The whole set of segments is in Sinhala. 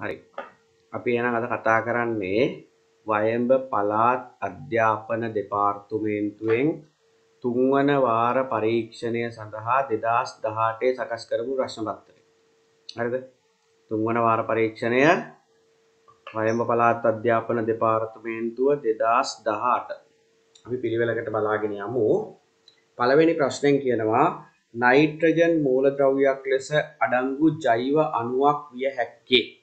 හරි. අපි එහෙනම් අද කතා කරන්නේ වයඹ පළාත් අධ්‍යාපන දෙපාර්තමේන්තුවෙන් තුන්වන වාර පරීක්ෂණය සඳහා 2018 සකස් කරපු ප්‍රශ්න පත්‍රය. හරිද? තුන්වන වාර පරීක්ෂණය වයඹ පළාත් අධ්‍යාපන දෙපාර්තමේන්තුව 2018. අපි පිළිවෙලකට බලාගෙන යමු. පළවෙනි ප්‍රශ්නෙන් කියනවා නයිට්‍රජන් මූලද්‍රව්‍යයක් ලෙස අඩංගු ජෛව අණුවක් විය හැක්කේ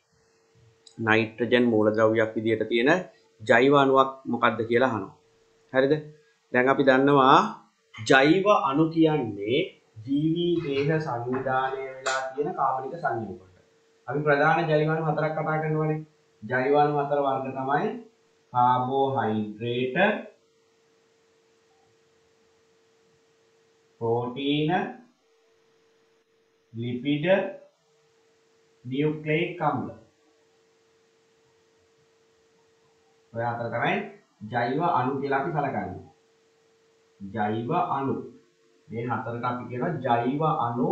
නයිට්‍රජන් මූලද්‍රව්‍යයක් විදිහට තියෙන ජෛව අණුවක් මොකක්ද කියලා අහනවා. හරිද? දැන් අපි දන්නවා ජෛව අණු කියන්නේ ජීවී දේහ සංවිධානය වෙලා තියෙන කාබනික සංයෝග. අපි ප්‍රධාන ජෛව අණු හතරක් කතා කරනවානේ. ජෛව අණු හතර වර්ග තමයි කාබෝහයිඩ්‍රේට ප්‍රෝටීන ලිපිඩ නියුක්ලේක් අම්ල ඔය හතර තමයි ජෛව අණු කියලා අපි සලකන්නේ. ජෛව අණු. මේ හතරට අපි කියනවා ජෛව අණු.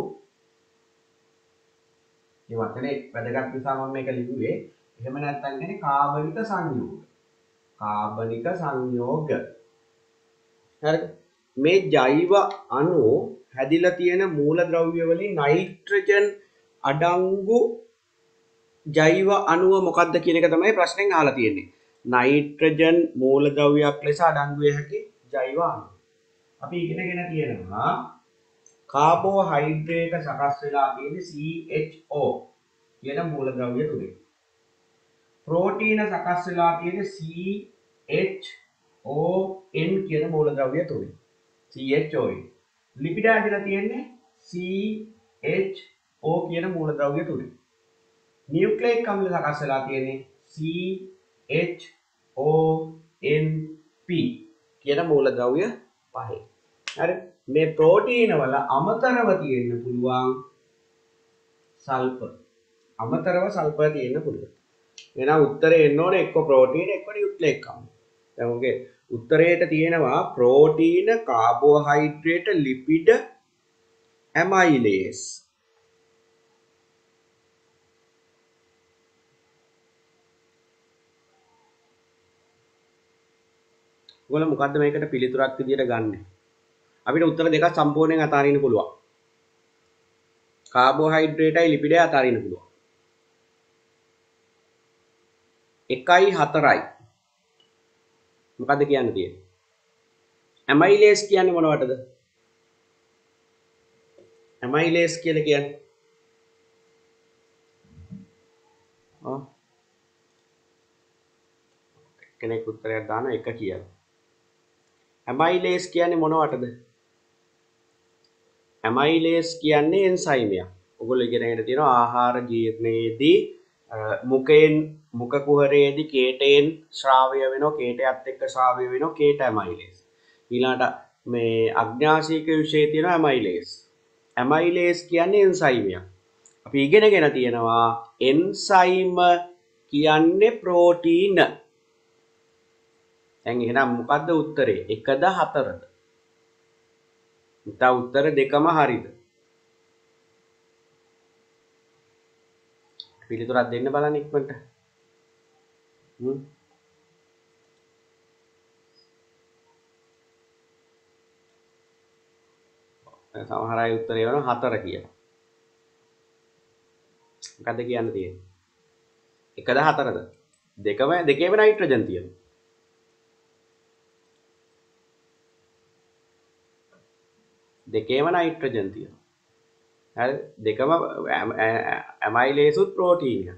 මේ වචනේ වැදගත් නිසා මම මේක ලිව්වේ. එහෙම නැත්නම් කියන්නේ කාබනික සංයෝග. කාබනික සංයෝග. හරිද මේ ජෛව අණු හැදිලා තියෙන මූලද්‍රව්‍ය වලින් නයිට්‍රජන් අඩංගු ජෛව අණුව මොකක්ද කියන එක තමයි ප්‍රශ්නෙන් අහලා තියෙන්නේ. නයිට්‍රජන් මූලද්‍රව්‍යයක් ලෙස අඩංගු වේ හැකි ජෛව අණු. අපි ඉගෙනගෙන තියෙනවා කාබෝහයිඩ්‍රේට සකස් වෙලා තියෙන්නේ CHO කියන මූලද්‍රව්‍ය තුලින්. ප්‍රෝටීන සකස් වෙලා තියෙන්නේ CHON කියන මූලද්‍රව්‍ය තුලින්. CHOE. ලිපිඩ ඇදලා තියෙන්නේ CHO කියන මූලද්‍රව්‍ය තුලින්. නියුක්ලේක් අම්ල සකස් වෙලා තියෙන්නේ CHONP කියන මූලද්‍රව්‍ය පහේ. හරි මේ ප්‍රෝටීන වල අමතරව තියෙන්න පුළුවන් සල්ෆර්. අමතරව සල්ෆර් තියෙන්න පුළුවන්. එහෙනම් උත්තරේ එන්න ඕනේ එක්ක ප්‍රෝටීන එක්ක නියුක්ලේක් අම්ල. දැන් ඔගේ උත්තරයට තියෙනවා ප්‍රෝටීන කාබෝහයිඩ්‍රේට ලිපිඩ ඇමයිලේස් ඔයගොල්ලෝ මොකද්ද මේකට පිළිතුරක් විදියට ගන්නෙ අපිට උත්තර දෙකක් සම්පූර්ණයෙන් අතාරින්න පුළුවන් කාබෝහයිඩ්‍රේටයි ලිපිඩයි අතාරින්න පුළුවන් 1යි 4යි මොකද්ද කියන්න තියෙන්නේ? ඇමයිලේස් කියන්නේ මොනවටද? ඇමයිලේස් කියලා කියන්නේ ඔව් කෙනෙක් උත්තරයක් දාන එක කියලා. ඇමයිලේස් කියන්නේ මොනවටද? ඇමයිලේස් කියන්නේ එන්සයිමයක්. ඔයගොල්ලෝ ඉගෙනගෙන තියෙනවා ආහාර ජීර්ණයේදී මුකයෙන් මුක කුහරයේදී කේටයෙන් ශ්‍රාවය වෙනවා කේටයත් එක්ක ශ්‍රාවය වෙනවා කේට ඇමයිලේස් ඊළඟට මේ අග්ඥාශීක විශේෂය තියෙනවා ඇමයිලේස් ඇමයිලේස් කියන්නේ එන්සයිමයක් අපි ඉගෙනගෙන තියෙනවා එන්සයිම කියන්නේ ප්‍රෝටීන දැන් එහෙනම් මොකද්ද උත්තරේ 1ද 4ද ඉතින් උත්තර දෙකම හරිද පිළිතුරක් දෙන්න බලන්න ඉක්මනට. හ්ම්. සමහර අය උත්තරේ වෙනවා හතර කියලා. මොකද්ද කියන්න තියෙන්නේ? එකද හතරද? දෙකම දෙකේම නයිට්‍රජන් තියෙනවා. දෙකේම නයිට්‍රජන් තියෙනවා. හරි? දෙකම ඇමයිලේසුත් ප්‍රෝටීන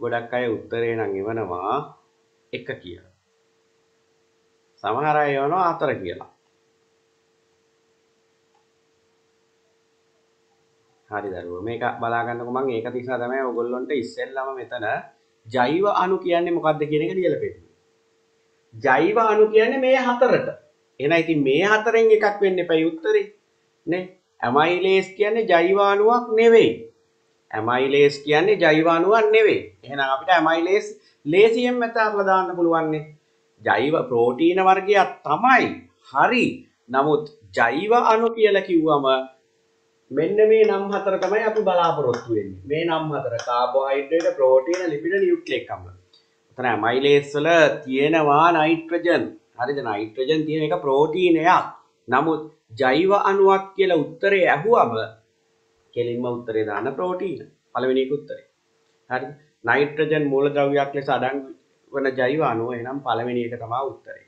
ගොඩක් අය උත්තරේ නම් එවනවා එක කියලා. සමහර අය එවනවා හතර කියලා. හරි දරුවෝ මේක බලා ගන්නකො මම ඒක නිසා තමයි ඔයගොල්ලන්ට ඉස්සෙල්ලාම මෙතන ජෛව අණු කියන්නේ මොකක්ද කියන එක ලියලා පෙන්නන්නේ ජෛව අණු කියන්නේ මේ හතරට. එහෙනම් ඉතින් මේ හතරෙන් එකක් වෙන්න එපයි උත්තරේ. නේ? ඇමයිලේස් කියන්නේ ජෛව අණුවක් නෙවෙයි. ඇමයිලේස් කියන්නේ ජෛව අණුවක් නෙවෙයි. එහෙනම් අපිට ඇමයිලේස් ලේසියෙන් මෙතනලා දාන්න පුළුවන් නේ ජෛව ප්‍රෝටීන වර්ගයක් තමයි. හරි. නමුත් ජෛව අණු කියලා කිව්වම මෙන්න මේ නම් හතර තමයි අපි බලාපොරොත්තු වෙන්නේ. මේ නම් හතර කාබෝහයිඩ්‍රේට්, ප්‍රෝටීන, ලිපිඩ, නියුක්ලික් අම්ල. උතන ඇමයිලේස් වල තියෙනවා නයිට්‍රජන්. හරිද? නයිට්‍රජන් තියෙන එක ප්‍රෝටීනයක්. නමුත් ජෛව අණුවක් කියලා උත්තරේ ඇහුවම කෙලින්ම උත්තරේ දාන්න ප්‍රෝටීන. පළවෙනි එක උත්තරේ. හරිද? නයිට්‍රජන් මූලද්‍රව්‍යයක් ලෙස අඩංගු වන ජෛව අණුව එහෙනම් පළවෙනි එක තමයි උත්තරේ.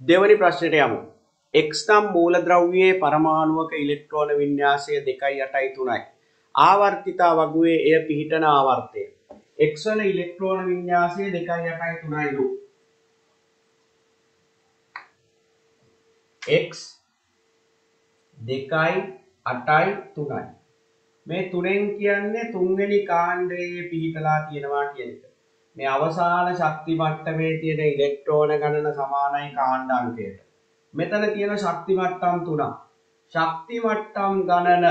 දෙවැනි ප්‍රශ්නෙට යමු. X නම් මූලද්‍රව්‍යයේ පරමාණුවක ඉලෙක්ට්‍රෝන වින්‍යාසය 2.8යි 3යි. ආවර්තිතා වගුවේ එය පිහිටන ආවර්තය. X වල ඉලෙක්ට්‍රෝන වින්‍යාසය 2.8යි 3යි ලු. X 2යි 8යි 3යි. මේ තුනෙන් කියන්නේ තුන්වෙනි කාණ්ඩයේ පිහිටලා තියෙනවා කියන එක. මේ අවසාන ශක්ති මට්ටමේ තියෙන ඉලෙක්ට්‍රෝන ගණන සමානයි කාණ්ඩ අංකයට. මෙතන තියෙන ශක්ති මට්ටම් තුනක්. ශක්ති මට්ටම් ගණන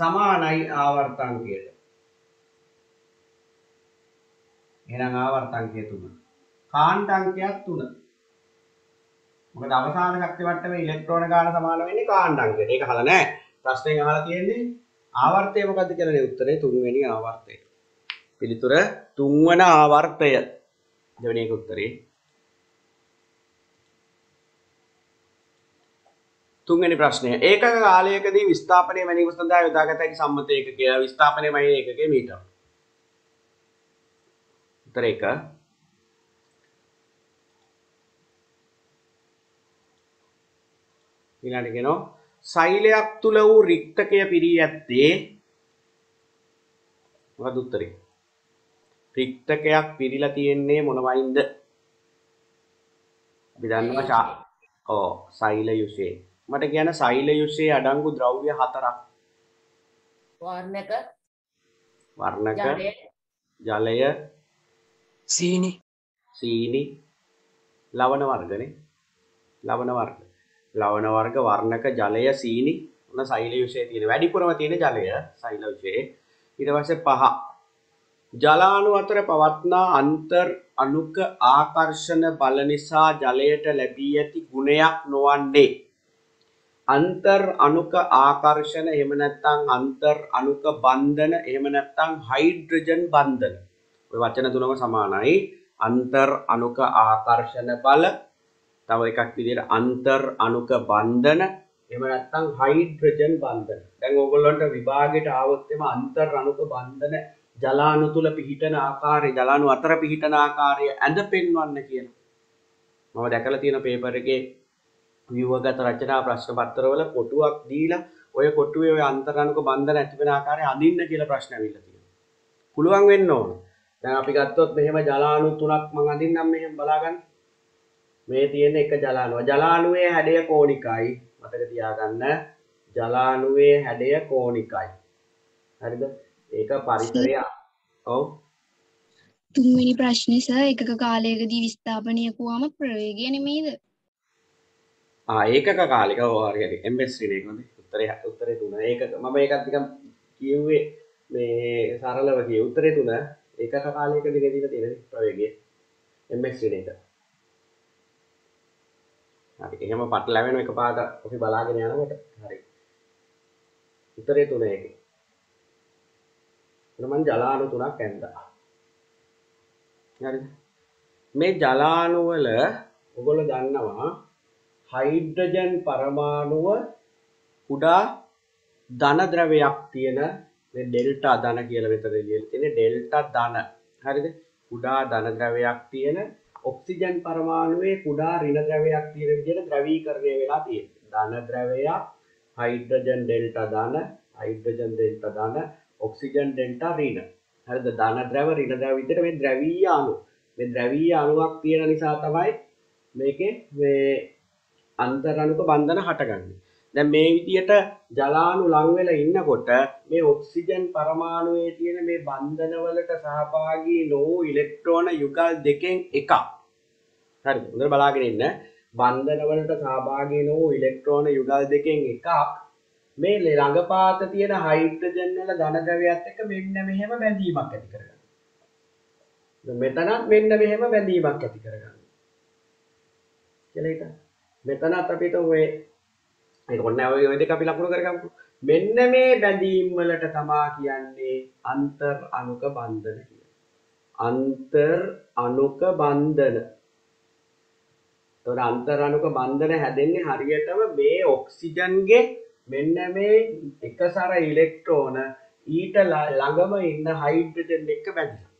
සමානයි ආවර්තංකයට. එහෙනම් ආවර්තංකය 3. කාණ්ඩ අංකයක් 3. මොකද අවසාන ශක්ති මට්ටමේ ඉලෙක්ට්‍රෝන ගාන සමාන වෙන්නේ කාණ්ඩ අංකයට. ඒක අහලා නැහැ. ප්‍රශ්නෙන් අහලා තියෙන්නේ ආවර්තය මොකක්ද කියලානේ උත්තරේ තුන්වෙනි ආවර්තය. පිළිතුර තුන්වන ආවර්තය. දෙවෙනි එක උත්තරේ. තුන්වෙනි ප්‍රශ්නය. ඒකක කාලයකදී විස්ථාපනය මැනීම සඳහා යොදාගත හැකි සම්මත ඒකකය විස්ථාපනය මැනීම ඒකකයේ මීටර. උත්තර 1 ඊළඟට කියනවා සෛලයක් තුල වූ රික්තකය පිරී ඇත්තේ මොකද උත්තරේ? රික්තකයක් පිරීලා තියෙන්නේ මොන වයින්ද? අපි දන්නවා ශා ඔව් සෛල යුෂේ. මට කියන්න සෛල යුෂේ අඩංගු ද්‍රව්‍ය හතරක්. වර්ණක වර්ණක, ජලය සීනි සීනි, ලවණ වර්ගනේ. ලවණ වර්ග. ලවණ වර්ග වර්ණක ජලය සීනි ඔන්න සෛල යුෂයේ තියෙන වැඩිපුරම තියෙන ජලය සෛල යුෂයේ ඊට පස්සේ පහ ජලාණු අතර පවත්නා අන්තර් අණුක ආකර්ෂණ බල නිසා ජලයට ලැබී ඇති ගුණයක් නොවන්නේ අන්තර් අණුක ආකර්ෂණ එහෙම නැත්නම් අන්තර් අණුක බන්ධන එහෙම නැත්නම් හයිඩ්‍රජන් බන්ධන ඔය වචන තුනම සමානයි අන්තර් අණුක ආකර්ෂණ බල තව එකක් විදිහට අන්තර් අණුක බන්ධන එහෙම නැත්නම් හයිඩ්‍රජන් බන්ධන. දැන් ඕගොල්ලන්ට විභාගයට ආවොත් එම අන්තර් අණුක බන්ධන ජලාණු තුල පිහිටන ආකාරය ජලාණු අතර පිහිටන ආකාරය ඇඳ පෙන්වන්න කියනවා. මම දැකලා තියෙන පේපර් එකේ ව්‍යුහගත රචනා ප්‍රශ්න පත්‍රවල කොටුවක් දීලා ඔය කොටුවේ ඔය අන්තර් අණුක බන්ධන ඇති වෙන ආකාරය අඳින්න කියලා ප්‍රශ්න ඇවිල්ලා තියෙනවා. පුළුවන් වෙන්න ඕන. දැන් අපි ගත්තොත් මෙහෙම ජලාණු තුනක් මම අඳින්නම් මෙහෙම බලාගන්න. මේ තියෙන එක ජලාණුව. ජලාණුවේ හැඩය කෝණිකයි. මතක තියාගන්න. ජලාණුවේ හැඩය කෝණිකයි. හරිද? ඒක පරිසරය. ඔව්. තුන්වෙනි ප්‍රශ්නේ සර් එකක කාලයකදී විස්ථාපනය වුවම ප්‍රවේගය නෙමෙයිද? ආ ඒකක කාලික ඔව් හරි හරි. MS නේ හොඳයි. උත්තරේ උත්තරේ තුන. ඒකක මම ඒකත් නිකන් කිව්වේ මේ සරලව කිය. උත්තරේ තුන ඒකක කාලයකදී ගෙදිලා තියෙන ප්‍රවේගය. MS නේ එක. හරි එහෙම පටලැවෙන එක පාට අපි බලාගෙන යනකොට හරි උත්තරේ තුන ඒකේ එතන මං ජලාණු තුනක් ඇන්දා හරිද මේ ජලාණු වල ඔයගොල්ලෝ දන්නවා හයිඩ්‍රජන් පරමාණුව කුඩා ධන ද්‍රවයක් තියෙන මේ ඩෙල්ටා ධන කියලා මෙතන ලියලා තියෙන්නේ ඩෙල්ටා ධන හරිද කුඩා ධන ද්‍රවයක් තියෙන ඔක්සිජන් පරමාණුවේ කුඩා ඍණ ද්‍රවයක් තියෙන විදිහට ද්‍රවීකරණය වෙලා තියෙනවා. ධන ද්‍රවයක් හයිඩ්‍රජන් ඩෙල්ටා ධන, හයිඩ්‍රජන් ඩෙල්ටා ධන, ඔක්සිජන් ඩෙල්ටා ඍණ. හරිද? ධන ද්‍රව ඍණ ද්‍රව විදිහට මේ ද්‍රවීය අණු. මේ ද්‍රවීය අණුවක් තියෙන නිසා තමයි මේකේ මේ අන්තරණුක බන්ධන හටගන්නේ. දැන් මේ විදිහට ජලාණු ලං වෙලා ඉන්නකොට මේ ඔක්සිජන් පරමාණුවේ තියෙන මේ බන්ධන වලට සහභාගී නොවූ ඉලෙක්ට්‍රෝන යුගල් දෙකෙන් එකක්. හරිද? හොඳට බලාගෙන ඉන්න. බන්ධන වලට සහභාගී නොවූ ඉලෙක්ට්‍රෝන යුගල් දෙකෙන් එකක් මේ ළඟපාත තියෙන හයිඩ්‍රජන් වල ධන ද්‍රවයත් එක්ක මෙන්න මෙහෙම බැඳීමක් ඇති කරගන්නවා. මෙතනත් මෙන්න මෙහෙම බැඳීමක් ඇති කරගන්නවා. කියලා හිතන්න. මෙතනත් අපිට ඔය ඒක ඔන්න ඔය ඔය දෙක අපි ලකුණු කරගමු. මෙන්න මේ බැඳීම් වලට තමා කියන්නේ අන්තර් අණුක බන්ධන කියලා. අන්තර් අණුක බන්ධන. එතකොට අන්තර් අණුක බන්ධන හැදෙන්නේ හරියටම මේ ඔක්සිජන්ගේ මෙන්න මේ එකසර ඉලෙක්ට්‍රෝන ඊට ල- ළඟම ඉන්න හයිඩ්‍රජන් එක්ක බැඳිලා.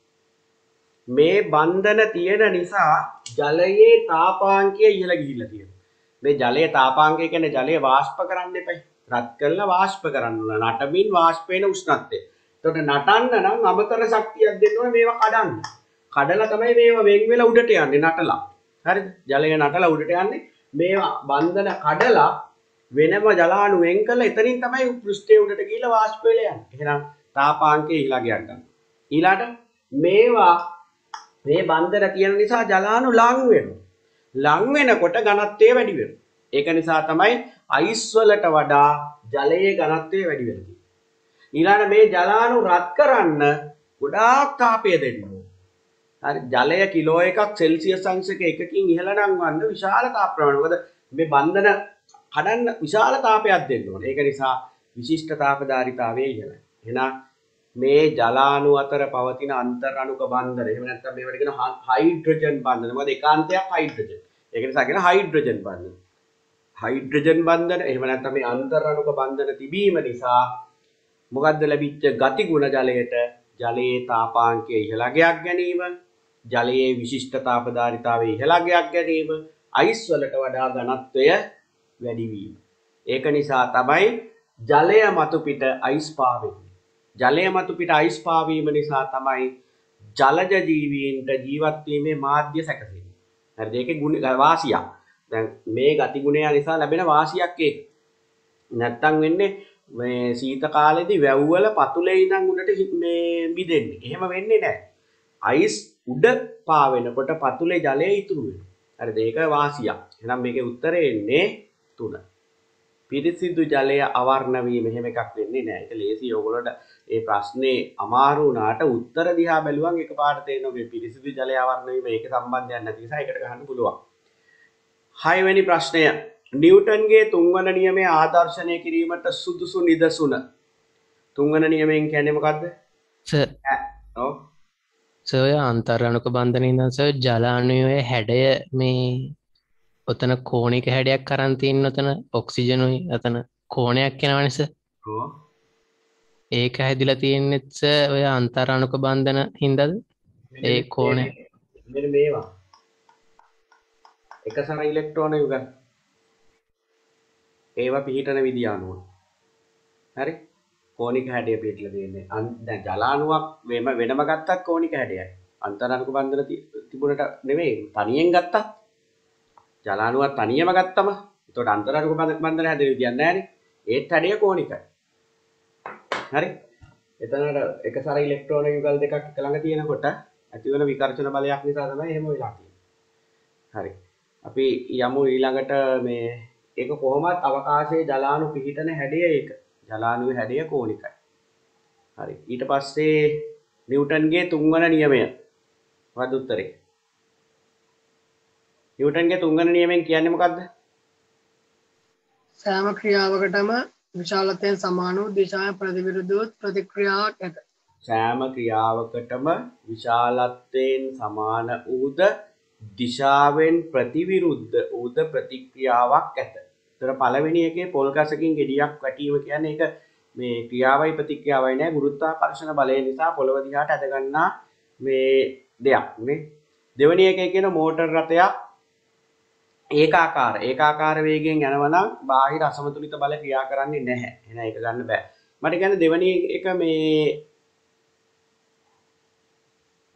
මේ බන්ධන තියෙන නිසා ජලයේ තාපාංකය ඉහළ ගිහිල්ලා තියෙනවා. මේ ජලයේ තාපාංකය කියන්නේ ජලය වාෂ්ප කරන්න එපයි. රත් කරලා වාෂ්ප කරන්න ඕන. නටමින් වාෂ්ප වෙන උෂ්ණත්වය. එතකොට නටන්න නම් අමතර ශක්තියක් දෙන්න ඕනේ මේවා කඩන්න. කඩලා තමයි මේවා වෙන් වෙලා උඩට යන්නේ නටලා. හරිද? ජලය නටලා උඩට යන්නේ. මේවා බන්ධන කඩලා වෙනම ජලාණු වෙන් කළා එතනින් තමයි පෘෂ්ඨයේ උඩට ගිහිල්ලා වාෂ්ප වෙලා යන්නේ. එහෙනම් තාපාංකය ඉහළ ගියක් ගන්න. ඊළාට මේවා මේ බන්ධන තියෙන නිසා ජලාණු ලං වෙනවා. ලං වෙනකොට ඝනත්වය වැඩි වෙනවා. ඒක නිසා තමයි අයිස් වලට වඩා ජලයේ ඝනත්වය වැඩි වෙලා තියෙන්නේ. ඊළඟ මේ ජලාණු රත් කරන්න ගොඩාක් තාපය දෙන්න ඕනේ. හරි ජලය කිලෝ එකක් සෙල්සියස් අංශක එකකින් ඉහළ නංවන්න විශාල තාප ප්‍රමාණයක්. මොකද මේ බන්ධන කඩන්න විශාල තාපයක් දෙන්න ඕනේ. ඒක නිසා විශිෂ්ට තාපධාරිතාවය ඉහළයි. එහෙනම් මේ ජලාණු අතර පවතින අන්තර් අණුක බන්ධන. එහෙම නැත්නම් මේවට කියන හයිඩ්‍රජන් බන්ධන. මොකද ඒකාන්තයක් හයිඩ්‍රජන්. ඒක නිසා කියන හයිඩ්‍රජන් බන්ධන. හයිඩ්‍රජන් බන්ධන එහෙම නැත්නම් මේ අන්තර් අණුක බන්ධන තිබීම නිසා මොකද්ද ලැබිච්ච ගතිගුණ ජලයට ජලයේ තාපාංකය ඉහළගයක් ගැනීම ජලයේ විශිෂ්ට තාපධාරිතාවය ඉහළගයක් ගැනීම අයිස් වලට වඩා ඝනත්වය වැඩි වීම. ඒක නිසා තමයි ජලය මතු පිට අයිස් පාවෙන්නේ. ජලය මතු පිට අයිස් පාවීම නිසා තමයි ජලජ ජීවීන්ට ජීවත් වීමේ මාධ්‍ය සැකසෙන්නේ. හරිද? ඒකේ ගුණ වාසියක්. දැන් මේ ගතිගුණය නිසා ලැබෙන වාසියක් ඒක. නැත්තම් වෙන්නේ මේ සීත කාලෙදි වැව්වල පතුලේ ඉඳන් උඩට හි- මේ මිදෙන්නේ. එහෙම වෙන්නේ නැහැ. අයිස් උඩ පාවෙනකොට පතුලේ ජලය ඉතුරු වෙනවා. හරිද? ඒක වාසියක්. එහෙනම් මේකේ උත්තරේ එන්නේ 3. පිරිසිදු ජලය අවර්ණ වීම එහෙම එකක් වෙන්නේ නැහැ. ඒක ලේසි ඔයගොල්ලෝට ඒ ප්‍රශ්නේ අමාරු වුණාට උත්තර දිහා බැලුවම එකපාරට තේරෙනවා මේ පිරිසිදු ජලය අවර්ණ වීම ඒක සම්බන්ධයක් නැති නිසා ඒකට ගහන්න පුළුවන්. හයවැනි ප්‍රශ්නය නිව්ටන්ගේ තුන්වන නියමය ආදර්ශනය කිරීමට සුදුසු නිදසුන. තුන්වන නියමයෙන් කියන්නේ මොකද්ද? සර් ඔව්. සොය අන්තර්ණක බන්ධනය ස ජලානයය හැඩය මේ ඔතන කෝනික හැඩයක් කරන්තින්න ඔතන ඔක්සිජනුයි අතන කෝනයක් කෙනවනිස ඔව්. ඒක හැදිල තියෙන්නෙත්ස ඔය අන්තරණුක බන්ධන හින්දද ඒ. මෙන්න මේවා. එක සර ඉලෙක්ට්‍රෝන යුග. ඒවා පිහිටන විදිය අනුව. හරි? කෝනික හැඩය පිටලා තියෙන්නේ. අන්- දැන් ජලාණුවක් වෙම වෙනම ගත්තත් කෝනික හැඩයයි. අන්තරණුක බන්ධන තිබුණට නෙවෙයි තනියෙන් ගත්තත් ජලාණුවක් තනියම ගත්තම එතකොට අන්තරණුක බන්ධ- බන්ධන හැදෙන විදියක් නැහැනේ. ඒත් හැඩය කෝනිකයි. හරි? එතනට එක සර ඉලෙක්ට්‍රෝන යුගල් දෙකක් එක ළඟ තියෙනකොට ඇතිවන විකර්ෂණ බලයක් නිසා තමයි එහෙම වෙලා තියෙන්නේ. හරි. අපි යමු ඊළඟට මේ ඒක කොහොමත් අවකාශයේ ජලාණු පිහිටන හැඩය ඒක. ජලාණුවේ හැඩය කෝනිකයි. හරි. ඊට පස්සේ නිව්ටන්ගේ තුන්වන නියමය. මොකක්ද උත්තරේ? නිව්ටන්ගේ තුන්වන නියමයෙන් කියන්නේ මොකද්ද? සෑම ක්‍රියාවකටම විශාලතයෙන් සමාන වූ දිශාය ප්‍රතිවිරුද්ධ ප්‍රතික්‍රියාවක් ඇත. සෑම ක්‍රියාවකටම විශාලත්වයෙන් සමාන වූද දිශාවෙන් ප්‍රතිවිරුද්ධ වූද ප්‍රතික්‍රියාවක් ඇත. තොර පළවෙනි එකේ පොල් ගසකින් ගෙඩියක් වැටීම කියන්නේ ඒක මේ ක්‍රියාවයි ප්‍රතික්‍රියාවයි නෑ ගුරුත්වාකර්ෂණ බලය නිසා පොළව දිහාට ඇදගන්නා මේ දෙයක් නේ. දෙවෙනි එකේ කියන මෝටර් රථයක් ඒකාකාර. ඒකාකාර වේගයෙන් යනවනම් බාහිර අසමතුලිත බල ක්‍රියා කරන්නේ නැහැ. එහෙනම් ඒක ගන්න බෑ. මට කියන්නේ දෙවෙනි එක මේ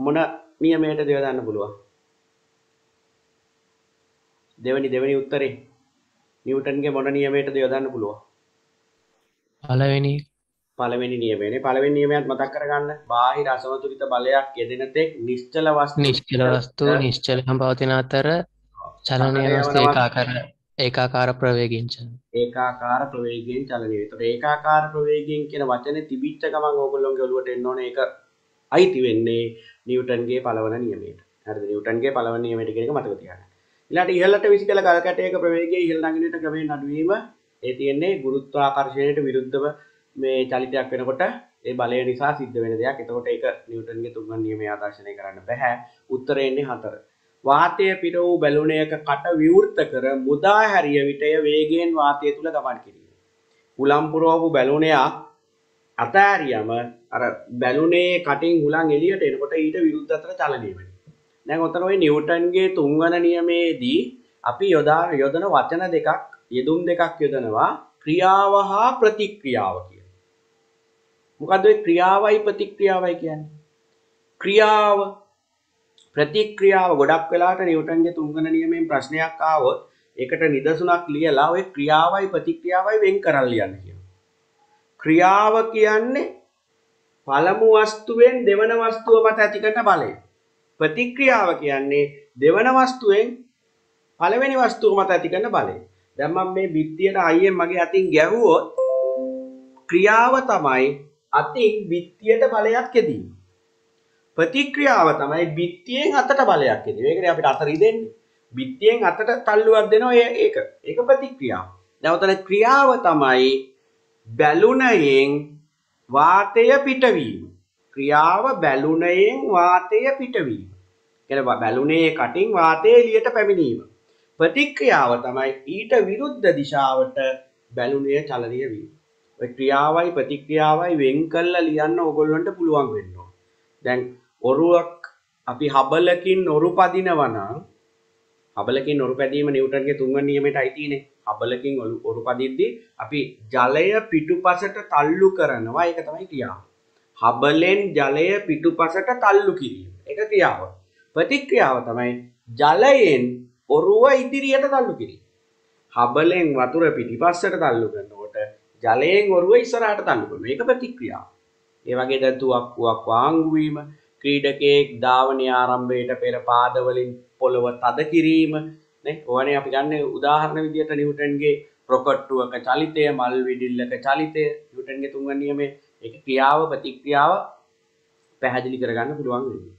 මොන නියමයට දෙව දාන්න පුළුවන්? දෙවනි දෙවනි උත්තරේ. නිව්ටන්ගේ මොන නියමයට දෙව දාන්න පුළුවන්? පලවෙනි පළවෙනි නියමයනේ පළවෙනි නියමයත් මතක් කරගන්න. බාහිර අසමතුලිත බලයක් යෙදෙන තෙක් නිශ්චල වස්තු නිශ්චල වස්තු නිශ්චලහම් පවතින අතර චලනය ඒකාකර ඒකාකාර ප්‍රවේගිංචන ඒකාකාර ප්‍රවේගයෙන් චලනය. ඒතකොට ඒකාකාර ප්‍රවේගයෙන් කියන වචනේ තිබිච්ච ගමන් ඕගොල්ලෝගේ ඔළුවට එන්න ඕනේ ඒක අයිති වෙන්නේ නිව්ටන්ගේ පළවන නියමයට. හරිද? නිව්ටන්ගේ පළවන නියමයට කියන එක මතක තියාගන්න. ඊළඟට ඉහළට විසිකල ගල් කැටයක ප්‍රවේගය ඉහළ නගින විට ක්‍රමයෙන් අඩු වීම ඒ තියෙන්නේ ගුරුත්වාකර්ෂණයට විරුද්ධව මේ චලිතයක් වෙනකොට ඒ බලය නිසා සිද්ධ වෙන දෙයක්. එතකොට ඒක නිව්ටන්ගේ තුන්වන නියමය ආදර්ශනය කරන්න බෑ. උත්තරේ එන්නේ 4. වාතය පිට වූ බැලුණයක කට විවෘත කර මුදා හැරිය විටය වේගයෙන් වාතය තුල ගමන් කිරීම. හුලම් පුරවපු බැලුණයක් අතෑරියම අර බැලුනේ කටින් හුලං එළියට එනකොට ඊට විරුද්ධ අතර චලනය වෙනවා. දැන් ඔතන ওই නිව්ටන්ගේ තුන්වන නියමයේදී අපි යොදා යොදන වචන දෙකක් යෙදුම් දෙකක් යොදනවා ක්‍රියාව හා ප්‍රතික්‍රියාව කියලා. මොකද්ද ඔය ක්‍රියාවයි ප්‍රතික්‍රියාවයි කියන්නේ? ක්‍රියාව ප්‍රතික්‍රියාව ගොඩක් වෙලාට නිව්ටන්ගේ තුන්වන නියමයෙන් ප්‍රශ්නයක් ආවොත් ඒකට නිදසුනක් ලියලා ඔය ක්‍රියාවයි ප්‍රතික්‍රියාවයි වෙන් කරලා ලියන්න කියනවා. ක්‍රියාව කියන්නේ පළමු වස්තුවෙන් දෙවන වස්තුව මත ඇති කරන බලය. ප්‍රතික්‍රියාව කියන්නේ දෙවන වස්තුවෙන් පළවෙනි වස්තුව මත ඇති කරන බලය. දැන් මම මේ බිත්තියට අයියෙන් මගේ අතින් ගැහුවොත් ක්‍රියාව තමයි අතින් බිත්තියට බලයක් යෙදීම. ප්‍රතික්‍රියාව තමයි බිත්තියෙන් අතට බලයක් යෙදීම. ඒකනේ අපිට අත රිදෙන්නේ. බිත්තියෙන් අතට තල්ලුවක් දෙනවා ඒක. ඒක ප්‍රතික්‍රියාව. දැන් උතන ක්‍රියාව තමයි බැලුණයෙන් වාතය පිටවීම. ක්‍රියාව බැලුණයෙන් වාතය පිටවීම. කියන්නේ බැලුණේ කටින් වාතය එළියට පැමිණීම. ප්‍රතික්‍රියාව තමයි ඊට විරුද්ධ දිශාවට බැලුණේ චලනය වීම. ඔය ක්‍රියාවයි ප්‍රතික්‍රියාවයි වෙන් කළා ලියන්න ඕගොල්ලන්ට පුළුවන් වෙන්න ඕන. දැන් ඔරුවක් අපි හබලකින් ඔරු පදිනවා නම් හබලකින් ඔරු පැදීම නිව්ටන්ගේ තුන්වෙනි නියමයට අයිතිනේ. හබලකින් ඔරු පදිද්දී අපි ජලය පිටුපසට තල්ලු කරනවා. ඒක තමයි ක්‍රියාව. හබලෙන් ජලය පිටුපසට තල්ලු කිරීම. ඒක ක්‍රියාව. ප්‍රතික්‍රියාව තමයි ජලයෙන් ඔරුව ඉදිරියට තල්ලු කිරීම. හබලෙන් වතුර පිටිපස්සට තල්ලු කරනකොට ජලයෙන් ඔරුව ඉස්සරහට තල්ලු කරනවා. ඒක ප්‍රතික්‍රියාව. ඒ වගේ දැන් තුවක්කුවක් වාංගු වීම, ක්‍රීඩකයෙක් ධාවනය ආරම්භයට පෙර පාදවලින් පොළව තද කිරීම නේ. ඕවනේ අපි ගන්න උදාහරණ විදියට නිව්ටන්ගේ රොකට්ටුවක චලිතය, මල් විඩිල්ලක චලිතය, නිව්ටන්ගේ තුන්වෙනි නියමයේ ඒක ක්‍රියාව ප්‍රතික්‍රියාව පැහැදිලි කරගන්න පුළුවන් වෙන්නේ.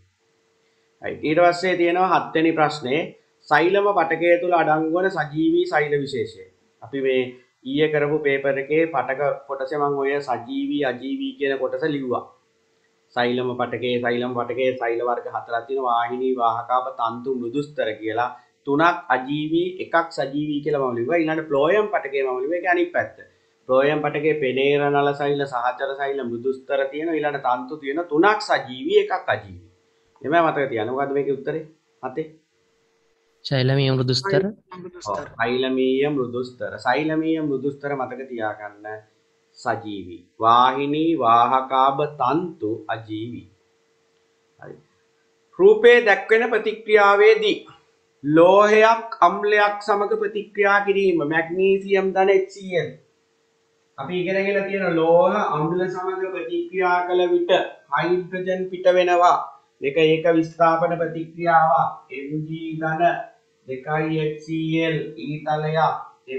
හරි. ඊට පස්සේ තියෙනවා හත්වෙනි ප්‍රශ්නේ සෛලම පටකය තුළ අඩංගු වන සජීවී සෛල විශේෂය. අපි මේ ඊයේ කරපු පේපර් එකේ පටක කොටසේ මම ඔය සජීවී අජීවී කියන කොටස ලිව්වා. සෛලම පටකේ සෛලම පටකේ සෛල වර්ග හතරක් තියෙනවා වාහිනී වාහකාප තන්තු මෘදුස්තර කියලා. තුනක් අජීවී එකක් සජීවී කියලා මම ලිව්වා. ඊළඟට ෆ්ලෝයම් පටකේ මම ලිව්වා ඒක අනිත් පැත්ත. ෆ්ලෝයම් පටකේ පෙනේර නල සෛල සහචර සෛල මෘදුස්තර තියෙනවා. ඊළඟට තන්තු තියෙන තුනක් සජීවී එකක් අජීවී. එමය මතක තියන්න මොකද්ද මේකේ උත්තරේ? හතේ. ශෛලමී මෘදුස්තර සෛලමීය මෘදුස්තර සෛලමීය මෘදුස්තර මතක තියාගන්න සජීවී. වාහිනී වාහකාභ තන්තු අජීවී. හරි. රූපේ දැක්වෙන ප්‍රතික්‍රියාවේදී ලෝහයක් අම්ලයක් සමග ප්‍රතික්‍රියා කිරීම මැග්නීසියම් ධන HCl අපි ඉගෙනගෙන තියෙන ලෝහ අම්ල සමග ප්‍රතික්‍රියා කළ විට හයිඩ්‍රජන් පිට වෙනවා. දෙක ඒක විස්ථාපන ප්‍රතික්‍රියාවක්. Mg ධන දෙකයි HCl ඊතලයක්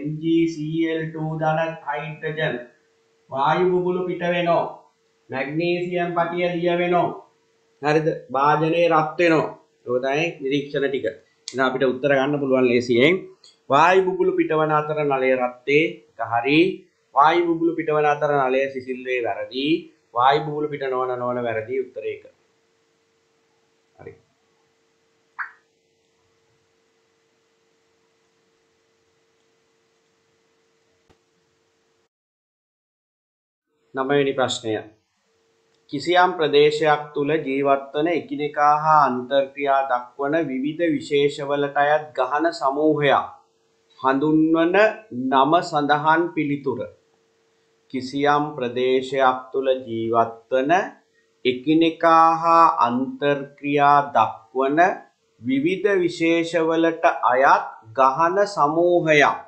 MgCl2 ධන හයිඩ්‍රජන්. වායු බුබුලු පිට වෙනවා. මැග්නීසියම් පටිය දිය වෙනවා. හරිද? භාජනයේ රත් වෙනවා. ඒක තමයි නිරීක්ෂණ ටික. එහෙනම් අපිට උත්තර ගන්න පුළුවන් ලේසියෙන් වායු බුබුලු පිටවන අතර නලය රත්තේ එක හරි. වායු බුබුලු පිටවන අතර නලය සිසිල් වේ වැරදි. වායු බුබුලු පිට නොවන නොවන වැරදි උත්තරේ ඒක 9වෙනි ප්‍රශ්නය. කිසියම් ප්‍රදේශයක් තුල ජීවත්වන එකිනෙකා හා අන්තර්ක්‍රියා දක්වන විවිධ විශේෂවලට අයත් ගහන සමූහයක් හඳුන්වන නම සඳහන් පිළිතුර. කිසියම් ප්‍රදේශයක් තුල ජීවත්වන එකිනෙකා හා අන්තර්ක්‍රියා දක්වන විවිධ විශේෂවලට අයත් ගහන සමූහයක්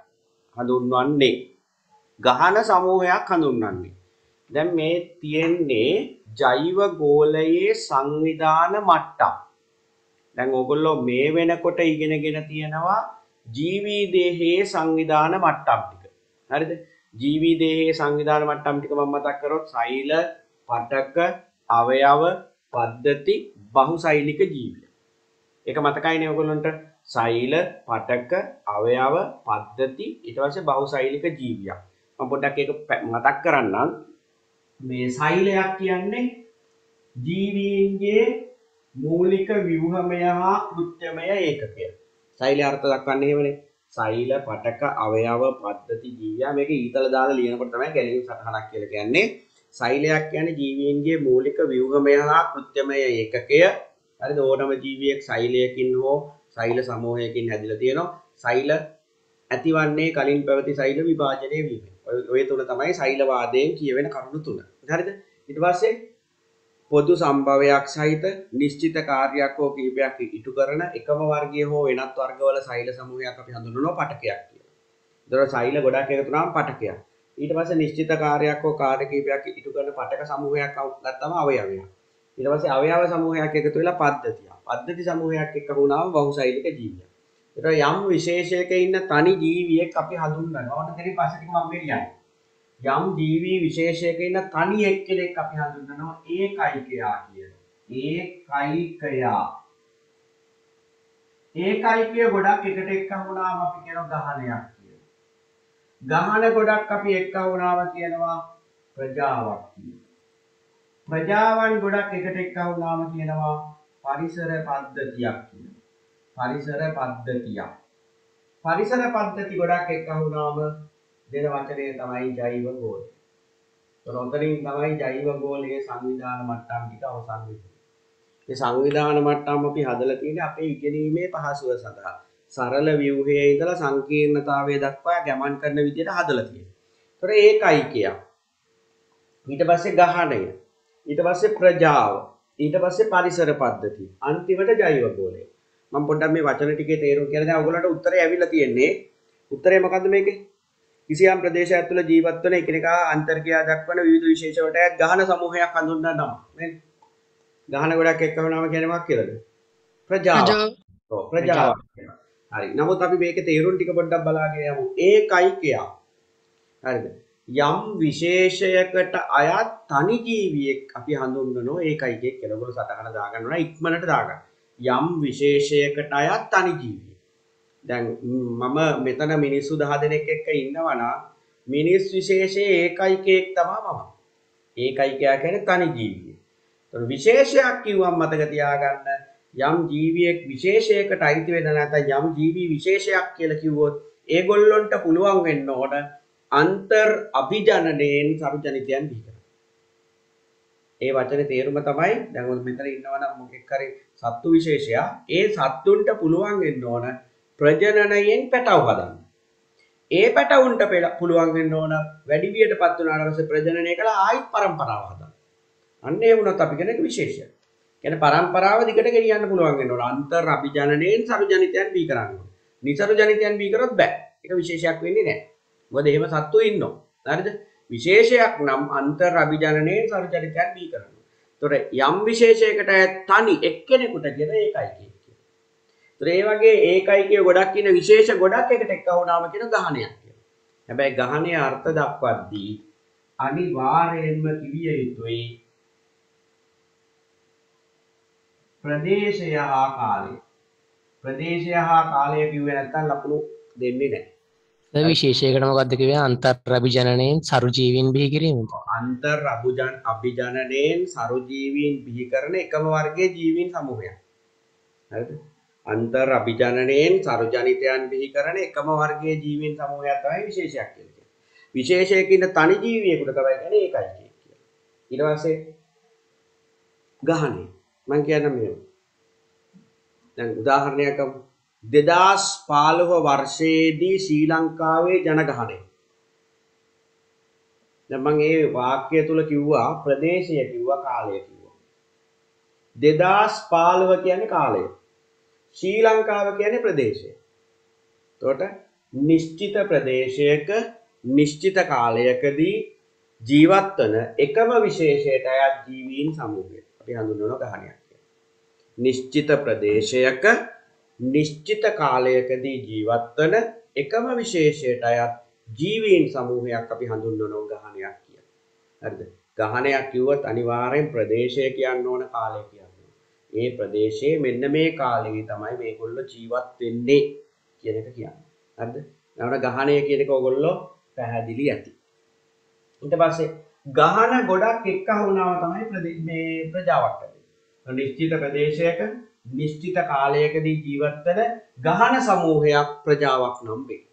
හඳුන්වන්නේ. ගහන සමූහයක් හඳුන්වන්නේ. දැන් මේ තියෙන්නේ ජෛව ගෝලයේ සංවිධාන මට්ටම්. දැන් ඕගොල්ලෝ මේ වෙනකොට ඉගෙනගෙන තියෙනවා ජීවී දේහයේ සංවිධාන මට්ටම් ටික. හරිද? ජීවී දේහයේ සංවිධාන මට්ටම් ටික මම මතක් කරොත් සෛල, පටක, අවයව, පද්ධති, බහුසෛලික ජීවිය. ඒක මතකයිනේ ඔයගොල්ලන්ට සෛල, පටක, අවයව, පද්ධති ඊට පස්සේ බහුසෛලික ජීවියක්. මම පොඩ්ඩක් ඒක පැ- මතක් කරන්නම්. මේ සෛලයක් කියන්නේ ජීවීන්ගේ මූලික ව්‍යුහමය හා කෘත්‍යමය ඒකකය. සෛල අර්ථ දක්වන්නේ එහෙමනේ. සෛල, පටක, අවයව, පද්ධති, ජීවියා මේක ඊතල දාලා ලියනකොට තමයි ගැලීම් සටහනක් කියලා කියන්නේ. සෛලයක් කියන්නේ ජීවීන්ගේ මූලික ව්‍යුහමය හා කෘත්‍යමය ඒකකය. හරිද? ඕනම ජීවියෙක් සෛලයකින් හෝ සෛල සමූහයකින් හැදිලා තියෙනවා. සෛල ඇතිවන්නේ කලින් පැවති සෛල විභාජනය වීම. ඔය- ඔය තුන තමයි සෛලවාදයෙන් කියවෙන කරුණු තුන. හරිද? ඊට පස්සේ පොදු සම්භවයක් සහිත නිශ්චිත කාර්යයක් හෝ කිහිපයක් ඉටු කරන එකම වර්ගය හෝ වෙනත් වර්ගවල සෛල සමූහයක් අපි හඳුන්වනවා පටකයක් කියලා. ඒතර සෛල ගොඩක් එකතු වුණාම පටකයක්. ඊට පස්සේ නිශ්චිත කාර්යයක් හෝ කාර්ය කිහිපයක් ඉටු කරන පටක සමූහයක් ගත්තම අවයවයක්. ඊට පස්සේ අවයව සමූහයක් එකතු වෙලා පද්ධතියක්. පද්ධති සමූහයක් එක්ක වුණාම බහුසෛලික ජීවියක්. ඒතර යම් විශේෂයක ඉන්න තනි ජීවියෙක් අපි හඳුන්වනවා. ඕන දෙකේ පස්සේ ටික මම කියන්නේ. යම් ජීවී විශේෂයක ඉන්න තනි එක්කෙනෙක් අපි හඳුන්වනවා ඒකයිකයා කියලා. ඒකයිකයා. ඒකයිකය ගොඩක් එකට එක්ක වුණාම අපි කියනවා ගහනයක් කියලා. ගහන ගොඩක් අපි එක්ක වුණාම කියනවා ප්‍රජාවක් කියලා. ප්‍රජාවන් ගොඩක් එකට එක්ක වුණාම කියනවා පරිසර පද්ධතියක් කියලා. පරිසර පද්ධතියක්. පරිසර පද්ධති ගොඩක් එක්ක වුණාම දෙන වචනය තමයි ජෛව ගෝලය. ඔතනින් තමයි ජෛව ගෝලයේ සංවිධාන මට්ටම් ටික අවසන් වෙන්නේ. මේ සංවිධාන මට්ටම් අපි හදලා තියෙන්නේ අපේ ඉගෙනීමේ පහසුව සඳහා. සරල ව්‍යුහයේ ඉඳලා සංකීර්ණතාවය දක්වා ගමන් කරන විදිහට හදලා තියෙනවා. ඒතර ඒකයි කියක්. ඊට පස්සේ ගහණය. ඊට පස්සේ ප්‍රජාව. ඊට පස්සේ පරිසර පද්ධති. අන්තිමට ජෛව ගෝලය. මම පොඩ්ඩක් මේ වචන ටිකේ තේරුම කියලා දැන් ඔයගොල්ලන්ට උත්තරේ ඇවිල්ලා තියෙන්නේ. උත්තරේ මොකද්ද මේකේ? කිසියම් ප්‍රදේශයක් තුළ ජීවත් වන එකිනෙකා අන්තර්ක්‍රියා දක්වන විවිධ විශේෂ වටයක් ගහන සමූහයක් හඳුන්වන නම. මේ ගහන ගොඩක් එක්කම නම කියන්නේ මොකක් කියලාද? ප්‍රජාව. ප්‍රජාව ඔව් කියනවා. හරි. නමුත් අපි මේකේ තේරුම් ටික පොඩ්ඩක් බලාගෙන යමු. ඒකයි කියා. හරිද? යම් විශේෂයකට අයත් තනි ජීවියෙක් අපි හඳුන්වනවා ඒකයි කිය කියලා. ඔයගොල්ලෝ සටහන දාගන්න ඕන ඉක්මනට දාගන්න. යම් විශේෂයකට අයත් තනි ජීවියෙක්. දැන් මම මෙතන මිනිස්සු 10 දෙනෙක් එක්ක ඉන්නවා නම් මිනිස් විශේෂයේ ඒකයිකයෙක් තමයි මම. ඒකයිකයා කියන්නේ තනි ජීවියෙක්. ඒතර විශේෂයක් කිව්වම මතක තියාගන්න යම් ජීවියෙක් විශේෂයකට අයිති වෙන නැත්නම් යම් ජීවි විශේෂයක් කියලා කිව්වොත් ඒගොල්ලොන්ට පුළුවන් වෙන්න ඕන අන්තර් අභිජනනයෙන් සරුජනිතයන් බිහි කරන්න. ඒ වචනේ තේරුම තමයි දැන් ඔය මෙතන ඉන්නවනම් මොකෙක් හරි සත්තු විශේෂයක් ඒ සත්තුන්ට පුළුවන් වෙන්න ඕන ප්‍රජනනයෙන් පැටව හදන්න. ඒ පැටවුන්ට පෙළ- පුළුවන් වෙන්න ඕන වැඩි වියටපත් වුණාට පස්සේ ප්‍රජනනය කළා ආයිත් පරම්පරාව හදන්න. අන්න ඒ වුණත් අපි කෙනෙක් විශේෂයක්. කියන්නේ පරම්පරාව දිගට ගෙනියන්න පුළුවන් වෙන්න ඕන. අන්තර් අභිජනනයෙන් සරුජනිතයන් බිහි කරන්න ඕන. නිසරු ජනිතයන් බිහි කරොත් බෑ. ඒක විශේෂයක් වෙන්නේ නැහැ. මොකද එහෙම සත්තු ඉන්නවා. හරිද? විශේෂයක් නම් අන්තර් අභිජනනයෙන් සරුජනිතයන් බිහි කරනවා. ඒතොර යම් විශේෂයකට තනි එක්කෙනෙකුට කියන ඒකයි කියන්නේ. ඒතොර ඒ වගේ ඒකයි කිය ගොඩක් කියන විශේෂ ගොඩක් එකට එක්ක වුණාම කියන ගහණයක් කියලා. හැබැයි ගහණයේ අර්ථ දක්වද්දී අනිවාර්යයෙන්ම කිවිය යුතුයි ප්‍රදේශය හා කාලය. ප්‍රදේශය හා කාලය කිව්වේ නැත්තම් ලකුණු දෙන්නේ නැහැ. සර් විශේෂයකට මොකක්ද කිව්වේ අන්තර් අභිජනනයෙන් සරු ජීවීන් බිහි කිරීමද? අන්තර් අභුජන අභිජනනයෙන් සරු ජීවීන් බිහි කරන එකම වර්ගයේ ජීවීන් සමූහයක්. හරිද? අන්තර් අභිජනනයෙන් සරු ජනිතයන් බිහි කරන එකම වර්ගයේ ජීවීන් සමූහයක් තමයි විශේෂයක් කියලා කියන්නේ. විශේෂයකින් තනි ජීවියෙකුට තමයි කියන්නේ ඒකයි කියන්නේ. ඊට පස්සේ ගහන්නේ මම කියන්න මෙහෙම. දැන් උදාහරණයක් ගමු. 2015 වර්ෂයේදී ශ්‍රී ලංකාවේ ජනගහනය. දැන් මම ඒ වාක්‍යය තුල කිව්වා ප්‍රදේශය කිව්වා කාලය කිව්වා. 2015 කියන්නේ කාලය. ශ්‍රී ලංකාව කියන්නේ ප්‍රදේශය. එතකොට නිශ්චිත ප්‍රදේශයක නිශ්චිත කාලයකදී ජීවත් වන එකම විශේෂයට අයත් ජීවීන් සමූහය. අපි හඳුන්වනවා ගහණයක් කියලා. නිශ්චිත ප්‍රදේශයක නිශ්චිත කාලයකදී ජීවත් වන එකම විශේෂයට අයත් ජීවීන් සමූහයක් අපි හඳුන්වනවා ගහණයක් කියලා. හරිද? ගහණයක් කිව්වොත් අනිවාර්යෙන් ප්‍රදේශය කියන්න ඕන කාලය කියන්න ඕන. ඒ ප්‍රදේශයේ මෙන්න මේ කාලේ තමයි මේගොල්ලෝ ජීවත් වෙන්නේ කියන එක කියන්නේ. හරිද? නවන ගහණය කියන එක ඕගොල්ලෝ පැහැදිලි ඇති. ඊට පස්සේ ගහන ගොඩක් එක්ක වුණාම තමයි ප්‍රදේ- මේ ප්‍රජාවක් ඇති. නිශ්චිත ප්‍රදේශයක නිශ්චිත කාලයකදී ජීවත් වෙන ගහන සමූහයක් ප්‍රජාවක් නම් වේ.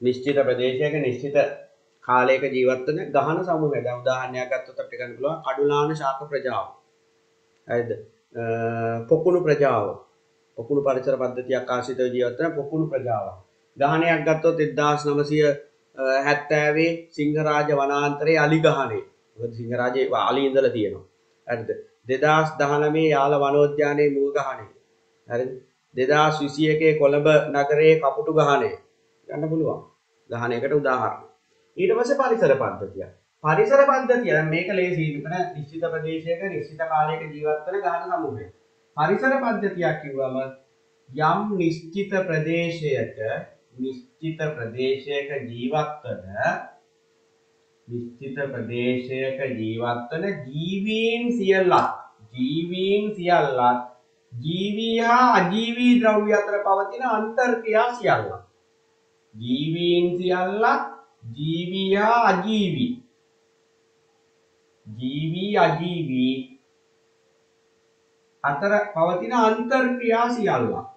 නිශ්චිත ප්‍රදේශයක නිශ්චිත කාලයක ජීවත් වෙන ගහන සමූහය. දැන් උදාහරණයක් ගත්තොත් අපිට ගන්න පුළුවන් කඩුලාන ශාක ප්‍රජාව. හරිද? අ, පොකුණු ප්‍රජාව. පොකුණු පරිසර පද්ධතියක් ආශ්‍රිතව ජීවත් වෙන පොකුණු ප්‍රජාවක්. ගහනයක් ගත්තොත් 1970 සිංහරාජ වනාන්තරයේ අලි ගහනේ. මොකද සිංහරාජේ අලි ඉඳලා තියෙනවා. හරිද? 2019 යාල වනෝද්‍යානයේ මුව ගහනේ. හරිද? 2021 කොළඹ නගරයේ කපුටු ගහනේ. ගන්න පුළුවන්. ගහනයකට උදාහරණ. ඊට පස්සේ පරිසර පද්ධතිය. පරිසර පද්ධතිය දැන් මේක ලේසි. මෙතන නිශ්චිත ප්‍රදේශයක නිශ්චිත කාලයක ජීවත් වෙන ගහන සමූහය. පරිසර පද්ධතියක් කිව්වම යම් නිශ්චිත ප්‍රදේශයක නිශ්චිත ප්‍රදේශයක ජීවත් වන නිශ්චිත ප්‍රදේශයක ජීවත් වන ජීවීන් සියල්ලක් ජීවීන් සියල්ලක් ජීවී හා අජීවී ද්‍රව්‍ය අතර පවතින අන්තර්ක්‍රියා සියල්ලක් ජීවීන් සියල්ලක් ජීවී හා අජීවී. ජීවී අජීවී අතර පවතින අන්තර්ක්‍රියා සියල්ලක්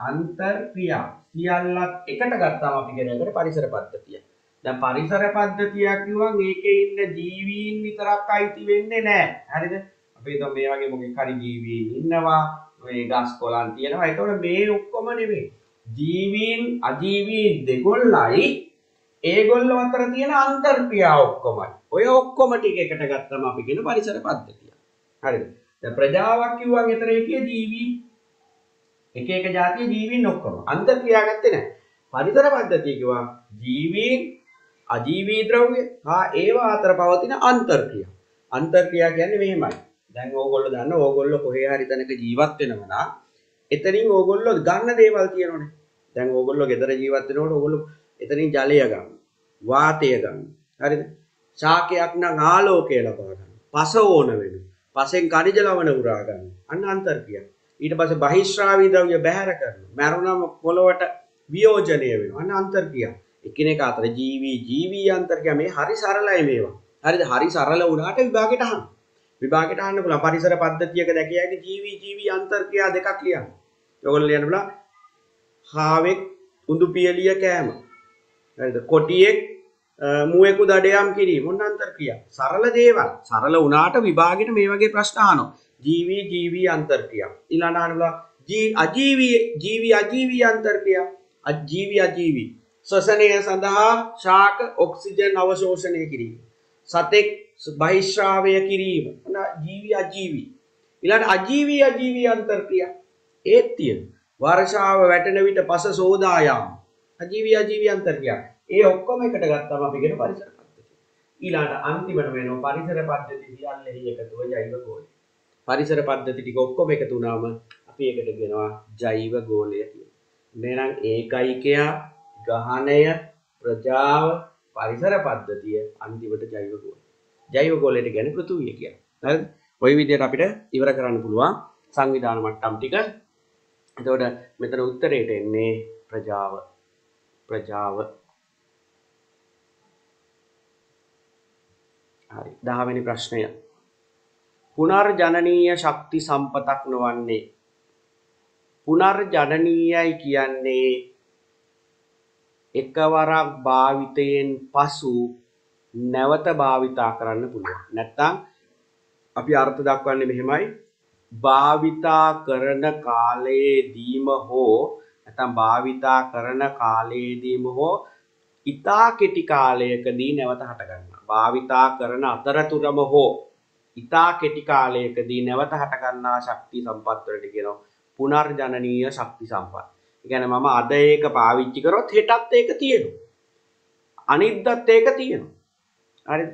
අන්තර්ක්‍රියා සියල්ලක් එකට ගත්තාම අපි කියන එකට පරිසර පද්ධතිය. දැන් පරිසර පද්ධතියක් කිව්වම ඒකේ ඉන්න ජීවීන් විතරක් අයිති වෙන්නේ නැහැ. හරිද? අපි හිතමු මේ වගේ මොකෙක් හරි ජීවීන් ඉන්නවා. මේ ගස් කොළන් තියෙනවා. ඒතකොට මේ ඔක්කොම නෙමෙයි. ජීවීන් අජීවීන් දෙගොල්ලයි ඒගොල්ලෝ අතර තියෙන අන්තර්ක්‍රියා ඔක්කොමයි. ඔය ඔක්කොම ටික එකට ගත්තම අපි කියන පරිසර පද්ධතිය. හරිද? දැන් ප්‍රජාවක් කිව්වම එතන ඒකේ ජීවී එක එක જાතිය ජීවීන් ඔක්කොම අන්තර්ක්‍රියා ගත්තේ නැහැ. පරිසර පද්ධතිය කිව්වා ජීවීන් අජීවී ද්‍රව්‍ය හා ඒවා අතර පවතින අන්තර්ක්‍රියා. අන්තර්ක්‍රියා කියන්නේ මෙහෙමයි. දැන් ඕගොල්ලෝ දන්න ඕගොල්ලෝ කොහේ හරි තැනක ජීවත් වෙනවා නම් එතනින් ඕගොල්ලෝ ගන්න දේවල් තියෙනවනේ. දැන් ඕගොල්ලෝ ගෙදර ජීවත් වෙනකොට ඕගොල්ලෝ එතනින් ජලය ගන්න, වාතය ගන්න. හරිද? ශාකයක් නම් ආලෝකය ලබා ගන්න. පස ඕන වෙනවා. පසෙන් කනිජ ලවණ උරා ගන්න. අන්න අන්තර්ක්‍රියා. ඊට පස්සේ බහිශ්‍රාවී ද්‍රව්‍ය බැහැර කරනවා. මරුණම පොළොවට වියෝජනය වෙනවා. අන්න අන්තර්ක්‍රියා. එකිනෙක අතර ජීවි ජීවි අන්තර්ක්‍රියා මේ හරි සරලයි මේවා. හරිද? හරි සරල වුණාට විභාගෙට අහන්න. විභාගෙට අහන්න පුළුවන්. පරිසර පද්ධතියක දැකිය හැකි ජීවි ජීවි අන්තර්ක්‍රියා දෙකක් ලියන්න. ඔයගොල්ලෝ ලියන්න බලන්න. හාවෙක් උඳු පියලිය කෑම. හරිද? කොටියෙක් මුවෙකු දඩයම් කිරීම මොන අන්තර්ක්‍රියා. සරල දේවල්. සරල වුණාට විභාගෙට මේ වගේ ප්‍රශ්න අහනවා. ජීවි ජීවි අන්තර්ක්‍රියා. ඊළඟ අහන්න බලන්න. ජී අජීවී ජීවි අජීවී අන්තර්ක්‍රියා. අජීවි අජීවි. ශ්වසනය සඳහා ශාක ඔක්සිජන් අවශෝෂණය කිරීම. සතෙක් බහිශ්‍රාවය කිරීම. ඔන්න ජීවි අජීවි. ඊළඟ අජීවී අජීවී අන්තර්ක්‍රියා. ඒත් තියෙනවා. වර්ෂාව වැටෙන විට පස සෝදා යාම. අජීවී අජීවී අන්තර්ක්‍රියා. ඒ ඔක්කොම එකට ගත්තම අපි කියන පරිසර පද්ධතිය. ඊළඟට අන්තිමට වෙනවා පරිසර පද්ධති සියල්ලෙහි එකතුව ජෛව ගෝලය. පරිසර පද්ධති ටික ඔක්කොම එකතු වුණාම අපි ඒකට කියනවා ජෛව ගෝලය කියලා. එහෙනම් ඒකයිකයා ගහණය ප්‍රජාව පරිසර පද්ධතිය අන්තිමට ජෛව ගෝලය. ජෛව ගෝලයට කියන්නේ පෘථුවිය කියන්නේ. හරිද? ওই විදිහට අපිට ඉවර කරන්න පුළුවන් සංවිධාන මට්ටම් ටික. එතකොට මෙතන උත්තරේට එන්නේ ප්‍රජාව. ප්‍රජාව. හරි. 10 වෙනි ප්‍රශ්නය. පුනර්ජනනීය ශක්ති සම්පතක් නොවන්නේ පුනර්ජනනීයයි කියන්නේ එකවරක් භාවිතයෙන් පසු නැවත භාවිතා කරන්න පුළුවන්. නැත්තම් අපි අර්ථ දක්වන්නේ මෙහෙමයි. භාවිතා කරන කාලයේදීම හෝ නැත්නම් භාවිතා කරන කාලයේදීම හෝ ඊතා කෙටි කාලයකදී නැවත හට ගන්නවා. භාවිතා කරන අතරතුරම හෝ ඊතා කෙටි කාලයකදී නැවත හට ගන්නා ශක්ති සම්පත් වලට කියනවා පුනර්ජනනීය ශක්ති සම්පත්. ඒ කියන්නේ මම අද ඒක පාවිච්චි කරොත් හෙටත් ඒක තියෙනවා. අනිද්දාත් ඒක තියෙනවා. හරිද?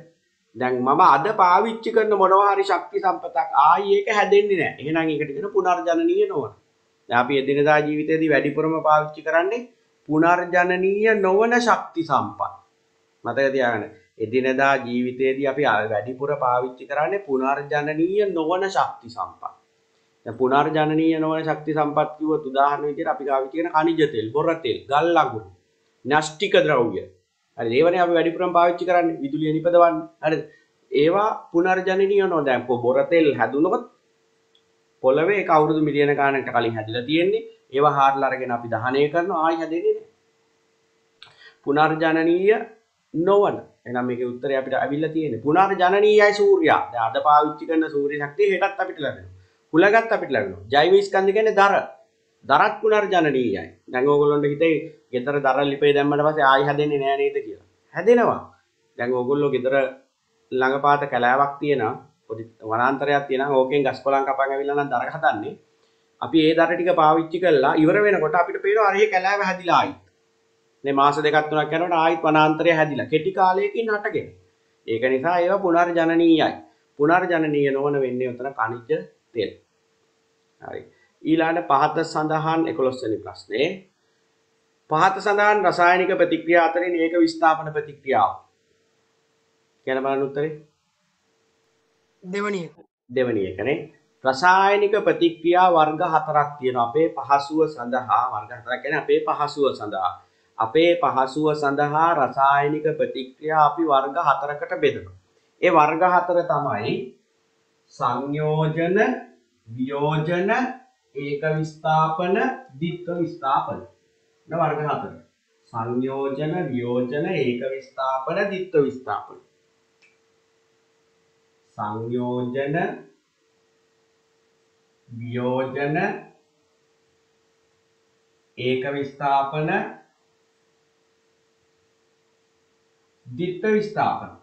දැන් මම අද පාවිච්චි කරන මොනවා හරි ශක්ති සම්පතක් ආයි ඒක හැදෙන්නේ නැහැ. එහෙනම් ඒකට කියන පුනර්ජනනීය නොවන. දැන් අපි එදිනදා ජීවිතයේදී වැඩිපුරම පාවිච්චි කරන්නේ පුනර්ජනනීය නොවන ශක්ති සම්පත්. මතක තියාගන්න. එදිනදා ජීවිතයේදී අපි වැඩිපුර පාවිච්චි කරන්නේ පුනර්ජනනීය නොවන ශක්ති සම්පත්. දැන් පුනර්ජනනීය නොවන ශක්ති සම්පත් කිව්වොත් උදාහරණ විදිහට අපි ගාවි තියෙන khනිජ තෙල්, බොර තෙල්, ගල් ලඟුරු, න්‍යෂ්ටික ද්‍රව්‍ය. හරි ඒවනේ අපි වැඩිපුරම පාවිච්චි කරන්නේ විදුලිය නිපදවන්න. හරිද? ඒවා පුනර්ජනනීය නොවන දැන් බොර තෙල් හැදුනොත් පොළවේ ඒක අවුරුදු මිලියන ගානකට කලින් හැදිලා තියෙන්නේ. ඒවා හාරලා අරගෙන අපි දහනය කරනවා ආයි හැදෙන්නේ නැහැ. පුනර්ජනනීය නොවන. එහෙනම් මේකේ උත්තරය අපිට අවිල්ල තියෙන්නේ. පුනර්ජනනීයයි සූර්යයා. දැන් අද පාවිච්චි කරන සූර්ය ශක්තිය හෙටත් අපිට ලැබෙනවා. කුලගත් අපිට ලැබෙනවා. ජෛව ස්කන්ධ කියන්නේ දර. දරත් පුනර්ජනනීයයි. දැන් ඕගොල්ලොන්ට හිතේ ගෙදර දර ලිපේ දැම්මට පස්සේ ආයි හැදෙන්නේ නෑ නේද කියලා. හැදෙනවා. දැන් ඕගොල්ලෝ ගෙදර ළඟපාත කැලෑවක් තියෙනවා. පොඩි වනාන්තරයක් තියෙනවා. ඕකෙන් ගස් කොළන් කපන් ඇවිල්ලා නම් දර හදන්නේ. අපි ඒ දර ටික පාවිච්චි කරලා ඉවර වෙනකොට අපිට පේනවා අර ඒ කැලෑව හැදිලා ආයි. මේ මාස දෙකක් තුනක් යනකොට ආයිත් වනාන්තරය හැදිලා කෙටි කාලයකින් හටගෙන. ඒක නිසා ඒවා පුනර්ජනනීයයි. පුනර්ජනනීය නොවන වෙන්නේ උතන කනිජ තෙල්. හරි. ඊළඟට පහත සඳහන් 11 වෙනි ප්‍රශ්නේ. පහත සඳහන් රසායනික ප්‍රතික්‍රියා අතරින් ඒක විස්ථාපන ප්‍රතික්‍රියාව. කියන බලන්න උත්තරේ දෙවනිය දෙවැනි එකනේ. රසායනික ප්‍රතික්‍රියා වර්ග හතරක් තියෙනවා. අපේ පහසුව සඳහා වර්ග හතරක් කියන්නේ අපේ පහසුව සඳහා. අපේ පහසුව සඳහා රසායනික ප්‍රතික්‍රියා අපි වර්ග හතරකට බෙදනවා. ඒ වර්ග හතර තමයි සංයෝජන, වියෝජන, ඒක විස්ථාපන, ද්විත්ව විස්ථාපන. න වර්ග හතර. සංයෝජන, වියෝජන, ඒක විස්ථාපන, ද්විත්ව විස්ථාපන. සංයෝජන, වියෝජන, ඒක විස්ථාපන, ද්විත්ව විස්ථාපන.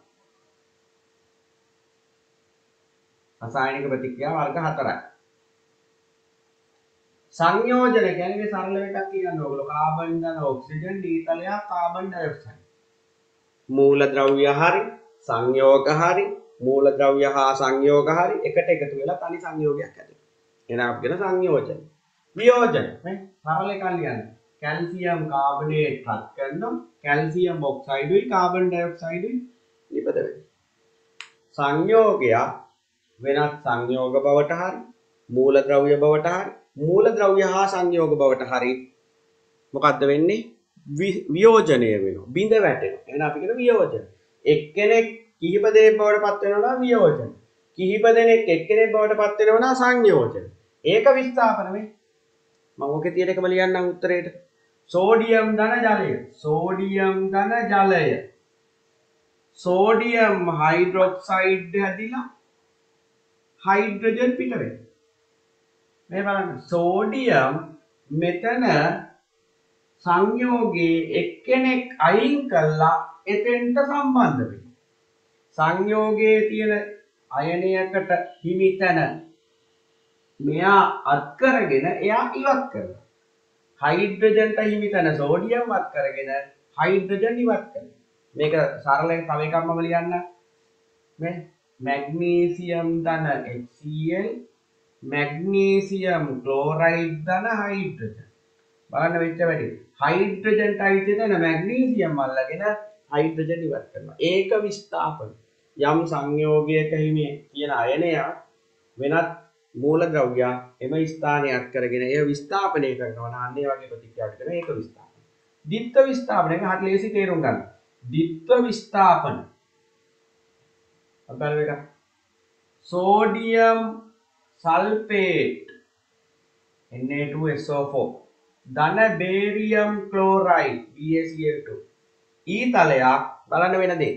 රසායනික ප්‍රතික්‍රියා වර්ග හතරයි. සංයෝජන කියන්නේ මේ සරල එකක් කියන්න ඕගොල්ලෝ කාබන් ධන ඔක්සිජන් දීතලයක් කාබන් ඩයොක්සයිඩ්. මූලද්‍රව්‍ය හරි සංයෝග හරි මූලද්‍රව්‍ය හා සංයෝග හරි එකට එකතු වෙලා තනි සංයෝගයක් හැදෙනවා. එහෙනම් අපි කියන සංයෝජන. වියෝජන මේ සරල එකක් ලියන්න. කැල්සියම් කාබනේට් රත් කරනවා කැල්සියම් ඔක්සයිඩුයි කාබන් ඩයොක්සයිඩුයි නිපද වෙනවා. සංයෝගයක් වෙනත් සංයෝග බවට හරි මූලද්‍රව්‍ය බවට හරි මූලද්‍රව්‍ය හා සංයෝග බවට හරි මොකද්ද වෙන්නේ? වි- වියෝජනය වෙනවා. බිඳ වැටෙනවා. එහෙනම් අපි කියන වියෝජන එක්කෙනෙක් කිහිප දෙනෙක් බවට පත් වෙනවා නම් වියෝජන කිහිප දෙනෙක් එක්කෙනෙක් බවට පත් වෙනවා නම් සංයෝජන ඒක විස්ථාපන මේ මම ඔකේ තියෙන එකම ලියන්නම් උත්තරේට. සෝඩියම් ධන ජලය. සෝඩියම් ධන ජලය. සෝඩියම් හයිඩ්‍රොක්සයිඩ් හැදිලා හයිඩ්‍රජන් පිට වෙනවා. මේ බලන්න සෝඩියම් මෙතන සංයෝගයේ එක්කෙනෙක් අයින් කළා එතෙන්ට සම්බන්ධ වෙනවා. සංයෝගයේ තියෙන අයනයකට හිමිතන මෙයා අත් කරගෙන එයා ඉවත් කරනවා. හයිඩ්‍රජන්ට හිමිතන සෝඩියම් වත් කරගෙන හයිඩ්‍රජන් ඉවත් කරනවා. මේක සරල තව එකක් මම ලියන්න. මේ මැග්නීසියම් ධන HCl මැග්නීසියම් ක්ලෝරයිඩ් ධන හයිඩ්‍රජන්. බලන්න වෙච්ච වැඩි. හයිඩ්‍රජන්ට අයිති තැන මැග්නීසියම් අල්ලගෙන හයිඩ්‍රජන් ඉවත් කරනවා. ඒක විස්ථාපන. යම් සංයෝගයක හිමි තියෙන අයනය වෙනත් මූලද්‍රව්‍යයක් එම ස්ථානයක් කරගෙන එය විස්ථාපනය කරනවා නම් අන්න ඒ වගේ ප්‍රතික්‍රියාවක් කරන ඒක විස්ථාපන ද්විත්ව විස්ථාපන එක හරිය ලේසි තේරුම් ගන්න. ද්විත්ව විස්ථාපන. අපල එක. සෝඩියම් සල්පේට්. Na2SO4 ධන බේරියම් ක්ලෝරයිඩ් BaCl2 ඊතලයක් e බලන්න වෙන දේ.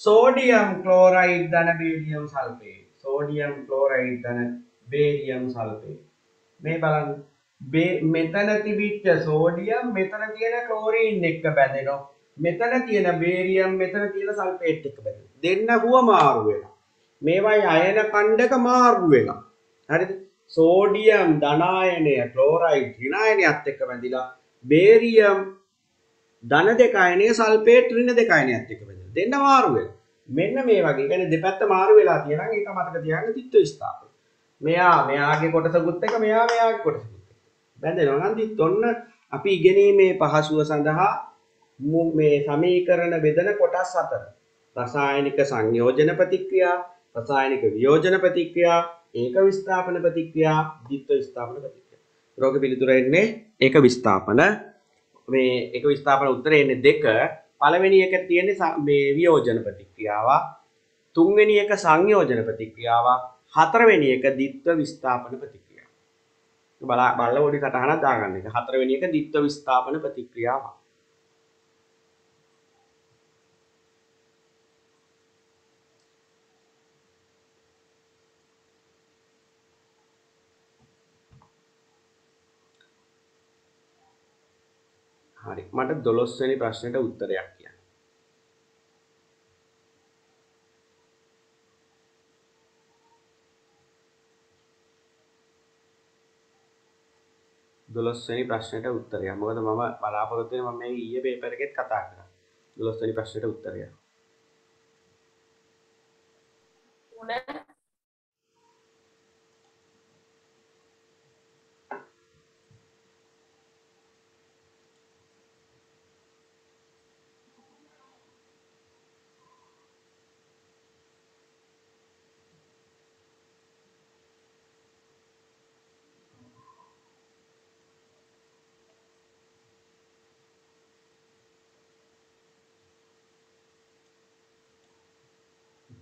සෝඩියම් ක්ලෝරයිඩ් ධන බේරියම් සල්පේට් සෝඩියම් ක්ලෝරයිඩ් ධන බේරියම් සල්පේට් මේ බලන්න. බේ- මෙතන තිබිච්ච සෝඩියම් මෙතන තියෙන ක්ලෝරීන් එක්ක බැඳෙනවා. මෙතන තියෙන බේරියම් මෙතන තියෙන සල්ෆේට් එක්ක බැඳෙනවා. දෙන්න හුව මාරු වෙනවා. මේවයි අයන කණ්ඩක මාරු වෙනවා හරිද? සෝඩියම් ධනායනය ක්ලෝරයිඩ් ඍණායනයත් එක්ක බැඳිලා බේරියම් ධන දෙක අයනය සල්ෆේට් ඍණ දෙක අයනයත් එක්ක බැඳිලා දෙන්න මාරු වෙනවා මෙන්න මේ වගේ. කියන්නේ දෙපැත්ත මාරු වෙලා තියෙනවා ඒක මතක තියාගන්න තිත්තු ස්ථාපන. මෙයා මෙයාගේ කොටසකුත් එක මෙයා මෙයාගේ කොටසකුත් එක බැඳෙනවා නම් දිත් ඔන්න අපි ඉගෙනීමේ පහසුව සඳහා මු- මේ සමීකරණ බෙදන කොටස් හතර රසායනික සංයෝජන ප්‍රතික්‍රියා රසායනික වියෝජන ප්‍රතික්‍රියා ඒක විස්ථාපන ප්‍රතික්‍රියා ද්විත්ව විස්ථාපන ප්‍රතික්‍රියා. රෝග පිළිතුර එන්නේ ඒක විස්ථාපන මේ ඒක විස්ථාපන උත්තරේ එන්නේ දෙක පළවෙනි එක තියෙන්නේ ස- මේ වියෝජන ප්‍රතික්‍රියාවක් තුන්වෙනි එක සංයෝජන ප්‍රතික්‍රියාවක් හතරවෙනි එක ද්විත්ව විස්ථාපන ප්‍රතික්‍රියාව. බලා බලලා පොඩි සටහනක් දාගන්න එක. හතරවෙනි එක ද්විත්ව විස්ථාපන ප්‍රතික්‍රියාවක්. හරි මට 12 වෙනි ප්‍රශ්නෙට උත්තරයක් කියන්න. දොළොස්වැනි ප්‍රශ්නයට උත්තරය මොකද මම බලාපොරොත්තු වෙන්නේ මම මේ ඊයේ පේපර් එකෙත් කතා කරා. දොළොස්වැනි ප්‍රශ්නයට උත්තරය.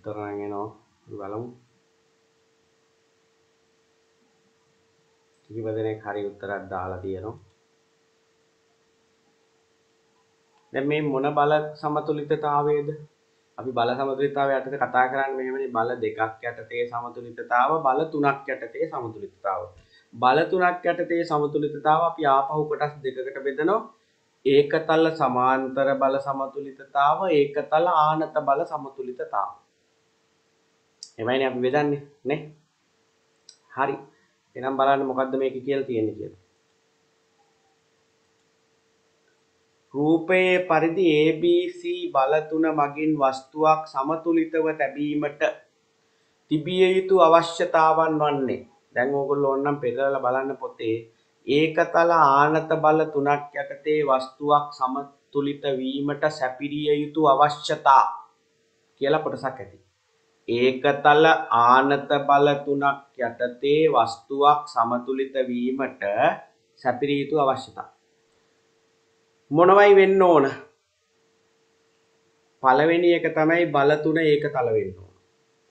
තුන උත්තර නම් එනවා. අපි බලමු. කිහිප දෙනෙක් හරි උත්තරයක් දාලා තියෙනවා. දැන් මේ මොන බල සමතුලිතතාවයේද? අපි බල සමතුලිතතාවය යටතේ කතා කරන්නේ මෙහෙමනේ බල දෙකක් යටතේ සමතුලිතතාව බල තුනක් යටතේ සමතුලිතතාව. බල තුනක් යටතේ සමතුලිතතාව අපි ආපහු කොටස් දෙකකට බෙදනවා. ඒකතල සමාන්තර බල සමතුලිතතාව ඒකතල ආනත බල සමතුලිතතාව. එමයිනේ අපි බෙදන්නේ නේ? හරි. එහෙනම් බලන්න මොකද්ද මේක කියලා තියෙන්නේ කියලා. රූපයේ පරිදි ABC බල තුන මගින් වස්තුවක් සමතුලිතව තැබීමට තිබිය යුතු අවශ්‍යතාවන් වන්නේ. දැන් ඕගොල්ලෝ ඕනනම් පෙරලා බලන්න පොතේ ඒකතල ආනත බල තුනක් යටතේ වස්තුවක් සමතුලිත වීමට සැපිරිය යුතු අවශ්‍යතා කියලා කොටසක් ඇති. ඒකතල ආනත බල තුනක් යටතේ වස්තුවක් සමතුලිත වීමට සැපිරිය යුතු අවශ්‍යතා. මොනවයි වෙන්න ඕන? පළවෙනි එක තමයි බල තුන ඒකතල වෙන්න ඕන.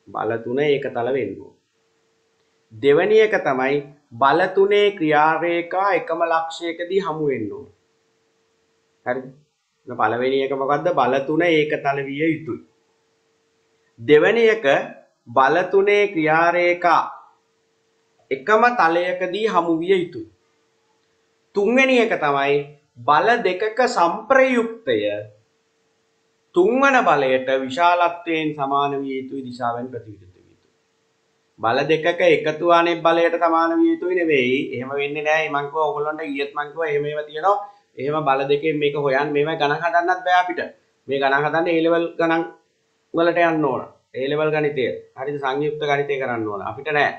බල තුන ඒකතල වෙන්න ඕන. දෙවැනි එක තමයි බල තුනේ ක්‍රියාරේඛා එකම ලක්ෂයකදී හමු වෙන්න ඕන. හරිද? එහෙනම් පළවෙනි එක මොකද්ද? බල තුන ඒකතල විය යුතුයි. දෙවැනි එක බල තුනේ ක්‍රියාරේඛා එකම තලයකදී හමු විය යුතුයි. තුන්වෙනි එක තමයි බල දෙකක සංප්‍රයුක්තය තුන්වන බලයට විශාලත්වයෙන් සමාන විය යුතුයි දිශාවෙන් ප්‍රතිවිරුද්ධ විය යුතුයි. බල දෙකක එකතු අනෙක් බලයට සමාන විය යුතුයි නෙවෙයි. එහෙම වෙන්නේ නැහැ. මං කිව්වා ඕගොල්ලන්ට ඊයේත් මං කිව්වා එහෙම ඒවා තියෙනවා. එහෙම බල දෙකෙන් මේක හොයන්න මේවා ගණන් හදන්නත් බෑ අපිට. මේ ගණන් හදන්න A level ගණන් වලට යන්න ඕන. A level ගණිතය. හරිද? සංයුක්ත ගණිතය කරන්න ඕන. අපිට නෑ.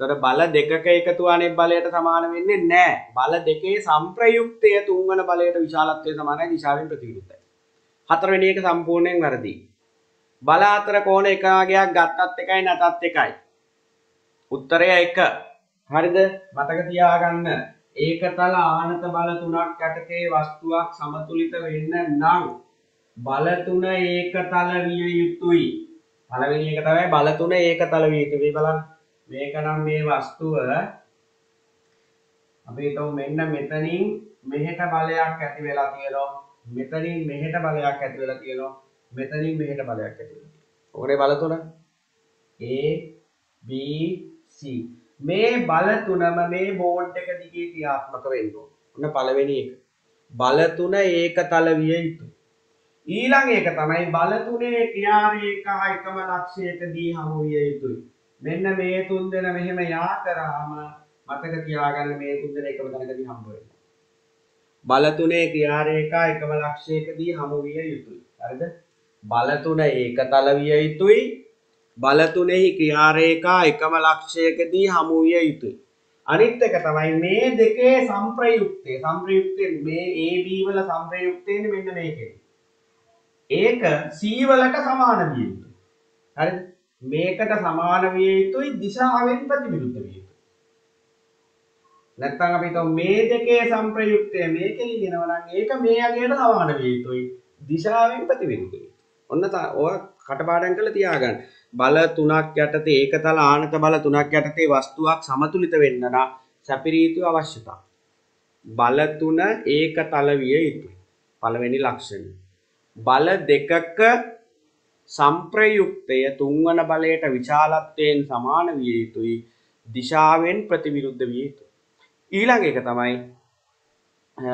එතකොට බල දෙකක එකතු අනෙක් බලයට සමාන වෙන්නේ නෑ. බල දෙකේ සංප්‍රයුක්තය තුන්වන බලයට විශාලත්වය සමානයි දිශාවෙන් ප්‍රතිවිරුද්ධයි. හතරවෙනි එක සම්පූර්ණයෙන් වැරදි. බල අතර කෝණ එක වගේක් ගත්තත් එකයි නැතත් එකයි. උත්තරය එක. හරිද? මතක තියාගන්න. ඒකතල ආනත බල තුනක් යටතේ වස්තුවක් සමතුලිත වෙන්න නම් බල තුන ඒකතල විය යුතුයි. පළවෙනි එක තමයි බල තුන ඒකතල විය යුතුයි. මේ බලන්න. මේක නම් මේ වස්තුව අපි හිතමු මෙන්න මෙතනින් මෙහෙට බලයක් ඇති වෙලා තියෙනවා. මෙතනින් මෙහෙට බලයක් ඇති වෙලා තියෙනවා. මෙතනින් මෙහෙට බලයක් ඇති වෙලා තියෙනවා. ඔකනේ බල තුන. A B C මේ බල තුනම මේ බෝඩ් එක දිගේ ක්‍රියාත්මක වෙන්න ඕන. ඔන්න පළවෙනි එක. බල තුන ඒකතල විය යුතුයි. ඊළඟ එක තමයි බල තුනේ ක්‍රියාරේඛා එකම ලක්ෂයකදී හමු විය යුතුයි. මෙන්න මේ තුන් දෙන මෙහෙම යා කරාම මතක තියාගන්න මේ තුන් දෙන එකම තැනකදී හම්බ වෙනවා. බල තුනේ ක්‍රියාරේඛා එකම ලක්ෂයකදී හමු විය යුතුයි. හරිද? බල තුන ඒකතල විය යුතුයි. බල තුනේහි ක්‍රියාරේඛා එකම ලක්ෂයකදී හමු විය යුතුයි. අනිත් එක තමයි මේ දෙකේ සංප්‍රයුක්තය. සංප්‍රයුක්තය මේ AB වල සංප්‍රයුක්තය මෙන්න මේකේ. ඒක C වලට සමාන විය යුතුයි. හරිද? මේකට සමාන විය යුතුයි දිශාවෙන් ප්‍රතිවිරුද්ධ විය යුතුයි. නැත්තම් අපි හිතමු මේ දෙකේ සංප්‍රයුක්තය මේකෙ ලියනවා නම් ඒක මේ අගයට සමාන විය යුතුයි. දිශාවෙන් ප්‍රතිවිරුද්ධ විය යුතුයි. ඔන්න තා- ඔය කටපාඩම් කරලා තියාගන්න. බල තුනක් යටතේ ඒකතල ආනත බල තුනක් යටතේ වස්තුවක් සමතුලිත වෙන්න නම් සැපිරිය යුතු අවශ්‍යතා. බල තුන ඒකතල විය යුතුයි. පළවෙනි ලක්ෂණය. බල දෙකක සංප්‍රයුක්තය තුන්වන බලයට විශාලත්වයෙන් සමාන විය යුතුයි. දිශාවෙන් ප්‍රතිවිරුද්ධ විය යුතුයි. ඊළඟ එක තමයි අ,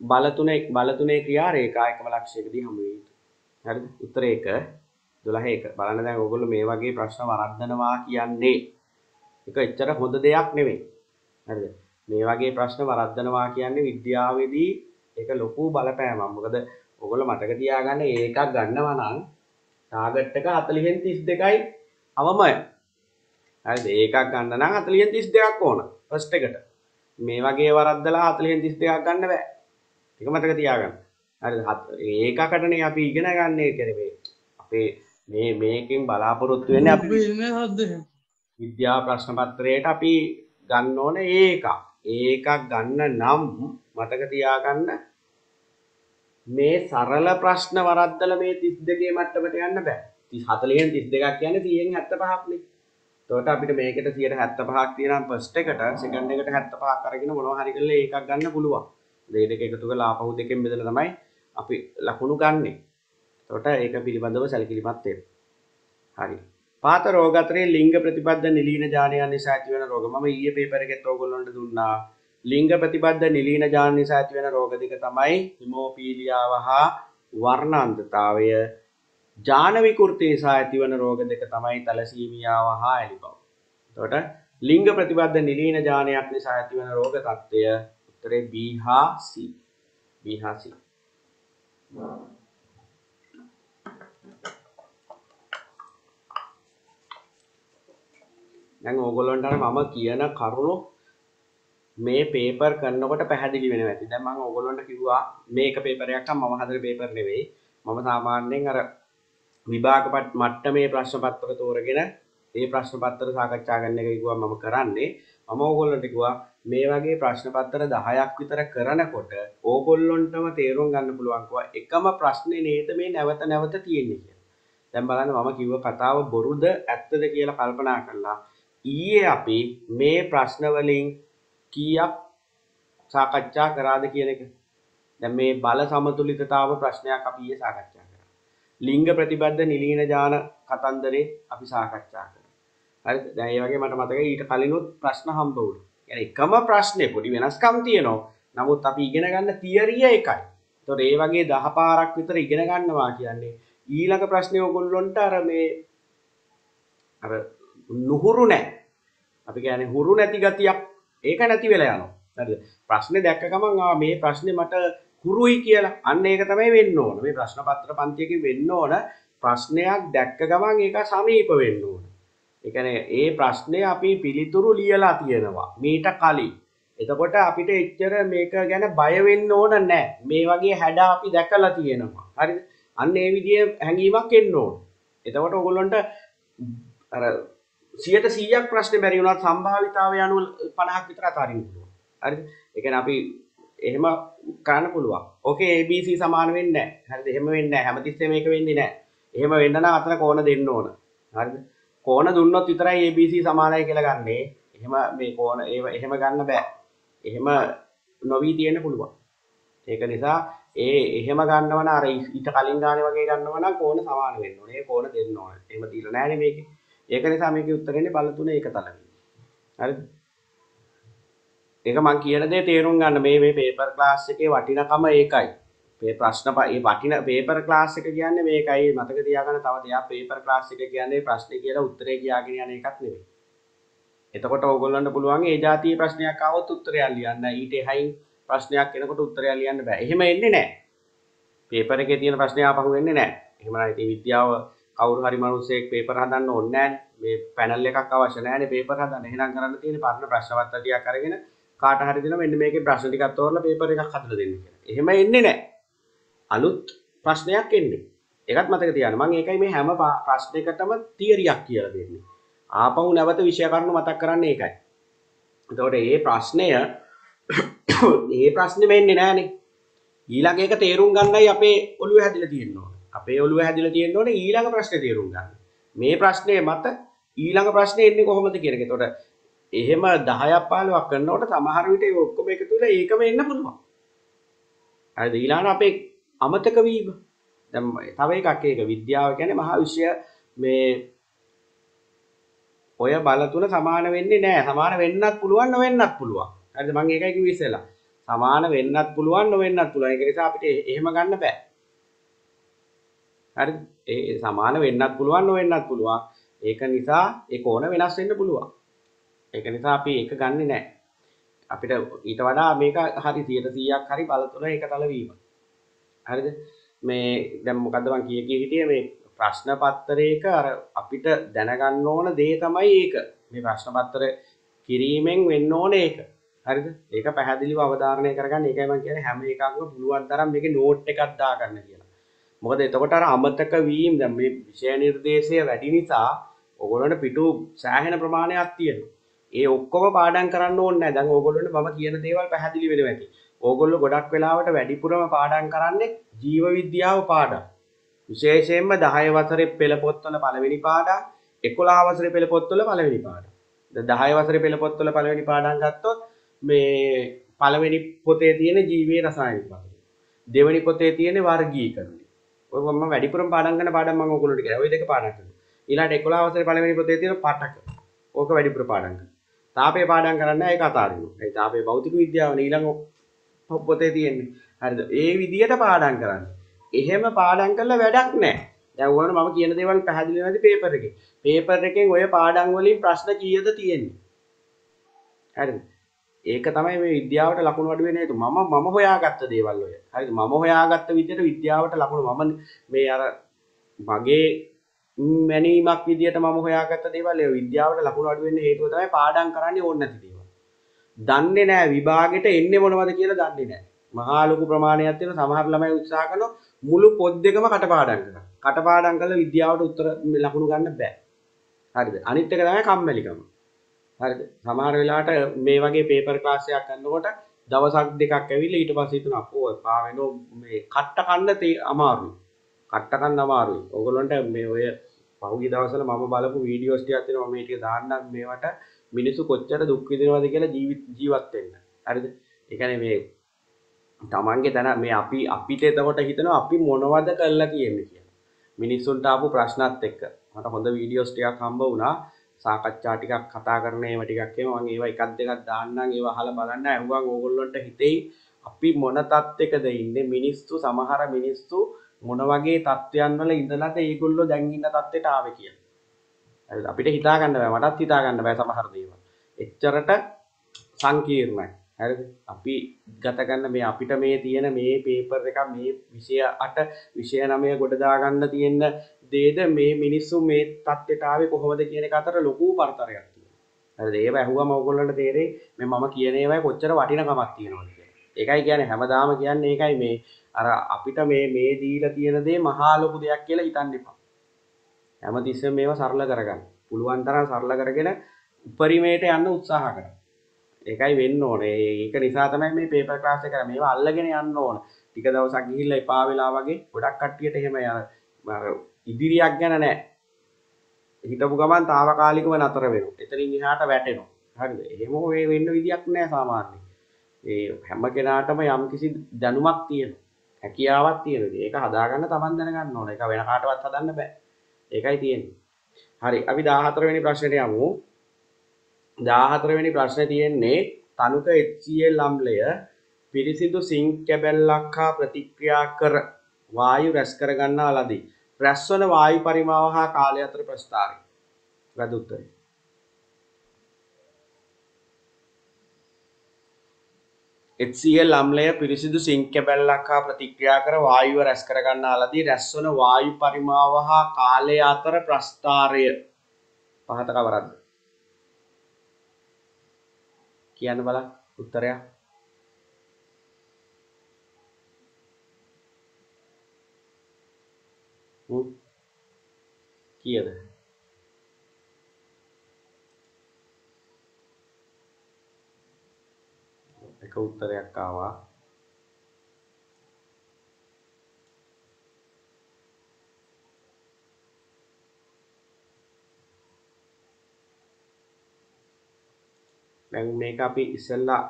බල තුනේ බල තුනේ ක්‍රියා රේඛා එකම ලක්ෂයකදී හමු විය යුතුයි. හරිද? උත්තර එක 12 එක. බලන්න දැන් ඔයගොල්ලෝ මේ වගේ ප්‍රශ්න වරද්දනවා කියන්නේ ඒක එච්චර හොඳ දෙයක් නෙවෙයි. හරිද? මේ වගේ ප්‍රශ්න වරද්දනවා කියන්නේ විද්‍යාවේදී ඒක ලොකු බලපෑමක්. මොකද ඔයගොල්ලෝ මතක තියාගන්න ඒකක් ගන්නවා නම් ටාගට් එක 40න් 32යි අවමයි. හරිද? ඒකක් ගන්න නම් 40න් 32ක් ඕන. ෆස්ට් එකට. මේ වගේ වරද්දලා 40න් 32ක් ගන්න බෑ. ඒක මතක තියාගන්න. හරිද? ඒකකටනේ අපි ඉගෙන ගන්න නෙවෙයි. අපේ මේ මේකෙන් බලාපොරොත්තු වෙන්නේ අපි විද්‍යා ප්‍රශ්න පත්‍රයට අපි ගන්න ඕන ඒක. ඒකක් ගන්න නම් මතක තියාගන්න මේ සරල ප්‍රශ්න වරද්දල මේ 32 මට්ටමට යන්න බෑ. 40න් 32ක් කියන්නේ 100න් 75ක් නේ. එතකොට අපිට මේකට 175ක් තියෙනවා ෆස්ට් එකට සෙකන්ඩ් එකට 75ක් අරගෙන මොනවා හරි කරලා ඒකක් ගන්න පුළුවන්. මේ දෙක එකතු කරලා ආපහු දෙකෙන් බෙදලා තමයි අපි ලකුණු ගන්නෙ. එතකොට ඒක පිළිබඳව සැලකිලිමත් වෙන්න. හරි. පාත රෝග අතරේ ලිංග ප්‍රතිබද්ධ නිලීන ජානයන් නිසා ඇති වෙන රෝග. මම ඊයේ පේපර් එකෙත් ඕගොල්ලන්ට දුන්නා. ලිංග ප්‍රතිබද්ධ නිලීන ජාන නිසා ඇති වෙන රෝග දෙක තමයි හිමෝෆීලියාව හා වර්ණාන්ධතාවය. ජාන විකෘති නිසා ඇතිවන රෝග දෙක තමයි තැලසීමියාව හා ඇලිබව. එතකොට ලිංග ප්‍රතිබද්ධ නිලීන ජානයක් නිසා ඇතිවන රෝග තත්ත්වය උත්තරේ B හා C. B හා C. දැන් ඕගොල්ලන්ට අර මම කියන කරුණු මේ පේපර් කරනකොට පැහැදිලි වෙනවා ඇති. දැන් මම ඕගොල්ලන්ට කිව්වා මේක පේපරයක් නම් මම හදන පේපර් නෙවෙයි. මම සාමාන්‍යයෙන් අර විභාග පත්- මට්ටමේ ප්‍රශ්න පත්‍ර තෝරගෙන ඒ ප්‍රශ්න පත්‍ර සාකච්ඡා කරන එක කිව්වා මම කරන්නේ. මම ඕගොල්ලන්ට කිව්වා මේ වගේ ප්‍රශ්න පත්‍ර 10ක් විතර කරනකොට ඕගොල්ලොන්ටම තේරුම් ගන්න පුළුවන් කිව්වා එකම ප්‍රශ්නේ නේද මේ නැවත නැවත තියෙන්නේ කියලා. දැන් බලන්න මම කිව්ව කතාව බොරුද ඇත්තද කියලා කල්පනා කරලා ඊයේ අපි මේ ප්‍රශ්න වලින් කීයක් සාකච්ඡා කරාද කියන එක. දැන් මේ බල සමතුලිතතාව ප්‍රශ්නයක් අපි ඊයේ සාකච්ඡා කරා. ලිංග ප්‍රතිබද්ධ නිලීන ජාන කතන්දරේ අපි සාකච්ඡා කරා. හරිද? දැන් ඒ වගේ මට මතකයි ඊට කලිනුත් ප්‍රශ්න හම්බ වුණා. يعني එකම ප්‍රශ්නේ පොඩි වෙනස්කම් තියෙනවා. නමුත් අපි ඉගෙන ගන්න තියරිය එකයි. ඒතකොට ඒ වගේ දහ පාරක් විතර ඉගෙන ගන්නවා කියන්නේ ඊළඟ ප්‍රශ්නේ ඔයගොල්ලොන්ට අර මේ අර නුහුරු නැහැ. අපි කියන්නේ හුරු නැති ගතියක් ඒක නැති වෙලා යනවා. හරිද? ප්‍රශ්නේ දැක්ක ගමන් ආ මේ ප්‍රශ්නේ මට හුරුයි කියලා. අන්න ඒක තමයි වෙන්න ඕන. මේ ප්‍රශ්න පත්‍ර පන්තියකින් වෙන්න ඕන ප්‍රශ්නයක් දැක්ක ගමන් ඒක සමීප වෙන්න ඕන. ඒ කියන්නේ ඒ ප්‍රශ්නේ අපි පිළිතුරු ලියලා තියෙනවා මීට කලින්. එතකොට අපිට එච්චර මේක ගැන බය වෙන්න ඕන නැහැ. මේ වගේ හැඩ අපි දැකලා තියෙනවා. හරිද? අන්න ඒ විදිහේ හැඟීමක් එන්න ඕන. එතකොට ඔයගොල්ලන්ට අර 100%ක් ප්‍රශ්නේ බැරි වුණත් සම්භාවිතාවය අනුව 50ක් විතර අතාරින්න පුළුවන්. හරිද? ඒ කියන්නේ අපි එහෙම කරන්න පුළුවන්. ඕකේ ABC සමාන වෙන්නේ නැහැ. හරිද? එහෙම වෙන්නේ නැහැ. හැමතිස්සෙම මේක වෙන්නේ නැහැ. එහෙම වෙන්න නම් අතන කෝණ දෙන්න ඕන. හරිද? කෝණ දුන්නොත් විතරයි ABC සමානයි කියලා ගන්නේ. එහෙම මේ කෝණ ඒව එහෙම ගන්න බෑ. එහෙම නොවි තියෙන්න පුළුවන්. ඒක නිසා ඒ එහෙම ගන්නව නම් අර ඊට කලින් ගානේ වගේ ගන්නව නම් කෝණ සමාන වෙන්න ඕනේ. ඒ කෝණ දෙන්න ඕනේ. එහෙම දීලා නැහැනේ මේකේ. ඒක නිසා මේකේ උත්තරෙන්නේ බල තුනේ ඒක තලවි. හරිද? ඒක මම කියන දේ තේරුම් ගන්න මේ මේ පේපර් ක්ලාස් එකේ වටිනකම ඒකයි. මේ ප්‍රශ්න ප- ඒ වටින පේපර් ක්ලාස් එක කියන්නේ මේකයි මතක තියාගන්න තව දෙයක් පේපර් ක්ලාස් එක කියන්නේ ප්‍රශ්නේ කියලා උත්තරේ කියාගෙන යන එකක් නෙවෙයි. එතකොට ඕගොල්ලන්ට පුළුවන් ඒ જાතිය ප්‍රශ්නයක් ආවොත් උත්තරයක් ලියන්න. ඊට එහයින් ප්‍රශ්නයක් එනකොට උත්තරයක් ලියන්න බෑ. එහෙම එන්නේ නැහැ. පේපර් එකේ තියෙන ප්‍රශ්නේ ආපහු එන්නේ නැහැ. එහෙම නම් ඉතින් විද්‍යාව කවුරු හරි මිනිස්සෙක් පේපර් හදන්න ඕනේ නැහැනේ. මේ පැනල් එකක් අවශ්‍ය නැහැනේ පේපර් හදන්න. එහෙනම් කරන්න තියෙන්නේ පරණ ප්‍රශ්න පත්‍ර ටිකක් අරගෙන කාට හරි දෙනවා මෙන්න මේකේ ප්‍රශ්න ටිකක් තෝරලා පේපර් එකක් හදලා දෙන්න කියලා. එහෙම එන්නේ නැහැ. අලුත් ප්‍රශ්නයක් එන්නේ. ඒකත් මතක තියාගන්න. මම ඒකයි මේ හැම පා- ප්‍රශ්නයකටම තියරියක් කියලා දෙන්නේ. ආපහු නැවත විෂය කරුණු මතක් කරන්නේ ඒකයි. එතකොට මේ ප්‍රශ්නය මේ ප්‍රශ්නේ වෙන්නේ නැහනේ. ඊළඟ එක තේරුම් ගන්නයි අපේ ඔළුවේ හැදිලා තියෙන්න ඕනේ. අපේ ඔළුවේ හැදිලා තියෙන්න ඕනේ ඊළඟ ප්‍රශ්නේ තේරුම් ගන්න. මේ ප්‍රශ්නේ මත ඊළඟ ප්‍රශ්නේ එන්නේ කොහොමද කියන එක. එතකොට එහෙම 10ක් 15ක් කරනකොට සමහර විට ඒ ඔක්කොම එකතු වෙලා ඒකම එන්න පුළුවන්. හරිද? ඊළඟ අපේ අමතක වීම. දැන් තව එකක් ඒක විද්‍යාව කියන්නේ මහා විශ්ය මේ ඔය බල තුන සමාන වෙන්නේ නැහැ. සමාන වෙන්නත් පුළුවන් නොවෙන්නත් පුළුවන්. හරිද? මම ඒකයි කිව්වේ ඉස්සෙල්ලා. සමාන වෙන්නත් පුළුවන් නොවෙන්නත් පුළුවන්. ඒක නිසා අපිට එහෙම ගන්න බෑ. හරිද? ඒ සමාන වෙන්නත් පුළුවන් නොවෙන්නත් පුළුවන්. ඒක නිසා ඒ කෝණ වෙනස් වෙන්න පුළුවන්. ඒක නිසා අපි ඒක ගන්නෙ නැහැ. අපිට ඊට වඩා මේක හරි 100%ක් හරි බල තුන එකතල වීම. හරිද? මේ දැන් මොකද්ද මං කිය කී හිටියේ මේ ප්‍රශ්න පත්තරයක අර අපිට දැනගන්න ඕන දේ තමයි ඒක. මේ ප්‍රශ්න පත්තර කිරීමෙන් වෙන්න ඕනේ ඒක. හරිද? ඒක පැහැදිලිව අවධාරණය කරගන්න. ඒකයි මම කියන්නේ හැම එකක්ම පුළුවන් තරම් මේකේ නෝට් එකක් දාගන්න කියලා. මොකද එතකොට අර අමතක වීම දැන් මේ විෂය නිර්දේශය වැඩි නිසා ඔයගොල්ලන්ට පිටු සෑහෙන ප්‍රමාණයක් තියෙනවා. ඒ ඔක්කොම පාඩම් කරන්න ඕනේ නැහැ. දැන් ඕගොල්ලන්ට මම කියන දේවල් පැහැදිලි වෙනවා ඇති. ඕගොල්ලෝ ගොඩක් වෙලාවට වැඩිපුරම පාඩම් කරන්නේ ජීව විද්‍යාව පාඩම්. විශේෂයෙන්ම 10 වසරේ පෙළ පොත්වල පළවෙනි පාඩම් 11 වසරේ පෙළ පොත්වල පළවෙනි පාඩම්. දැන් 10 වසරේ පෙළ පොත්වල පළවෙනි පාඩම් ගත්තොත් මේ පළවෙනි පොතේ තියෙන ජීවයේ රසායනික පදනම. දෙවෙනි පොතේ තියෙන වර්ගීකරණය. ඔය මම වැඩිපුරම පාඩම් කරන පාඩම් මම ඔයගොල්ලන්ට කියලා. ඔය දෙක පාඩම් කරනවා. ඊළඟට 11 වසරේ පළවෙනි පොතේ තියෙන පටක. ඕක වැඩිපුර පාඩම් කරනවා. තාපේ පාඩම් කරන්න ඒක අතාරිනවා. ඒ තාපේ භෞතික විද්‍යාවනේ ඊළඟ පොතේ තියෙන්නේ. හරිද? ඒ විදියට පාඩම් කරන්න. එහෙම පාඩම් කරලා වැඩක් නැහැ. දැන් ඕගොල්ලෝ මම කියන දේවල් පැහැදිලි නැති පේපර් එකේ. පේපර් එකෙන් ඔය පාඩම් වලින් ප්‍රශ්න කීයද තියෙන්නේ? හරිද? ඒක තමයි මේ විද්‍යාවට ලකුණු අඩු වෙන හේතුව. මම මම හොයාගත්ත දේවල් ඔය. හරිද? මම හොයාගත්ත විදිහට විද්‍යාවට ලකුණු මම මේ අර මගේ මැනීමක් විදිහට මම හොයාගත්ත දේවල් ඒ විද්‍යාවට ලකුණු අඩු වෙන්න හේතුව තමයි පාඩම් කරන්නේ ඕනේ නැති දේවල්. දන්නේ නැහැ විභාගෙට එන්නේ මොනවද කියලා දන්නේ නැහැ. මහා ලොකු ප්‍රමාණයක් තියෙන සමහර ළමයි උත්සාහ කරනවා මුළු පොත් දෙකම කටපාඩම් කරන්න. කටපාඩම් කරලා විද්‍යාවට උත්තර ලකුණු ගන්න බෑ. හරිද? අනිත් එක තමයි කම්මැලිකම. හරිද? සමහර වෙලාවට මේ වගේ පේපර් ක්ලාස් එකක් කරනකොට දවසක් දෙකක් ඇවිල්ලා ඊට පස්සේ හිතනවා අපෝ පා වෙනෝ මේ කට්ට කන්න තේ අමාරුයි. කට්ට කන්න අමාරුයි. ඕගොල්ලන්ට මේ ඔය පහුගිය දවස්වල මම බලපු වීඩියෝස් ටිකක් තියෙනවා මම මේ ටික දාන්නම් මේවට මිනිස්සු කොච්චර දුක් විඳිනවද කියලා ජීවිත ජීවත් වෙන්න. හරිද? ඒ කියන්නේ මේ තමන්ගේ තැන මේ අපි අපිට එතකොට හිතනවා අපි මොනවද කරලා කියන්නේ කියලා. මිනිස්සුන්ට ආපු ප්‍රශ්නත් එක්ක මට හොඳ වීඩියෝස් ටිකක් හම්බ වුණා. සාකච්ඡා ටිකක් කතා කරන ඒවා ටිකක් එහෙම මම ඒවා එකක් දෙකක් දාන්නම් ඒවා අහලා බලන්න අහුවන් ඕගොල්ලොන්ට හිතෙයි අපි මොන තත්ත්වයකද ඉන්නේ මිනිස්සු සමහර මිනිස්සු මොන වගේ තත්ත්වයන් වල ඉඳලාද ඒගොල්ලෝ දැන් ඉන්න තත්ත්වයට ආවේ කියලා. හරිද? අපිට හිතා ගන්න බෑ මටත් හිතා ගන්න බෑ සමහර දේවල්. එච්චරට සංකීර්ණයි. හරිද? අපි ගත ගන්න මේ අපිට මේ තියෙන මේ පේපර් එක මේ විෂය 8 විෂය 9 ගොඩ දාගන්න තියෙන දේද මේ මිනිස්සු මේ තත්ත්වයට ආවේ කොහොමද කියන එක අතර ලොකු පරතරයක් තියෙනවා. හරිද? ඒව ඇහුවම ඕගොල්ලන්ට තේරෙයි මේ මම කියන ඒවායි කොච්චර වටිනකමක් තියෙනවද කියලා. ඒකයි කියන්නේ හැමදාම කියන්නේ ඒකයි මේ අර අපිට මේ මේ දීලා තියෙන දේ මහා ලොකු දෙයක් කියලා හිතන්න එපා. හැමතිස්සෙම මේවා සරල කරගන්න. පුළුවන් තරම් සරල කරගෙන උපරිමයට යන්න උත්සාහ කරන්න. ඒකයි වෙන්න ඕනේ. ඒක නිසා තමයි මේ පේපර් ක්ලාස් එක මේවා අල්ලගෙන යන්න ඕන. ටික දවසක් ගිහිල්ලා එපා වෙලා වගේ ගොඩක් කට්ටියට එහෙම යන අර ඉදිරියක් ගැන නැහැ. හිතපු ගමන් తాවකාලිකව නතර වෙනවා. එතනින් එහාට වැටෙනවා. හරිද? එහෙම ඔය වෙන්න විදියක් නැහැ සාමාන්‍යයෙන්. ඒ හැම කෙනාටම යම්කිසි දැනුමක් තියෙනවා. හැකියාවක් තියෙනවා. ඒක හදාගන්න Taman දැනගන්න ඕන. ඒක වෙන කාටවත් හදන්න බෑ. ඒකයි තියෙන්නේ. හරි. අපි 14 වෙනි ප්‍රශ්නෙට යමු. 14 වෙනි ප්‍රශ්නේ තියෙන්නේ තනුක HCl අම්ලය පිරිසිදු සිංක් කැබැල්ලක් හා ප්‍රතික්‍රියා කර වායු රැස් කර ගන්නා ලදී. රැස්වන වායු පරිමාව හා කාලය අතර ප්‍රස්ථාරය. වැද උත්තරය. HCl අම්ලය පිරිසිදු සිංක් කැබැල්ලක් හා ප්‍රතික්‍රියා කර වායුව රැස් කර ගන්නා ලදී. රැස්වන වායු පරිමාව හා කාලය අතර ප්‍රස්ථාරය. පහත කවරක්ද? කියන්න බලන්න උත්තරයක්. කීයද එක උත්තරයක් ආවා දැන් මේක අපි ඉස්සෙල්ලා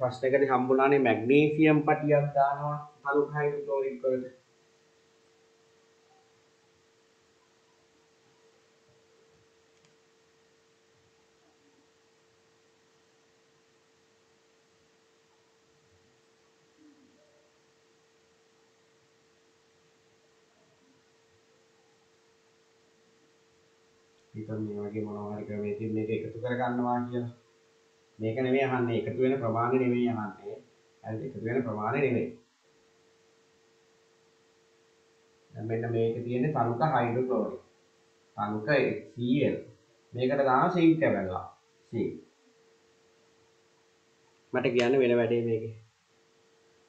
ප්‍රශ්නයකදී හම්බුණානේ මැග්නීසියම් පටියක් දානවා අලුත් හයිඩ්‍රොක්ලෝරික් වලට හිතන්න මේ වගේ මොනවා හරි ක්‍රමයකින් මේක එකතු කරගන්නවා කියලා. මේක නෙමෙයි අහන්නේ එකතු වෙන ප්‍රමාණය නෙමෙයි අහන්නේ. හරිද? එකතු වෙන ප්‍රමාණය නෙමෙයි. දැන් මෙන්න මේක තියෙන්නේ තනුක හයිඩ්‍රොක්ලෝරික්. තනුක HCl. මේකට දාන සිංක් කැවල්ලා. සිංක්. මට කියන්න වෙන වැඩේ මේකේ.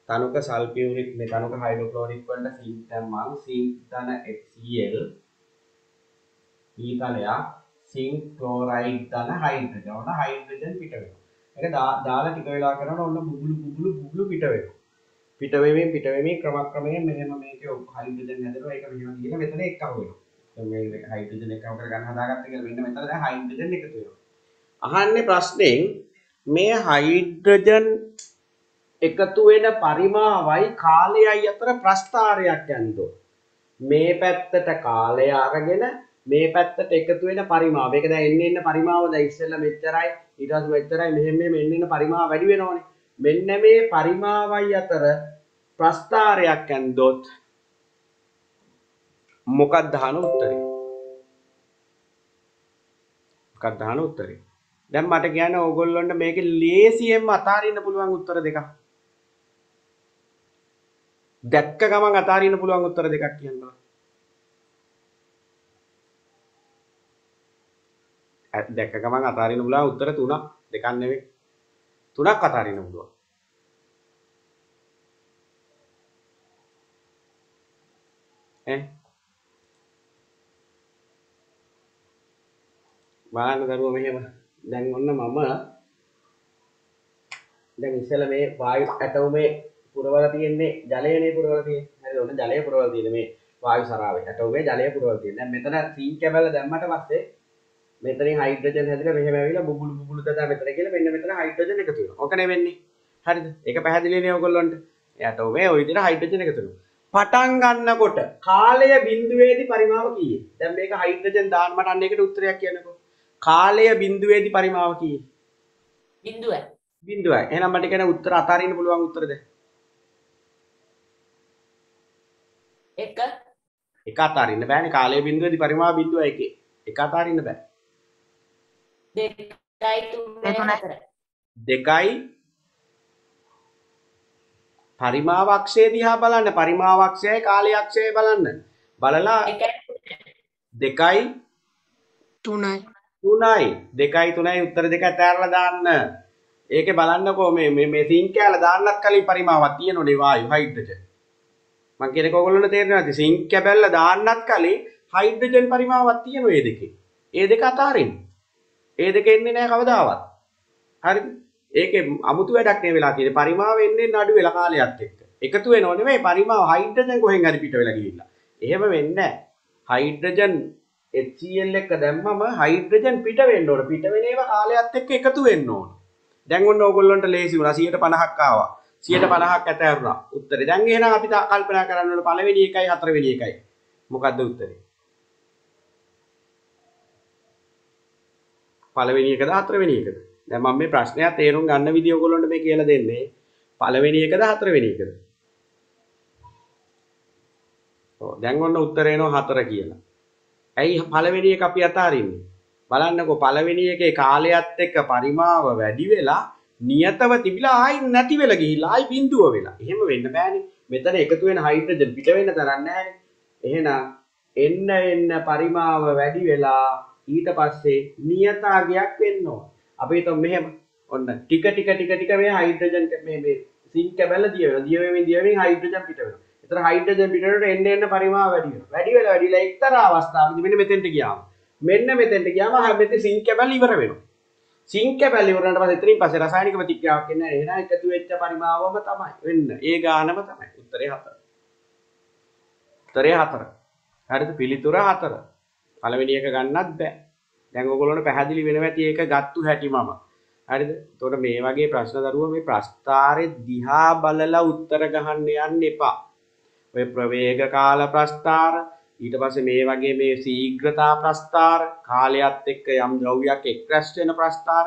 තනුක සල්ෆියුරික් මේ තනුක හයිඩ්‍රොක්ලෝරික් වලට සිංක් දැම්මම සිංක් ධන HCl ඊතලයක් සිංක් ක්ලෝරයිඩ් ධන හයිඩ්‍රජන්. ඔන්න හයිඩ්‍රජන් පිට වෙනවා. ඒක දා- දාලා ටික වෙලා කරනකොට ඔන්න බුබුලු බුබුලු බුබුලු පිට වෙනවා. පිට වෙමින් පිට වෙමින් ක්‍රමක්‍රමයෙන් මෙහෙම මේකේ හයිඩ්‍රජන් හැදෙනවා. ඒක මෙහෙම ගිහලා මෙතන එක්කව වෙනවා. දැන් මේ හයිඩ්‍රජන් එකව කරගන්න හදාගත්ත කියලා මෙන්න මෙතන දැන් හයිඩ්‍රජන් එකතු වෙනවා. අහන්නේ ප්‍රශ්නෙන් මේ හයිඩ්‍රජන් එකතු වෙන පරිමාවයි කාලයයි අතර ප්‍රස්ථාරයක් යන්නෝ. මේ පැත්තට කාලය අරගෙන මේ පැත්තට එකතු වෙන පරිමාව. ඒක දැන් එන්න එන්න පරිමාව දැන් ඉස්සෙල්ලා මෙච්චරයි ඊට පස්සේ මෙච්චරයි මෙහෙම මෙහෙම එන්න එන්න පරිමාව වැඩි වෙනවනේ. මෙන්න මේ පරිමාවයි අතර ප්‍රස්ථාරයක් ඇන්දොත් මොකක්ද අහන උත්තරේ? මොකක්ද අහන උත්තරේ? දැන් මට කියන්න ඕගොල්ලොන්ට මේකේ ලේසියෙන්ම අතාරින්න පුළුවන් උත්තර දෙකක්. දැක්ක ගමන් අතාරින්න පුළුවන් උත්තර දෙකක් කියන්නවා. දැක්ක ගමන් අතාරින්න පුළුවන් උත්තර තුනක් දෙකක් නෙවෙයි. තුනක් අතාරින්න පුළුවන්. ඈ? බලන්න දරුවෝ මෙහෙම. දැන් ඔන්න මම දැන් ඉස්සෙල්ලා මේ වායු ඇටෝමේ පුරවලා තියෙන්නේ ජලයනේ පුරවලා තියෙන්නේ. හරිද? ඔන්න ජලය පුරවලා තියෙන්නේ මේ වායු සරාවේ. ඇටෝමේ ජලය පුරවලා තියෙන්නේ. දැන් මෙතන සීන් කැබල දැම්මට පස්සේ මෙතනින් හයිඩ්‍රජන් හැදිලා මෙහෙම ඇවිල්ලා බුබුලු බුබුලු දදා මෙතන කියලා මෙන්න මෙතන හයිඩ්‍රජන් එකතු වෙනවා. ඕකනේ වෙන්නේ. හරිද? ඒක පැහැදිලිනේ ඔයගොල්ලන්ට. ඇටෝමේ ওই විදිහට හයිඩ්‍රජන් එකතු වෙනවා. පටන් ගන්නකොට කාලය බිඳුවේදී පරිමාව කීයේ? දැන් මේක හයිඩ්‍රජන් දාන්න මට අන්න ඒකට උත්තරයක් කියන්නකෝ. කාලය බිඳුවේදී පරිමාව කීයේ? බිඳුවයි. බිඳුවයි. එහෙනම් මට කියන උත්තර අතාරින්න පුළුවන් උත්තරද? එක එක අතාරින්න බෑනේ. කාලය බිඳුවේදී පරිමාව බිඳුවයි එකේ. එක අතාරින්න බෑ. දෙකයි පරිමාවක්ෂය දිහා බලන්න. පරිමාවක්ෂයයි කාලයක්ෂයයි බලන්න. බලලා දෙකයි. තුනයි. තුනයි. දෙකයි තුනයි උත්තර දෙක ඇතෑරලා දාන්න. ඒකේ බලන්නකෝ මේ මේ මේ සිංක් කෑල්ල දාන්නත් කලින් පරිමාවක් තියෙනෝනේ වායු හයිඩ්‍රජන්. මං කියන්නේ ඔයගොල්ලන්ට තේරෙනවද සිංක් කැබැල්ල දාන්නත් කලින් හයිඩ්‍රජන් පරිමාවක් තියෙනවා මේ දෙකේ. ඒ දෙක අතාරින්න ඒ දෙක එන්නේ නැහැ කවදාවත්. හරිද ඒකේ අමුතු වැඩක් නේ වෙලා තියෙන්නේ. පරිමාව එන්නේ නඩු වෙලා කාලයත් එක්ක. එකතු වෙනව නෙමෙයි පරිමාව හයිඩ්‍රජන් කොහෙන් හරි පිට වෙලා ගිහිල්ලා. එහෙම වෙන්නේ නැහැ හයිඩ්‍රජන් HCl එක දැම්මම හයිඩ්‍රජන් පිට වෙන්න ඕන. පිට වෙන ඒවා කාලයත් එක්ක එකතු වෙන්න ඕන. දැන් ඔන්න ඕගොල්ලන්ට ලේසි වුණා. 150ක් ආවා. 150ක් ඇතෑරුණා උත්තරේ. දැන් එහෙනම් අපි තා- කල්පනා කරන්න ඕන. පළවෙනි එකයි හතරවෙනි එකයි. මොකද්ද උත්තරේ? පළවෙනි එකද හතරවෙනි එකද? දැන් මම මේ ප්‍රශ්නයක් තේරුම් ගන්න විදිය ඔයගොල්ලන්ට මේ කියලා දෙන්නේ. පළවෙනි එකද හතරවෙනි එකද? ඔව් දැන් ඔන්න උත්තර එනවා හතර කියලා. ඇයි පළවෙනි එක අපි අතාරින්නේ? බලන්නකෝ පළවෙනි එකේ කාලයත් එක්ක පරිමාව වැඩි වෙලා නියතව තිබිලා ආයි නැති වෙලා ගිහිල්ලා ආයි බිඳුව වෙලා. එහෙම වෙන්න බෑනේ. මෙතන එකතු වෙන හයිඩ්‍රජන් පිට වෙන්න තරක් නැහැනේ එහෙනම් එන්න එන්න පරිමාව වැඩි වෙලා ඊට පස්සේ නියතාගයක් වෙන්න ඕන අපි හිතමු මෙහෙම ඔන්න ටික ටික ටික ටික මේ හයිඩ්‍රජන් මේ මේ සිංක් කැබැල්ල දිය වෙනවා දිය වෙමින් දිය වෙමින් හයිඩ්‍රජන් පිට වෙනවා එතන හයිඩ්‍රජන් පිටරට එන්න එන්න පරිමාව වැඩි වෙනවා. වැඩි වෙලා වැඩිලා එක්තරා අවස්ථාවකදී මෙන්න මෙතෙන්ට ගියාම මෙන්න මෙතෙන්ට ගියාම හැ මෙතන සිංක් කැබල් ඉවර වෙනවා. සිංක් කැබල් ඉවර වුණාට පස්සේ එතනින් පස්සේ රසායනික ප්‍රතික්‍රියාවක් එන්නේ නැහැ. එහෙනම් එකතු වෙච්ච පරිමාවම තමයි වෙන්න. ඒ ගානම තමයි. උත්තරේ 4. උත්තරේ 4. හරිද? පිළිතුර 4. පළවෙනි එක ගන්නත් බෑ. දැන් ඔයගොල්ලන්ට පැහැදිලි වෙනවා ඇති ඒක ගත්තු හැටි මම. හරිද? එතකොට මේ වගේ ප්‍රශ්න දරුවෝ මේ ප්‍රස්තාරේ දිහා බලලා උත්තර ගහන්න යන්න එපා. ඔය ප්‍රවේග කාල ප්‍රස්ථාර ඊට පස්සේ මේ වගේ මේ ශීඝ්‍රතා ප්‍රස්ථාර කාලයත් එක්ක යම් ද්‍රව්‍යයක් එක්රැස් වෙන ප්‍රස්ථාර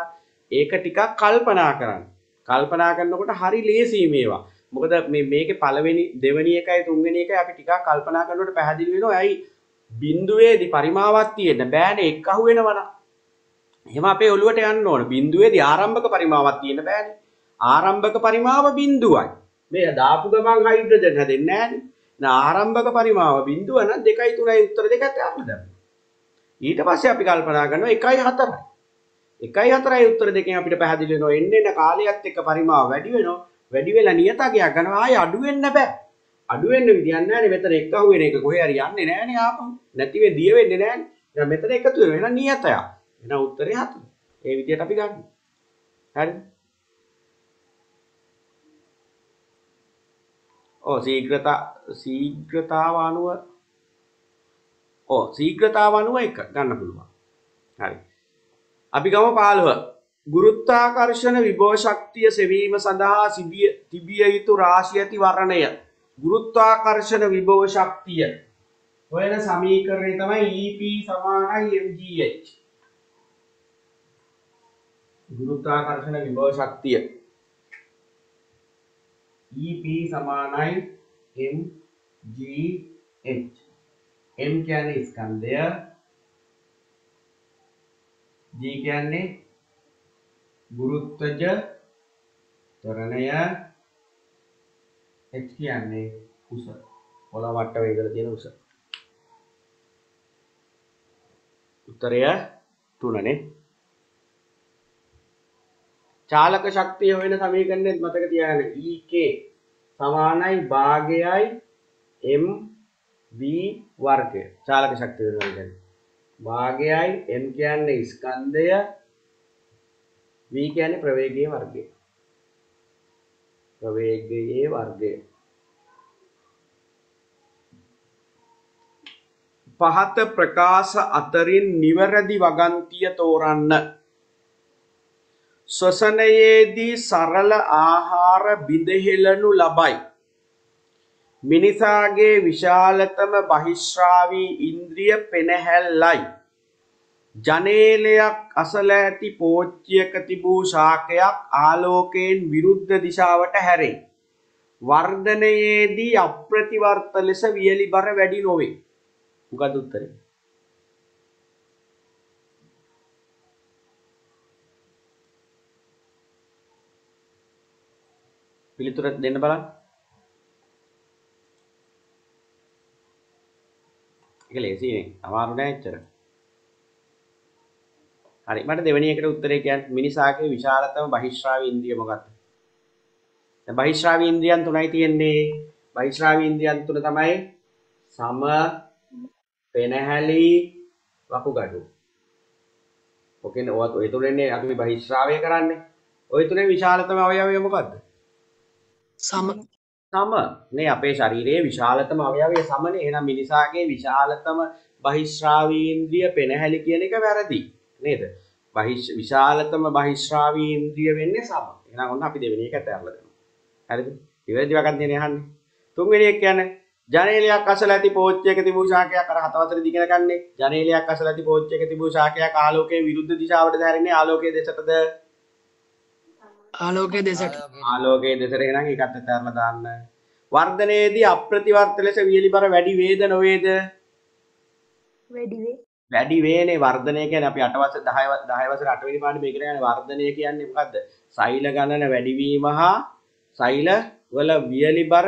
ඒක ටිකක් කල්පනා කරන්න. කල්පනා කරනකොට හරි ලේසි මේවා. මොකද මේ මේකේ පළවෙනි දෙවෙනි එකයි තුන්වෙනි එකයි අපි ටිකක් කල්පනා කරනකොට පැහැදිලි වෙනවා. ඇයි බිඳුවේදී පරිමාවක් තියෙන්න බෑනේ එක් අහු වෙනවනම්. එහෙම අපේ ඔළුවට යන්න ඕන. බිඳුවේදී ආරම්භක පරිමාවක් තියෙන්න බෑනේ. ආරම්භක පරිමාව බිඳුවයි. මේ දාපු ගමන් හයිඩ්‍රජන් හැදෙන්නේ නෑනේ. ආරම්භක පරිමාව බිඳුව නම් 2යි 3යි උත්තර දෙකත් යන්න දැම්මා. ඊට පස්සේ අපි කල්පනා කරනවා 1යි 4යි. 1යි 4යි උත්තර දෙකෙන් අපිට පැහැදිලි වෙනවා එන්න එන්න කාලයත් එක්ක පරිමාව වැඩි වෙනවා. වැඩි වෙලා නියතකයක් ගන්නවා ආයේ අඩු වෙන්න බෑ. අඩු වෙන්න විදියක් නෑනේ මෙතන එක් අහු වෙන එක කොහේ හරි යන්නේ නෑනේ ආපහු. නැති වෙ දිය වෙන්නේ නෑනේ. එහෙනම් මෙතන එකතු වෙනවා. එහෙනම් නියතයක්. එහෙනම් උත්තරේ 4. ඒ විදියට අපි ගන්න. හරිද? ඕ සීග්‍රතා සීග්‍රතාව අනුව ඕ සීග්‍රතාව අනුව එක ගන්න පුළුවන් හරි අපි ගම පාලුව ගුරුත්තාකර්ෂණ විභෝ ශක්තිය සෙවීම සඳහා සිබිය තිබිය යුතු රාශි ඇති වර්ණය ගුරුත්වාකර්ෂණ විභව ශක්තිය. හොයන සමීකරණය තමයි EP සමානයි mgh ගුරුත්වාකර්ෂණ විභව ශක්තිය. EP සමානයි mgh m කියන්නේ ස්කන්ධය. G කියන්නේ ගුරුත්වජ ත්වරණය. H කියන්නේ උස. පොළොව මට්ටමේ ඉඳලා තියෙන උස? උත්තරය තුනනේ චාලක ශක්තිය හොයන සමීකරණෙත් මතක තියාගන්න. EK සමානයි භාගයයි MV වර්ගය. චාලක ශක්තිය වෙනවා කියන්නේ භාගයයි M කියන්නේ ස්කන්ධය V කියන්නේ ප්‍රවේගයේ වර්ගය. ප්‍රවේගයේ වර්ගය පහත ප්‍රකාශ අතරින් නිවැරදි වගන්තිය තෝරන්න ශ්වසනයේදී සරල ආහාර බිඳහෙළනු ලබයි. මිනිසාගේ විශාලතම බහිශ්‍රාවී ඉන්ද්‍රිය පෙනහැල්ලයි. ජනේලයක් අසල ඇති පෝච්චියක තිබූ ශාකයක් ආලෝකයෙන් විරුද්ධ දිශාවට හැරේ. වර්ධනයේදී අප්‍රතිවර්ත ලෙස වියලි බර වැඩි නොවේ. මොකද උත්තරේ? පිළිතුර දෙන්න බලන්න. ඒක ලේසියි නේ. අමාරු නෑ එච්චර. හරි මට දෙවෙනි එකට උත්තරේ කියන්නේ මිනිසාගේ විශාලතම බහිශ්‍රාවී ඉන්ද්‍රිය මොකක්ද? දැන් බහිශ්‍රාවී ඉන්ද්‍රියන් තුනයි තියෙන්නේ. බහිශ්‍රාවී ඉන්ද්‍රියන් තුන තමයි සම පෙනහැලි වකුගඩු. ඔකෙන් ඔය තුනෙන්නේ අපි බහිශ්‍රාවය කරන්නේ. ඔය තුනේ විශාලතම අවයවය මොකද්ද? සම සම නේ අපේ ශරීරයේ විශාලතම අවයවය සමනේ එහෙනම් මිනිසාගේ විශාලතම බහිශ්‍රාවී ඉන්ද්‍රිය පෙනහැලි කියන එක වැරදි නේද? බහිශ් විශාලතම බහිශ්‍රාවී ඉන්ද්‍රිය වෙන්නේ සම. එහෙනම් ඔන්න අපි දෙවෙනි එක ඇතැරලා දෙනවා. හරිද? ඉවැරදි වගන් දෙන්නේ අහන්නේ. තුන්වෙනි එක කියන්නේ ජනේලයක් අසල ඇති පෝච්චයක තිබූ ශාකයක් අර හතවතට දිගෙන ගන්නේ ජනේලයක් අසල ඇති පෝච්චයක තිබූ ශාකයක් ආලෝකයේ විරුද්ධ දිශාවට දැරෙන්නේ ආලෝකයේ දෙසටද? ආලෝකය දෙසට. ආලෝකයේ දෙසට. එහෙනම් ඒකත් ඇතැරලා දාන්න. වර්ධනයේදී අප්‍රතිවර්ත ලෙස වියලි බර වැඩි වේද නොවේද? වැඩි වේ. වැඩි වේනේ වර්ධනය කියන්නේ අපි 8 වසර 10 10 වසර 8 වෙනි පාඩමේ ඉගෙන ගන්න වර්ධනය කියන්නේ මොකද්ද? සෛල ගණන වැඩිවීම හා සෛල වල වියලි බර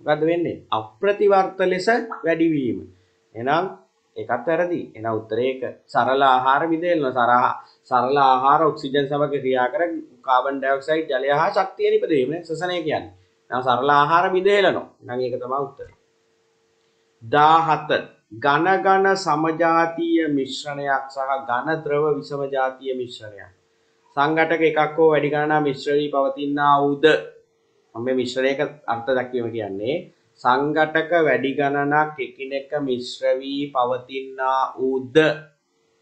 මොකද්ද වෙන්නේ? අප්‍රතිවර්ත ලෙස වැඩිවීම. එහෙනම් ඒකත් වැරදි. එහෙනම් උත්තරේ ඒක. සරල ආහාර විදේලන සරහ සරල ආහාර ඔක්සිජන් සමග ක්‍රියා කර කාබන් ඩයොක්සයිඩ් ජලය හා ශක්තිය නිපදවීම ශ්වසනය කියන්නේ. එහෙනම් සරල ආහාර බිඳ හෙලනවා. එහෙනම් ඒක තමයි උත්තරේ. 17 ඝන ඝන සමජාතීය මිශ්‍රණයක් සහ ඝන ද්‍රව විෂම ජාතීය මිශ්‍රණයක්. සංඝටක එකක් හෝ වැඩි ගණනක් මිශ්‍ර වී පවතිනා වූද මම මේ මිශ්‍රණයක අර්ථ දක්වීම කියන්නේ සංඝටක වැඩි ගණනක් එකිනෙක මිශ්‍ර වී පවතිනා වූද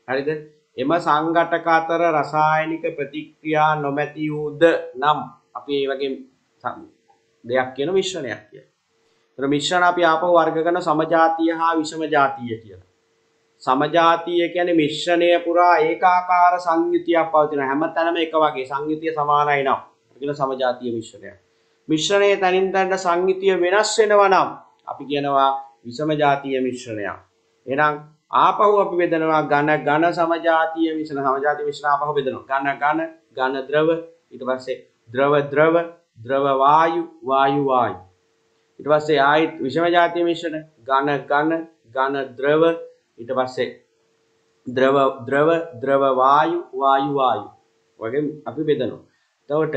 හරිද එම සංඝටක අතර රසායනික ප්‍රතික්‍රියා නොමැති වූද නම් අපි ඒ වගේ සම්- දෙයක් කියන මිශ්‍රණයක් කිය. ඒතර මිශ්‍රණ අපි ආපහු වර්ග කරන සමජාතීය හා විෂම ජාතීය කියලා. සමජාතීය කියන්නේ මිශ්‍රණය පුරා ඒකාකාර සංයුතියක් පවතින හැම තැනම එක වගේ සංයුතිය සමානයි නම් අපි කියන සමජාතීය මිශ්‍රණයක්. මිශ්‍රණයේ තනින් තනට සංයුතිය වෙනස් වෙනවා නම් අපි කියනවා විෂම ජාතීය මිශ්‍රණයක්. එහෙනම් ආපහු අපි බෙදනවා ඝන ඝන සමජාතීය මිශ්‍රණ සමජාතීය මිශ්‍රණ ආපහු බෙදනවා. ඝන ඝන ඝන ද්‍රව ඊට පස්සේ ද්‍රව ද්‍රව ද්‍රව වායු වායු වායු ඊට පස්සේ ආයිත් විෂම ජාතීය මිශ්‍රණ ඝන ඝන ඝන ද්‍රව ඊට පස්සේ ද්‍රව ද්‍රව ද්‍රව වායු වායු වායු වගේ අපි බෙදනවා. එතකොට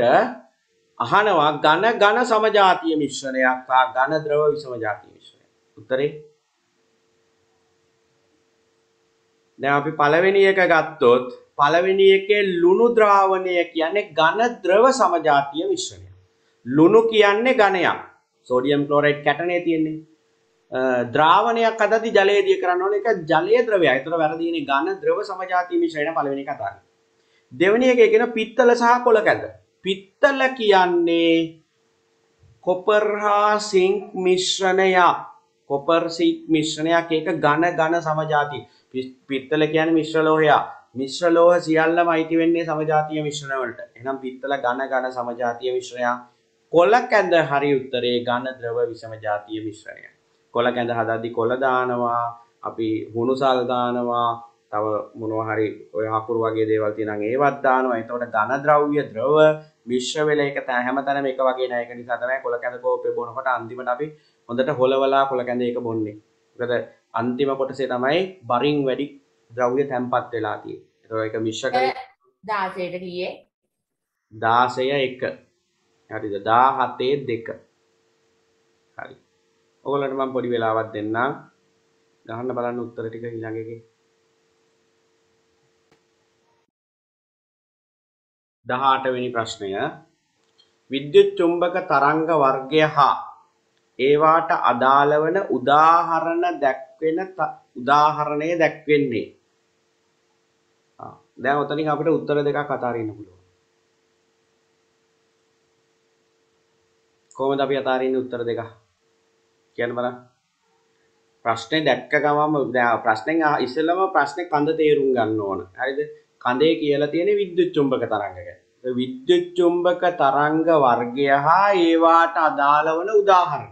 අහනවා ඝන ඝන සමජාතීය මිශ්‍රණයක් හා ඝන ද්‍රව විෂම ජාතීය මිශ්‍රණයක්. උත්තරේ දැන් අපි පළවෙනි එක ගත්තොත් පළවෙනි එකේ ලුණු ද්‍රාවණය කියන්නේ ඝන ද්‍රව සමජාතීය මිශ්‍රණය. ලුණු කියන්නේ ඝනයක්. සෝඩියම් ක්ලෝරයිඩ් කැටනේ තියෙන්නේ. අ, ද්‍රාවණයක් අදදි ජලයේදී කරන්න ඕනේ ඒක ජලීය ද්‍රවයක්. ඒතර වැරදිනේ ඝන ද්‍රව සමජාතීය මිශ්‍රණය පළවෙනි එක අතාරින්න. දෙවෙනි එකේ කියන පිත්තල සහ කොළ කැඳ. පිත්තල කියන්නේ කොපර් හා සිංක් මිශ්‍රණයක්. කොපර් සිංක් මිශ්‍රණයක් ඒක ඝන ඝන සමජාතී. පි- පිත්තල කියන්නේ මිශ්‍ර ලෝහයක්. මිශ්‍ර ලෝහ සියල්ලම අයිති වෙන්නේ සමජාතීය මිශ්‍රණ වලට. එහෙනම් පිත්තල ඝන ඝන සමජාතීය මිශ්‍රණයක්. කොළ කැඳ හරි උත්තරේ ඝන ද්‍රව විෂම ජාතීය මිශ්‍රණය. කොළ කැඳ හදද්දි කොළ දානවා, අපි හුණු සල් දානවා, තව මොනවා හරි ඔය හකුරු වගේ දේවල් තියෙනවා ඒවත් දානවා. එතකොට ඝන ද්‍රව්‍ය ද්‍රව මිශ්‍ර වෙලා ඒක හැමතැනම එක වගේ නෑ. ඒක නිසා තමයි කොළ කැඳ කෝපේ බොනකොට අන්තිමට අපි හොඳට හොලවලා කොළ කැඳ ඒක බොන්නේ. මොකද අන්තිම කොටසේ තමයි බරින් වැඩි ද්‍රව්‍ය තැන්පත් වෙලා තියෙන්නේ. ඒක මිශ්‍ර කරලා 16ට ගියේ 16 1 හරිද 17 2 හරි. ඔයගොල්ලන්ට මම පොඩි වෙලාවක් දෙන්නම්. ගහන්න බලන්න උත්තර ටික ඊළඟ එකේ. 18 වෙනි ප්‍රශ්නය. විද්‍යුත් චුම්බක තරංග වර්ගය හා ඒවාට අදාළ වන උදාහරණ දැක්වෙන ත- උදාහරණය දැක්වෙන්නේ. ආ, දැන් ඔතනින් අපිට උත්තර දෙකක් අතාරින්න පුළුවන්. කොහොමද අපි අතාරින්නේ උත්තර දෙක? කියන්න බලන්න. ප්‍රශ්නේ දැක්ක ගමම දැන් ප්‍රශ්නෙන් අහ- ඉස්සෙල්ලම ප්‍රශ්නේ කඳ තේරුම් ගන්න ඕන. හරිද? කඳේ කියලා තියෙන විද්‍යුත් චුම්බක තරංග ගැන. ඒ විද්‍යුත් චුම්බක තරංග වර්ගය හා ඒවාට අදාළ වන උදාහරණ.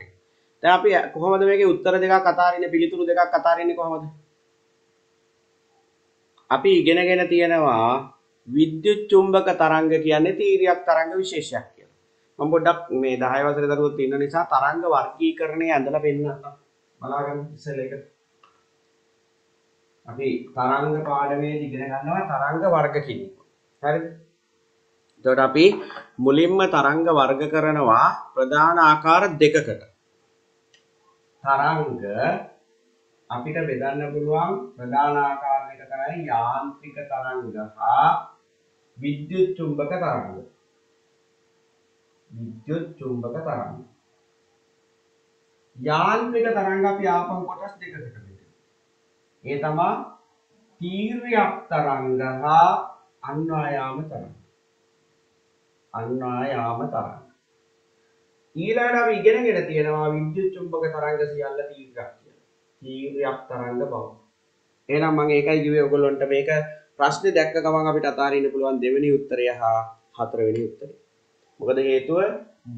දැන් අපි කොහොමද මේකේ උත්තර දෙකක් අතාරින්නේ පිළිතුරු දෙකක් අතාරින්නේ කොහොමද? අපි ඉගෙනගෙන තියෙනවා විද්‍යුත් චුම්බක තරංග කියන්නේ තීරියක් තරංග විශේෂයක් කියලා. මම පොඩ්ඩක් මේ 10 වසරේ දරුවෝ ඉන්න නිසා තරංග වර්ගීකරණය ඇඳලා පෙන්නන්න. බලාගන්න ඉස්සෙල්ලා ඒක. අපි තරංග පාඩමේදී ඉගෙන ගන්නවා තරංග වර්ග එක. හරිද? එතකොට අපි මුලින්ම තරංග වර්ග කරනවා ප්‍රධාන ආකාර දෙකකට. තරංග අපිට බෙදන්න පුළුවන් ප්‍රධාන ආකාර දෙක තමයි යාන්ත්‍රික තරංග හා විද්‍යුත් චුම්බක තරංග. විද්‍යුත් චුම්බක තරංග. යාන්ත්‍රික තරංග අපි ආපහු කොටස් දෙකකට බෙදෙනවා. ඒ තමයි තීර්යක් තරංග හා අන්වායාම තරංග. අන්වායාම තරංග. ඊළඟට අපි ඉගෙනගෙන තියෙනවා විද්‍යුත් චුම්බක තරංග සියල්ල තීර්යක් කියලා. තීර්යක් තරංග බව. එහෙනම් මම ඒකයි කිව්වේ ඔයගොල්ලන්ට මේක ප්‍රශ්නේ දැක්ක ගමන් අපිට අතාරින්න පුළුවන් දෙවෙනි උත්තරය හා හතරවෙනි උත්තරය. මොකද හේතුව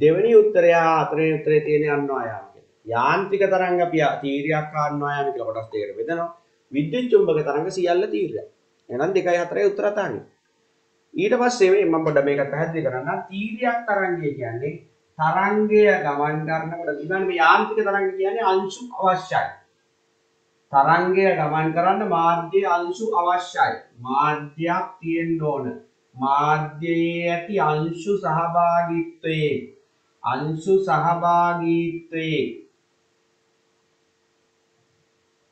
දෙවෙනි උත්තරය හා හතරවෙනි උත්තරේ තියෙන අන්වායාම කියලා. යාන්ත්‍රික තරංග අපි තීර්යක් හා අන්වායාම කියලා කොටස් දෙකකට බෙදනවා. විද්‍යුත් චුම්බක තරංග සියල්ල තීර්යක්. එහෙනම් 2යි 4යි උත්තර අතාරින්න. ඊට පස්සේ මේ මම පොඩ්ඩ මේක පැහැදිලි කරන්න තීර්යක් තරංගය කියන්නේ තරංගය ගමන් කරනකොට ඉතින් මේ යාන්ත්‍රික තරංග කියන්නේ අංශු අවශ්‍යයි. තරංගය ගමන් කරන්න මාධ්‍යයේ අංශු අවශ්‍යයි. මාධ්‍යයක් තියෙන්න ඕන. මාධ්‍යයේ ඇති අංශු සහභාගීත්වයේ අංශු සහභාගීත්වයේ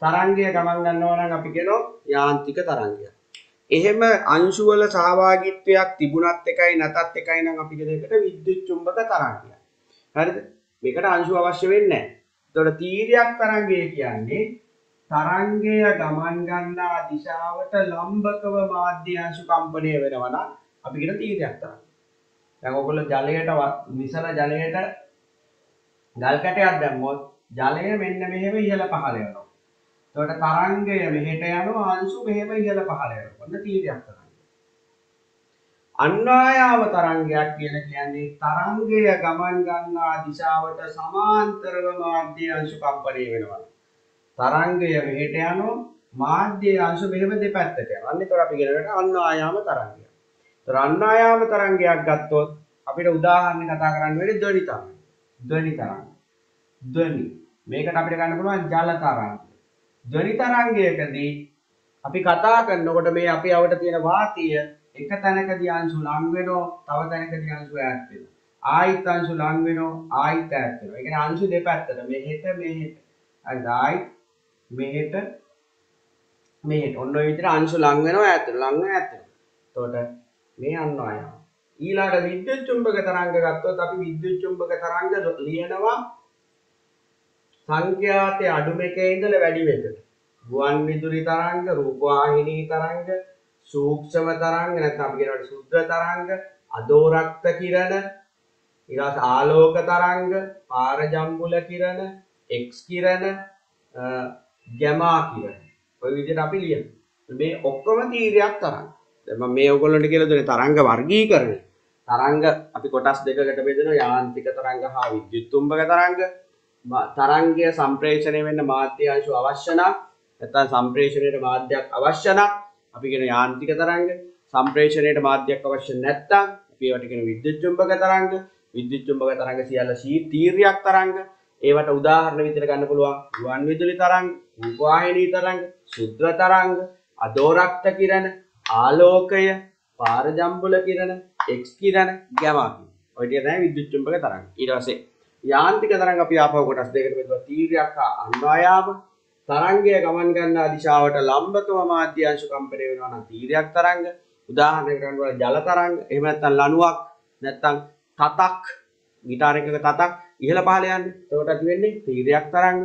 තරංගය ගමන් ගන්නවා නම් අපි කියනවා යාන්ත්‍රික තරංගය. එහෙම අංශු වල සහභාගීත්වයක් තිබුණත් එකයි නැතත් එකයි නම් අපි කියන එකට විද්‍යුත් චුම්බක තරංගය. හරිද? මේකට අංශු අවශ්‍ය වෙන්නේ නැහැ. එතකොට තීරයක් තරංගය කියන්නේ තරංගය ගමන් ගන්නා දිශාවට ලම්බකව මාධ්‍ය අංශු කම්පණය වෙනවා නම් අපි කියන තීරයක් තරංගය. දැන් ඔයගොල්ලෝ ජලයට වත්- මිසල ජලයට ගල් කැටයක් දැම්මොත් ජලය මෙන්න මෙහෙම ඉහළ පහළ යනවා. එතකොට තරංගය මෙහෙට යනවා අංශු මෙහෙම ඉහළ පහළ යනවා. ඔන්න තීරයක් තරංගය. අන්වායාම තරංගයක් කියලා කියන්නේ තරංගය ගමන් ගන්නා දිශාවට සමාන්තරව මාධ්‍ය අංශු කම්පණය වෙනවා. තරංගය මෙහෙට යනවා මාධ්‍ය අංශු මෙහෙම දෙපැත්තට යනවා. අන්න ඒතර අපි කියනකට අන්වායාම තරංගයක්. ඒතර අන්වායාම තරංගයක් ගත්තොත් අපිට උදාහරණ කතා කරන්න වෙන්නේ ධ්වනි තරංග. ධ්වනි තරංග. ධ්වනි. මේකට අපිට ගන්න පුළුවන් ජල තරංග. ධ්වනි තරංගයකදී අපි කතා කරනකොට මේ අපි අවට තියෙන වාතය එක තැනකදී අංශු ලං වෙනවා තව තැනකදී අංශු ඈත් වෙනවා ආයිත් අංශු ලං වෙනවා ආයිත් ඈත් වෙනවා ඒ කියන්නේ අංශු දෙපැත්තට මෙහෙට මෙහෙට හරිද ආයිත් මෙහෙට මෙහෙට. ඔන්න ඔය විදිහට අංශු ලං වෙනවා ඈත් වෙනවා ලං වෙනවා ඈත් වෙනවා. එතකොට මේ අන්නවා යනවා ඊළඟට විද්‍යුත් චුම්බක තරංග ගත්තොත් අපි විද්‍යුත් චුම්බක තරංග ලියනවා. සංඛ්‍යාතයේ අඩුම එකේ ඉඳලා වැඩිම එකට. ගුවන් විදුලි තරංග, රූපවාහිනී තරංග, සූක්ෂම තරංග නැත්නම් අපි කියනවාට සුද්ධ තරංග, අදෝරක්ත කිරණ, ඊළඟ ආලෝක තරංග, පාරජම්බුල කිරණ, එක්ස් කිරණ, අ, ගැමා කිරණ. ඔය විදිහට අපි ලියනවා. මේ ඔක්කොම තීරයක් තරංග. දැන් මම මේ ඔයගොල්ලන්ට කියලා දුන්නේ තරංග වර්ගීකරණය. තරංග අපි කොටස් දෙකකට බෙදෙනවා යාන්ත්‍රික තරංග හා විද්‍යුත් චුම්බක තරංග. තරංගය සම්ප්‍රේෂණය වෙන්න මාධ්‍ය අංශු අවශ්‍ය නම් නැත්නම් සම්ප්‍රේෂණයට මාධ්‍යයක් අවශ්‍ය නම් අපි කියන යාන්ත්‍රික තරංග සම්ප්‍රේෂණයට මාධ්‍යයක් අවශ්‍ය නැත්නම් අපි ඒවට කියන විද්‍යුත් චුම්බක තරංග විද්‍යුත් චුම්බක තරංග සියල්ල සී තීර්යක් තරංග ඒවට උදාහරණ විදිහට ගන්න පුළුවන්. ගුවන් විදුලි තරංග රූපවාහිනී තරංග ශුද්ධ තරංග අදෝරක්ත කිරණ ආලෝකය පාරජම්බුල කිරණ එක්ස් කිරණ ගැමා කිරණ. ඔය ටික තමයි විද්‍යුත් චුම්බක තරංග. ඊට පස්සේ යාන්ත්‍රික තරංග අපි ආපහු කොටස් දෙකකට බෙදුවා. තීරයක් හා අන්වායාම. තරංගය ගමන් ගන්නා දිශාවට ලම්බකව මාධ්‍ය අංශු කම්පණය වෙනවා නම් තීරයක් තරංග. උදාහරණයකට ගන්නවා ජල තරංග. එහෙම නැත්නම් ලණුවක්. නැත්නම් තතක්. ගිටාර එකක තතක් ඉහළ පහළ යන්නේ එතකොට ඇති වෙන්නේ තීරයක් තරංග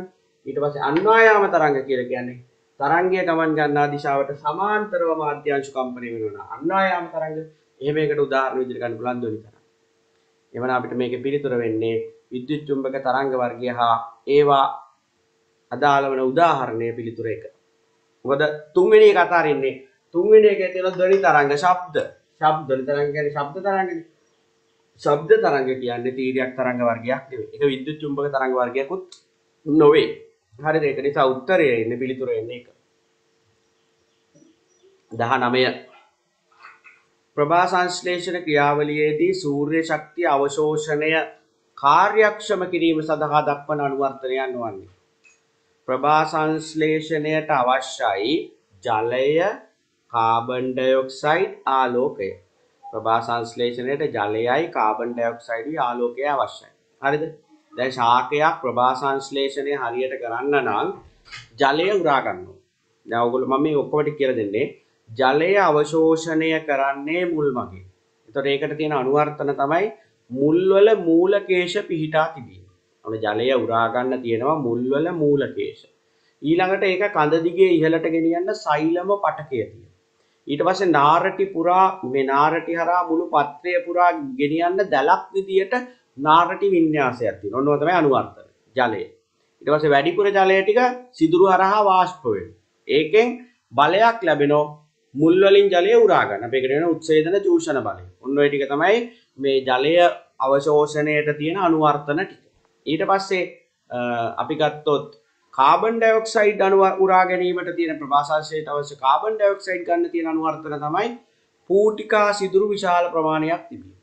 ඊට පස්සේ අන්වායාම තරංග කියලා කියන්නේ තරංගය ගමන් ගන්නා දිශාවට සමාන්තරව මාධ්‍ය අංශු කම්පණය වෙනවා නම් අන්වායාම තරංග එහෙම එකට උදාහරණ විදිහට ගන්න පුළුවන් ධ්වනි තරංග එවන අපිට මේකේ පිළිතුර වෙන්නේ විද්‍යුත් චුම්බක තරංග වර්ගය හා ඒවා අදාළ වන උදාහරණය පිළිතුර එක. මොකද තුන්වෙනි එක අතාරින්නේ තුන්වෙනි එකේ තියෙන ධ්වනි තරංග ශබ්ද. ශබ්ද ධ්වනි තරංග කියන්නේ ශබ්ද තරංගනේ. ශබ්ද තරංග කියන්නේ තීරයක් තරංග වර්ගයක් නෙවෙයි. ඒක විද්‍යුත් චුම්බක තරංග වර්ගයක්ුත් නොවේ. හරිද? ඒක නිසා උත්තරය එන්නේ පිළිතුර එන්නේ ඒක. 19 ප්‍රභා සංශ්ලේෂණ ක්‍රියාවලියේදී සූර්ය ශක්තිය අවශෝෂණය කාර්යක්ෂම කිරීම සඳහා දක්වන අනුවර්තනයන් වන්නේ. ප්‍රභා සංශ්ලේෂණයට අවශ්‍යයි ජලය කාබන් ඩයොක්සයිඩ් ආලෝකය. ප්‍රභා සංශ්ලේෂණයට ජලයයි කාබන් ඩයොක්සයිඩුයි ආලෝකය අවශ්‍යයි. හරිද? දැන් ශාකයක් ප්‍රභා සංශ්ලේෂණය හරියට කරන්න නම් ජලය උරා ගන්න ඕනේ. දැන් ඔයගොල්ලෝ මම මේ ඔක්කොම ටික කියලා දෙන්නේ. ජලය අවශෝෂණය කරන්නේ මුල් මගේ. එතකොට ඒකට තියෙන අනුවර්තන තමයි මුල්වල මූලකේශ පිහිටා තිබීම. ඔන්න ජලය උරා ගන්න තියෙනවා මුල්වල මූලකේශ. ඊළඟට ඒක කඳ දිගේ ඉහළට ගෙනියන්න සෛලම පටකය තියෙනවා. ඊට පස්සේ නාරටි පුරා මේ නාරටි හරහා මුළු පත්‍රය පුරා ගෙනියන්න දැලක් විදියට නාරටි වින්‍යාසයක් තියෙනවා. ඔන්න ඔය තමයි අනුවර්තන. ජලය. ඊට පස්සේ වැඩිපුර ජලය ටික සිදුරු හරහා වාෂ්ප වෙනවා. ඒකෙන් බලයක් ලැබෙනවා මුල් වලින් ජලය උරා ගන්න. අපි ඒකට වෙන උත්සේදන චූෂණ බලය. ඔන්න ඔය ටික තමයි මේ ජලය අවශෝෂණයට තියෙන අනුවර්තන ටික. ඊට පස්සේ අ, අපි ගත්තොත් කාබන් ඩයොක්සයිඩ් අණු උරා ගැනීමට තියෙන ප්‍රභාසංශයට අවශ්‍ය කාබන් ඩයොක්සයිඩ් ගන්න තියෙන අනුවර්තන තමයි පූටිකා සිදුරු විශාල ප්‍රමාණයක් තිබීම.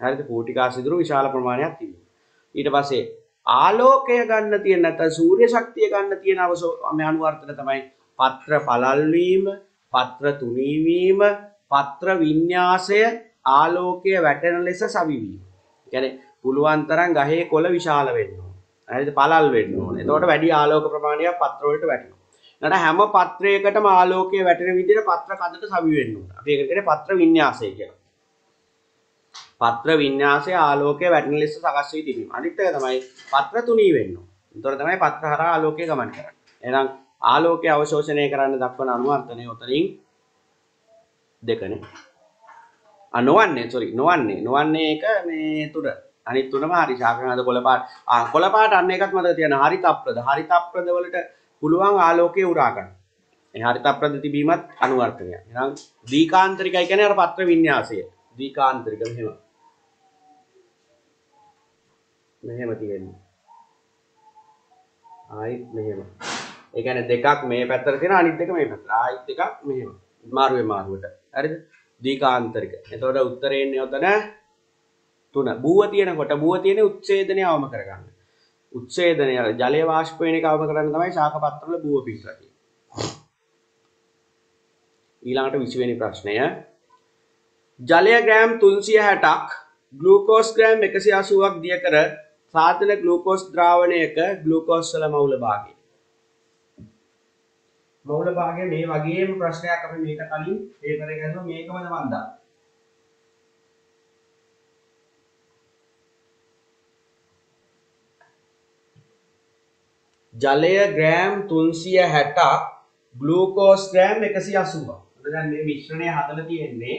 හරිද? පූටිකා සිදුරු විශාල ප්‍රමාණයක් තිබීම. ඊට පස්සේ ආලෝකය ගන්න තියෙන නැත්නම් සූර්ය ශක්තිය ගන්න තියෙන අවසෝ මේ අනුවර්තන තමයි පත්‍ර පළල් වීම, පත්‍ර තුනී වීම, පත්‍ර වින්‍යාසය ආලෝකය වැටෙන ලෙස සවිවීම. කියන්නේ පුළුවන් තරම් ගහේ කොළ විශාල වෙන්න ඕන. හරිද? පළල් වෙන්න ඕන. එතකොට වැඩි ආලෝක ප්‍රමාණයක් පත්‍ර වලට වැටෙනවා. ඊට හැම පත්‍රයකටම ආලෝකය වැටෙන විදිහට පත්‍ර කඳට සවි වෙන්න ඕන. අපි ඒකට කියන්නේ පත්‍ර වින්‍යාසය කියලා. පත්‍ර වින්‍යාසය ආලෝකය වැටෙන ලෙස සකස් වී තිබීම. අනිත් එක තමයි පත්‍ර තුනී වෙන්න ඕන. එතකොට තමයි පත්‍ර හරහා ආලෝකය ගමන් කරන්නේ. එහෙනම් ආලෝකය අවශෝෂණය කරන්න දක්වන අනුවර්තනය උතනින් දෙකනේ. ආ නොවන්නේ සෝරි නොවන්නේ නොවන්නේ එක මේ තුන අනිත් තුනම හරි ශාකනාද කොළපාට ආ කොළපාට අන්න එකක් මතක තියන්න හරිතප්‍රද හරිතප්‍රද වලට පුළුවන් ආලෝකය උරා ගන්න. ඒ හරිතප්‍රද තිබීමත් අනුවර්තනයක්. එහෙනම් දීකාන්තරිකයි කියන්නේ අර පත්‍ර වින්‍යාසය. දීකාන්තරික මෙහෙම. මෙහෙම තියෙන්නේ. ආයිත් මෙහෙම. ඒ කියන්නේ දෙකක් මේ පැත්තට තියෙනවා අනිත් දෙක මේ පැත්තට. ආයිත් එකක් මෙහෙම. මාරුවේ මාරුවට. හරිද? දීකාන්තරික. එතකොට උත්තරේ එන්නේ ඔතන තුන. බූව තියෙනකොට බූව තියෙන උච්ඡේදනය අවම කරගන්න. උච්ඡේදනය ජලය වාෂ්ප වෙන එක අවම කරන්න තමයි ශාක පත්‍රවල බූව පිටලා තියෙන්නේ. ඊළඟට 20 වෙනි ප්‍රශ්නය. ජලය ග්‍රෑම් 360ක් ග්ලූකෝස් ග්‍රෑම් 180ක් දිය කර සාධන ග්ලූකෝස් ද්‍රාවණයක ග්ලූකෝස් වල මවුල භාගය. මවුල භාගය මේ වගේම ප්‍රශ්නයක් අපි මේක කලින් පේපර් එකේ ගන්නවා මේකමද මන්දා. ජලය ග්‍රෑම් 360ක් ග්ලූකෝස් ග්‍රෑම් 180ක්. දැන් මේ මිශ්‍රණය හදලා තියෙන්නේ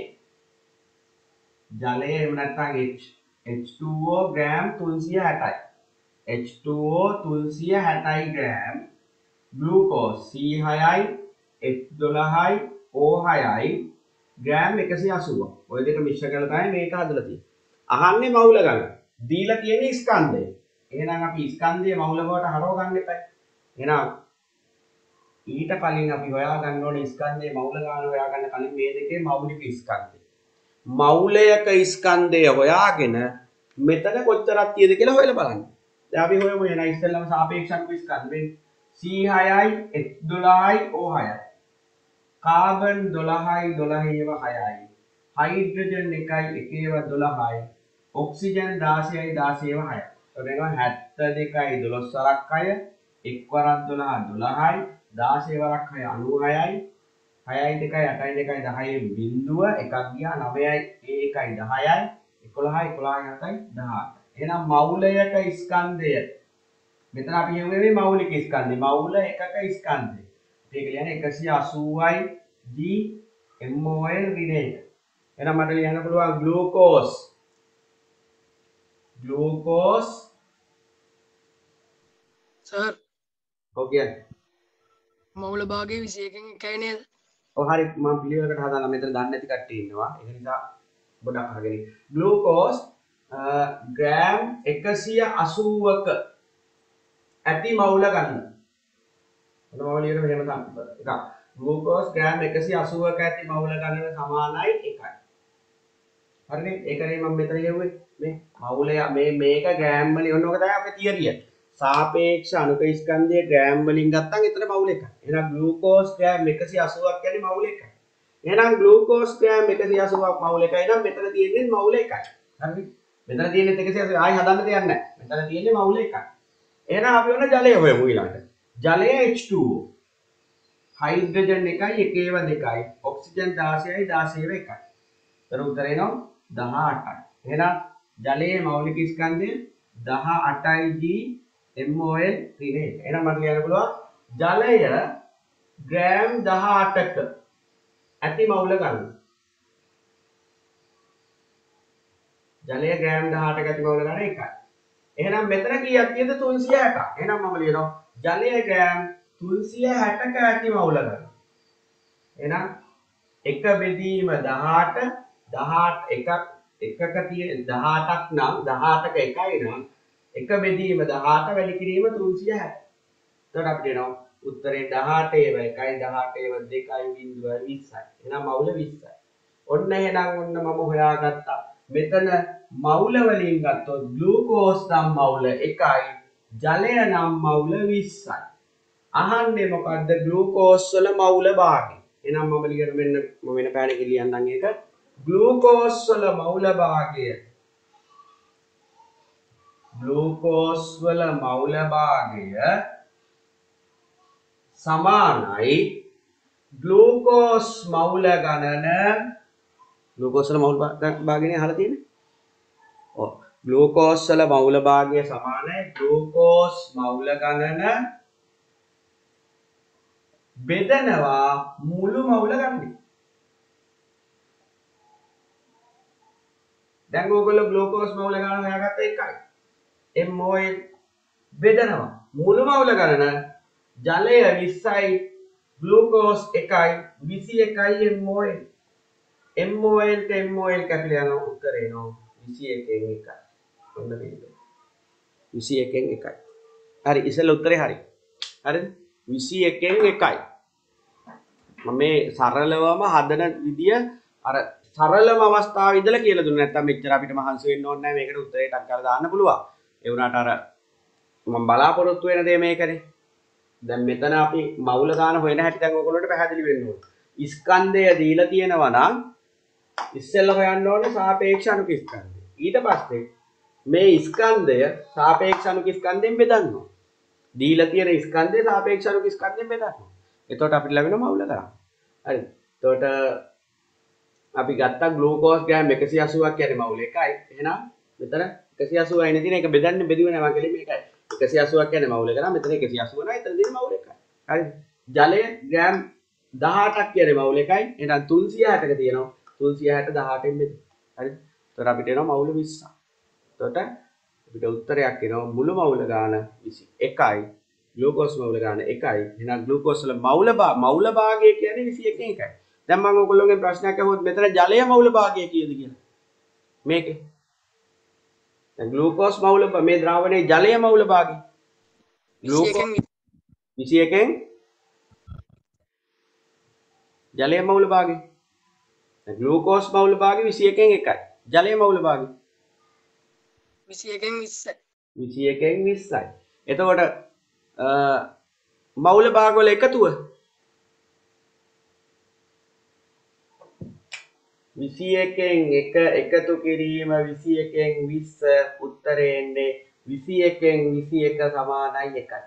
ජලය එහෙම නැත්නම් H H2O ග්‍රෑම් 360යි. H2O 360යි ග්‍රෑම් ග්ලූකෝස් C6යි H12යි O6යි ග්‍රෑම් 180ක්. ඔය දෙක මිශ්‍ර කරලා තමයි මේක හදලා තියෙන්නේ. අහන්නේ මවුල ගන්න. දීලා තියෙන්නේ ස්කන්ධය. එහෙනම් අපි ස්කන්ධය මවුල බවට හරව ගන්න එපා. එහෙනම් ඊට කලින් අපි හොයා ගන්න ඕනේ ස්කන්ධයේ මවුල ගන්න හොයා ගන්න කලින් මේ දෙකේ මෞලික ස්කන්ධය. මෞලයක ස්කන්ධය හොයාගෙන මෙතන කොච්චරක් තියෙද කියලා හොයලා බලන්න. දැන් අපි හොයමු එන ඉස්සෙල්ලම සාපේක්ෂක ස්කන්ධෙන් C6යි H12යි O6යි. කාබන් 12යි 12ේව 6යි. හයිඩ්‍රජන් 1යි 1ේව 12යි. ඔක්සිජන් 16යි 16ේව 6යි. එතකොට 72යි 12 වරක් 6 එක් වරක් 12 12යි 16 වරක් 6 96යි 6යි 2යි 8යි 2යි 10යි බිඳුව එකක් ගියා 9යි ඒකයි 10යි 11යි 11යි 7යි 18. එහෙනම් මවුලයක ස්කන්ධය මෙතන අපි කියුවේ මේ මෞලික ස්කන්ධය. මවුල එකක ස්කන්ධය. ඒක කියන්නේ 180යි G MOL ඍණ එක. එහෙනම් මට ලියන්න පුළුවන් ග්ලූකෝස් ග්ලූකෝස් සර් කියන්නේ. මවුල භාගේ විසි එකෙන් එකයි නේද ඔව් හරි මම පිළිවෙලකට හදාලා මෙතන දන්නේ නැති කට්ටිය ඉන්නවා. ඒක නිසා ගොඩක් අහගෙන. ග්ලූකෝස් ග්‍රෑම් 180ක ඇති මවුල ගන්න. මෙහෙම තමයි. එක ග්ලූකෝස් ග්‍රෑම් 180ක ඇති මවුල ගන්න සමානයි 1යි. හරිනේ? ඒකනේ මම මෙතන ලියුවේ. මේ මවුලය මේ මේක ග්‍රෑම් වලින් ඔන්න ඔක තමයි අපේ තියරිය. සාපේක්ෂ අණුක ස්කන්ධය ග්‍රෑම් වලින් ගත්තම එතන මවුල එකයි. එහෙනම් ග්ලූකෝස් ග්‍රෑම් 180ක් කියන්නේ මවුල එකයි. එහෙනම් ග්ලූකෝස් ග්‍රෑම් 180ක් මවුල එකයි නම් මෙතන තියෙන්නේ මවුල එකයි. හරිද? මෙතන තියෙන්නේ 180 ආයි හදන්න දෙයක් නැහැ. මෙතන තියෙන්නේ මවුල එකයි. එහෙනම් අපි ඔන්න ජලය හොයමු ඊළඟට. ජලය H2O. හයිඩ්‍රජන් එකයි එකේව දෙකයි. ඔක්සිජන් 16යි 16ව එකයි. ඒතර උත්තරේ නම් 18යි. එහෙනම් ජලයේ මෞලික ස්කන්ධය 18යි G MOL ඍණ එක. එහෙනම් මට ලියන්න පුළුවන් ජලය ග්‍රෑම් 18ක ඇති මවුල ගන්න. ජලය ග්‍රෑම් 18ක ඇති මවුල ගන්න එකයි. එහෙනම් මෙතන කීයක් තියෙද 360ක්. එහෙනම් මම ලියනවා ජලය ග්‍රෑම් 360ක ඇති මවුල ගන්න. එහෙනම් එක බෙදීම 18 18 එකක් එකක තියෙන 18ක් නම් 18ක එකයි නම් එක බෙදීම 18 වැඩි කිරීම 360. එතකොට අපිට එනවා උත්තරේ 18 ඒව 1යි 18 ඒව 2යි බිංදුව 20යි. එහෙනම් මවුල 20යි. ඔන්න එහෙනම් ඔන්න මම හොයාගත්තා. මෙතන මවුල වලින් ගත්තොත් ග්ලූකෝස් නම් මවුල 1යි, ජලය නම් මවුල 20යි. අහන්නේ මොකද්ද ග්ලූකෝස් වල මවුල භාගය. එහෙනම් මම ලියන මෙන්න මම වෙන පෑනකින් ලියන්නම් ඒක. ග්ලූකෝස් වල මවුල භාගය ග්ලූකෝස් වල මවුල භාගය සමානයි ග්ලූකෝස් මවුල ගණන ග්ලූකෝස් වල මවුල භා- භාගයනේ අහලා තියෙන්නේ. ඔව් ග්ලූකෝස් වල මවුල භාගය සමානයි ග්ලූකෝස් මවුල ගණන බෙදනවා මුළු මවුල ගණනේ. දැන් ඕගොල්ලෝ ග්ලූකෝස් මවුල ගණන හොයාගත්ත එකයි. MOL බෙදනවා මුළු මවුල ගණන ජලය 20යි ග්ලූකෝස් 1යි 21යි MOL. MOL ට MOL කැපිලා යන උත්තරේ එනවා 21න් 1යි. ඔන්න මේක. 21න් 1යි. හරි ඉතින් උත්තරේ හරි. හරිද? 21න් 1යි. මම මේ සරලවම හදන විදිය අර සරලම අවස්ථාව ඉඳලා කියලා දුන්නා නැත්තම් මෙච්චර අපිට මහන්සි වෙන්න ඕනේ නැහැ මේකට උත්තරේ ටක් කරලා දාන්න පුළුවන් ඒ වුණාට අර මම බලාපොරොත්තු වෙන දේ මේකනේ. දැන් මෙතන අපි මවුල ගාන හොයන හැටි දැන් ඔයගොල්ලන්ට පැහැදිලි වෙන්න ඕනේ. ස්කන්ධය දීලා තියෙනවා නම් ඉස්සෙල්ලා හොයන්න ඕනේ සාපේක්ෂ අනුක ස්කන්ධය ඊට පස්සේ මේ ස්කන්ධය සාපේක්ෂ අනුක ස්කන්ධයෙන් බෙදන්න ඕනේ දීලා තියෙන ස්කන්ධය සාපේක්ෂ අනුක ස්කන්ධයෙන් බෙදන්න ඕනේ එතකොට අපිට ලැබෙන මවුල ගාන හරි. එතකොට අපි ගත්තා ග්ලූකෝස් ග්‍රෑම් 180ක් කියන්නේ මවුල එකයි. එහෙනම් මෙතන 180යි නේ තියෙන එක බෙදන්න බෙදුවේ නැහැ මම කියන්නේ මේකයි. 180ක් කියන්නේ මවුල එක නම් මෙතන 180 නෑ එතන තියෙන මවුල එකයි. හරිද? ජලය ග්‍රෑම් 18ක් කියන්නේ මවුල එකයි. එහෙනම් 360ක තියෙනවා. 360 18න් බෙද. හරිද? එතකොට අපිට එනවා මවුල 20ක්. එතකොට අපිට උත්තරයක් එනවා මුළු මවුල ගාන 21යි. ග්ලූකෝස් මවුල ගාන 1යි. එහෙනම් ග්ලූකෝස් වල මවුල භා- මවුල භාගය කියන්නේ 21න් 1යි. දැන් මම ඔයගොල්ලෝගෙන් ප්‍රශ්නයක් අහුවොත් මෙතන ජලය මවුල භාගය කීයද කියලා. මේකේ. දැන් ග්ලූකෝස් මවුල මේ ද්‍රාවණයේ ජලය මවුල භාගය. ග්ලූකෝස් 21න් ජලය මවුල භාගය. දැන් ග්ලූකෝස් මවුල භාගය 21න් 1යි. ජලය මවුල භාගය විසි එකෙන් විස්ස 21න් 20යි. එතකොට මවුල භාගවල එකතුව 21න් එක එකතු කිරීම 21න් 20 උත්තරේ එන්නේ 21න් 21 සමානයි 1යි.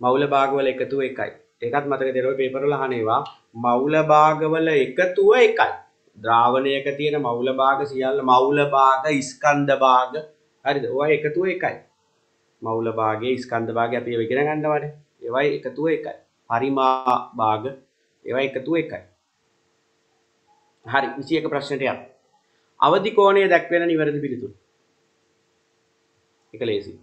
මවුල භාගවල එකතුව 1යි. ඒකත් මතක තියාගන්න පේපර් වල අහන ඒවා මවුල භාගවල එකතුව 1යි. ද්‍රාවණයක තියෙන මවුල භාග සියල්ල මවුල භාග ස්කන්ධ භාග හරිද? ඔය එකතුව 1යි. මවුල භාගයේ ස්කන්ධ භාගය අපි ඒවා ඉගෙන ගන්නවානේ. ඒවයි එකතුව 1යි. පරිමා භාග ඒවා එකතුව 1යි. හරි 21 ප්‍රශ්නයට යන්න. අවදි කෝණය දැක්වෙන නිවැරදි පිළිතුරු. එක ලේසි.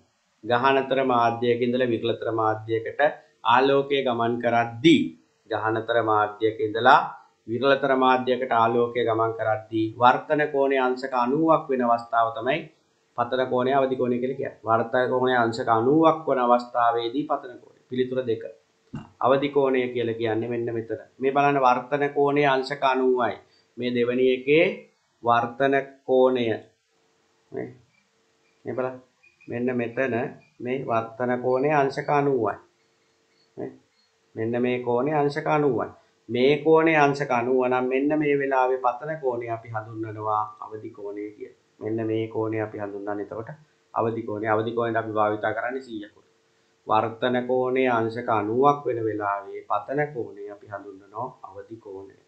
ගහනතර මාධ්‍යයක ඉඳලා විරලතර මාධ්‍යයකට ආලෝකය ගමන් කරද්දී ගහනතර මාධ්‍යයක ඉඳලා විරලතර මාධ්‍යයකට ආලෝකය ගමන් කරද්දී වර්තන කෝණය අංශක 90ක් වෙන අවස්ථාව තමයි පතන කෝණය අවදි කෝණය කියලා කියන්නේ. වර්තන කෝණය අංශක 90ක් වන අවස්ථාවේදී පතන කෝණය. පිළිතුර දෙක. අවදි කෝණය කියලා කියන්නේ මෙන්න මෙතන. මේ බලන්න වර්තන කෝණය අංශක 90යි. මේ දෙවැනි එකේ වර්තන කෝණය. මේ මේ බලන්න. මෙන්න මෙතන මේ වර්තන කෝණය අංශක 90යි නේ? මෙන්න මේ කෝණය අංශක 90යි මේ කෝණය අංශක 90 නම් මෙන්න මේ වෙලාවේ පතන කෝණය අපි හඳුන්වනවා අවදි කෝණය කියලා. මෙන්න මේ කෝණය අපි හඳුන්වන්නේ එතකොට අවදි කෝණය අවදි කෝණයට අපි භාවිතා කරන්නේ 100 කොට වර්තන කෝණය අංශක 90ක් වෙන වෙලාවේ පතන කෝණය අපි හඳුන්වනවා අවදි කෝණය.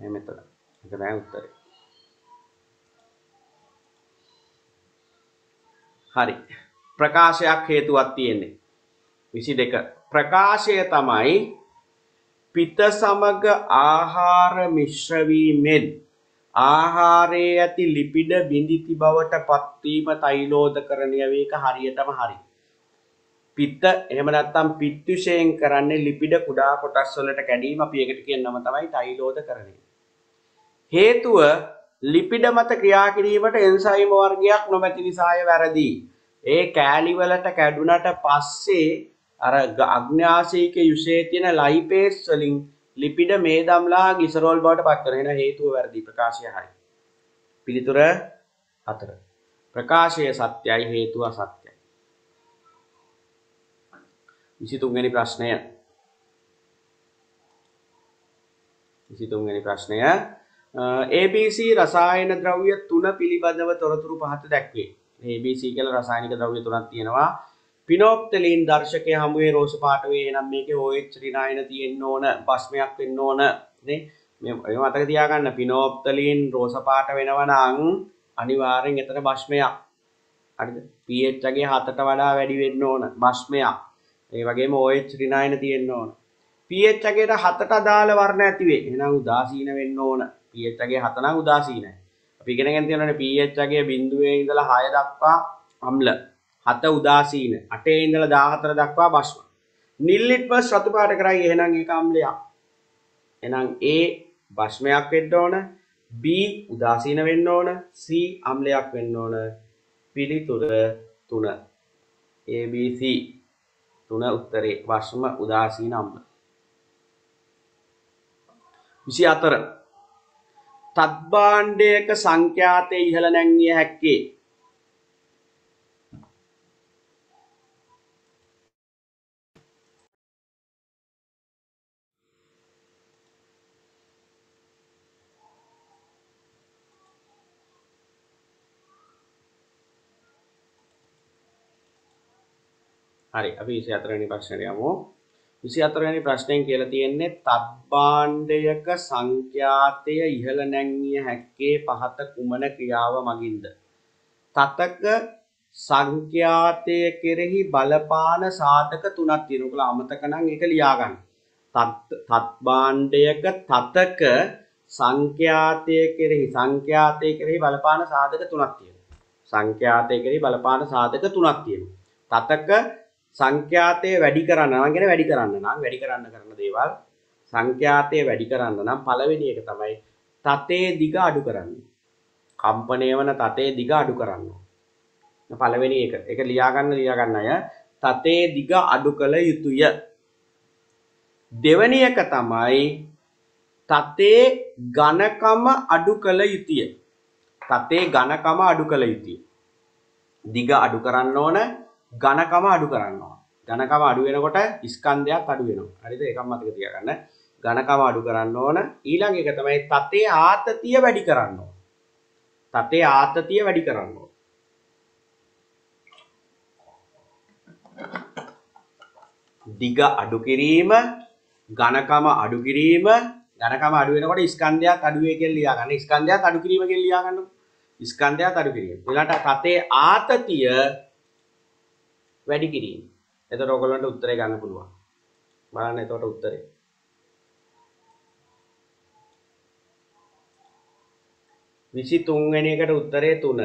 මේ මෙතන. ඒක නෑ උත්තරේ. හරි. ප්‍රකාශයක් හේතුවක් තියෙන්නේ. 22. ප්‍රකාශය තමයි පිත සමග ආහාර මිශ්‍ර වීමෙන් ආහාරයේ ඇති ලිපිඩ බිඳිති බවට පත්වීම තෛලෝදකරණය වේක හරියටම හරි. පිත්ත එහෙම නැත්නම් පිත්තුෂයෙන් කරන්නේ ලිපිඩ කුඩා කොටස් වලට කැඩීම අපි ඒකට කියන නම තමයි තෛලෝදකරණය. හේතුව ලිපිඩ මත ක්‍රියා කිරීමට එන්සයිම වර්ගයක් නොමැති නිසාය වැරදි. ඒ කෑලි වලට කැඩුනට පස්සේ අර ග- අග්න්‍යාසීක යුෂයේ තියෙන ලයිපේස් වලින් ලිපිඩ මේදම්ලා ග්ලිසරෝල් බවට පත් කරන එන හේතුව වැරදි ප්‍රකාශය හරි. පිළිතුර හතර. ප්‍රකාශය සත්‍යයි හේතුව අසත්‍යයි. 23 වෙනි ප්‍රශ්නය. 23 වෙනි ප්‍රශ්නය ABC රසායන ද්‍රව්‍ය තුන පිළිබඳව තොරතුරු පහත දැක්වේ. ABC කියලා රසායනික ද්‍රව්‍ය තුනක් තියෙනවා. පිනොප්තලීන් දර්ශකය හමුවේ රෝස පාට වේ. එහෙනම් මේකේ OH රිනායන තියෙන්න ඕන, භස්මයක් වෙන්න ඕන. නේ? මේ ඔය මතක තියාගන්න පිනොප්තලීන් රෝස පාට වෙනවා නම් අනිවාර්යෙන් එතන භස්මයක්. හරිද? pH එකේ 7ට වඩා වැඩි වෙන්න ඕන භස්මයක්. ඒ වගේම OH රිනායන තියෙන්න ඕන. pH එකේට 7ට අදාළ වර්ණ ඇති වේ. එහෙනම් උදාසීන වෙන්න ඕන. pH එකේ 7 නම් උදාසීනයි. අපි ඉගෙනගෙන තියෙනවානේ pH එකේ බිඳුවේ ඉඳලා 6 දක්වා අම්ල. 7 උදාසීන. 8 ඉඳලා 14 දක්වා බස්ම. නිල් ලිට්මස් රතු පාට කරයි එහෙනම් ඒක අම්ලයක්. එහෙනම් A බස්මයක් වෙන්න ඕන. B උදාසීන වෙන්න ඕන. C අම්ලයක් වෙන්න ඕන. පිළිතුර 3. ABC තුන උත්තරේ වශ්ම උදාසීන අම්ල. 24 තත්භාණ්ඩයක සංඛ්‍යාතය ඉහළ නැංවිය හැක්කේ. හරි අපි 24 වෙනි ප්‍රශ්නයට යමු. 24 වෙනි ප්‍රශ්නයෙන් කියලා තියෙන්නේ තත්භාණ්ඩයක සංඛ්‍යාතය ඉහළ නැංවිය හැක්කේ පහත කුමන ක්‍රියාව මගින්ද තතක සංඛ්‍යාතය කෙරෙහි බලපාන සාධක තුනක් තියෙනවා. ඔයගොල්ලෝ අමතක නම් ඒක ලියා ගන්න. තත්භාණ්ඩයක තතක සංඛ්‍යාතය කෙරෙහි සංඛ්‍යාතය කෙරෙහි බලපාන සාධක තුනක් තියෙනවා. සංඛ්‍යාතය කෙරෙහි බලපාන සාධක තුනක් තියෙනවා. තතක සංඛ්‍යාතය වැඩි කරන්න නම් කියන්නේ වැඩි කරන්න නම් වැඩි කරන්න කරන දේවල් සංඛ්‍යාතය වැඩි කරන්න නම් පළවෙනි එක තමයි තතේ දිග අඩු කරන්න. කම්පණය වන තතේ දිග අඩු කරන්න. පළවෙනි එක. ඒක ලියා ගන්න ලියා ගන්න අය තතේ දිග අඩු කළ යුතුය. දෙවැනි එක තමයි තතේ ඝනකම අඩු කළ යුතුය. තතේ ඝනකම අඩු කළ යුතුය. දිග අඩු කරන්න ඕන ඝනකම අඩු කරන්න ඕන. ඝනකම අඩු වෙනකොට ස්කන්ධයක් අඩු වෙනවා. හරිද? ඒකම මතක තියාගන්න. ඝනකම අඩු කරන්න ඕන. ඊළඟ එක තමයි තතේ ආතතිය වැඩි කරන්න ඕන. තතේ ආතතිය වැඩි කරන්න ඕන. දිග අඩු කිරීම ඝනකම අඩු කිරීම ඝනකම අඩු වෙනකොට ස්කන්ධයක් අඩු වේ කියලා ලියා ගන්න. ස්කන්ධයක් අඩු කිරීම කියලා ලියා ගන්න. ස්කන්ධයක් අඩු කිරීම. ඊළඟට තතේ ආතතිය වැඩි කිරීම. එතකොට ඔයගොල්ලන්ට උත්තරේ ගන්න පුළුවන්. බලන්න එතකොට උත්තරේ. විසි තුන්වෙනි එකට උත්තරේ තුන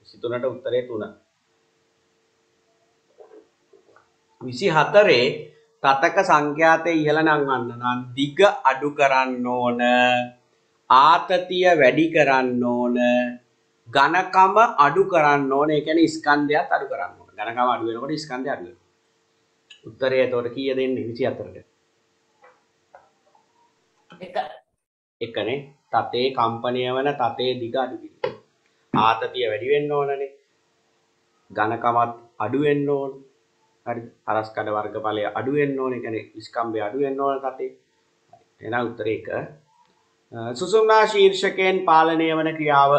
විසි තුනට උත්තරේ තුන විසි හතරේ තතක සංඛ්‍යාතය ඉහළ නංවන්න නම් දිග අඩු කරන්න ඕන ආතතිය වැඩි කරන්න ඕන ඝනකම අඩු කරන්න ඕන ඒ කියන්නේ ස්කන්ධයත් අඩු කරන්න ඝනකම අඩු වෙනකොට ස්කන්ධය අඩු වෙනවා. උත්තරය එතකොට කීය දෙන්නේ? 24ට එක. එකනේ. තතේ කම්පනය වන තතේ දිග අඩු කිරීම. ආතතිය වැඩි වෙන්න ඕනනේ. ඝනකමත් අඩු වෙන්න ඕන. හරි. හරස් කඩ වර්ගඵලය අඩු වෙන්න ඕන. ඒ කියන්නේ ස්කම්භය අඩු වෙන්න ඕන තතේ. එහෙනම් උත්තරේ එක. සුසුම්නා ශීර්ෂකයෙන් පාලනය වන ක්‍රියාව.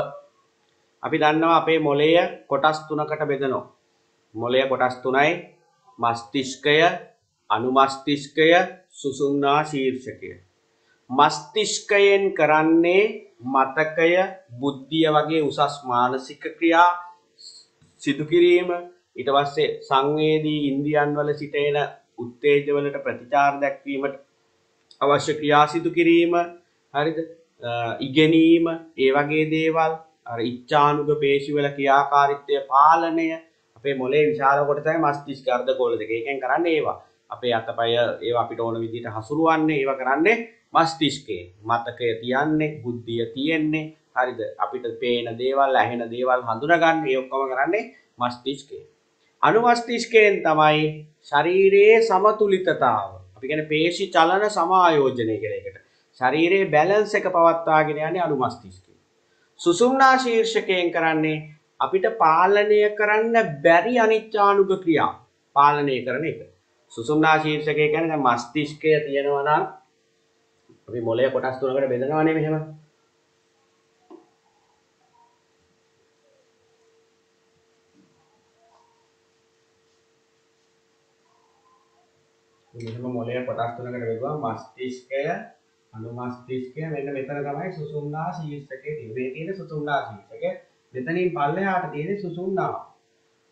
අපි දන්නවා අපේ මොළය කොටස් තුනකට බෙදනවා මොළය කොටස් තුනයි. මස්තිෂ්කය අනුමස්තිෂ්කය සුසුම්නා ශීර්ෂකය. මස්තිෂ්කයෙන් කරන්නේ මතකය බුද්ධිය වගේ උසස් මානසික ක්‍රියා සිදු කිරීම. ඊට පස්සේ සංවේදී ඉන්ද්‍රියන් වල සිටෙන උත්තේජවලට ප්‍රතිචාර දැක්වීමට අවශ්‍ය ක්‍රියා සිදු කිරීම. හරිද? ඉගෙනීම. ඒ වගේ දේවල් අර ඉච්ඡානුග පේශිවල ක්‍රියාකාරීත්වය පාලනය අපේ මොලේ විශාල කොටසයි මස්තිෂ්ක අර්ධගෝල දෙක. ඒකෙන් කරන්නේ ඒවා. අපේ අතපය ඒවා අපිට ඕන විදිහට හසුරුවන්නේ ඒවා කරන්නේ මස්තිෂ්කේ. මතකය තියන්නේ, බුද්ධිය තියෙන්නේ. හරිද? අපිට පේන දේවල්, ඇහෙන දේවල් හඳුනගන්න ඒ ඔක්කොම කරන්නේ මස්තිෂ්කේ. අනුමස්තිෂ්කයෙන් තමයි ශරීරයේ සමතුලිතතාව. අපි කියන්නේ පේශි චලන සමායෝජනය කියලා එකට. ශරීරයේ බැලන්ස් එක පවත්වාගෙන යන්නේ අනුමස්තිෂ්කය. සුසුම්නා ශීර්ෂකයෙන් කරන්නේ අපිට පාලනය කරන්න බැරි අනිච්චානුග ක්‍රියා පාලනය කරන එක. සුසුම්නා ශීර්ෂකය කියන්නේ දැන් මස්තිෂ්කය තියෙනවා නම් අපි මොළය කොටස් තුනකට බෙදනවානේ මෙහෙම. මෙහෙම මොළය කොටස් තුනකට බෙදුවා මස්තිෂ්කය අනුමස්තිෂ්කය මෙන්න මෙතන තමයි සුසුම්නා ශීර්ෂකය තියෙන්නේ. මේ තියෙන සුසුම්නා ශීර්ෂකය මෙතනින් පල්ලෙහාට තියෙන්නේ සුසුම්නාව.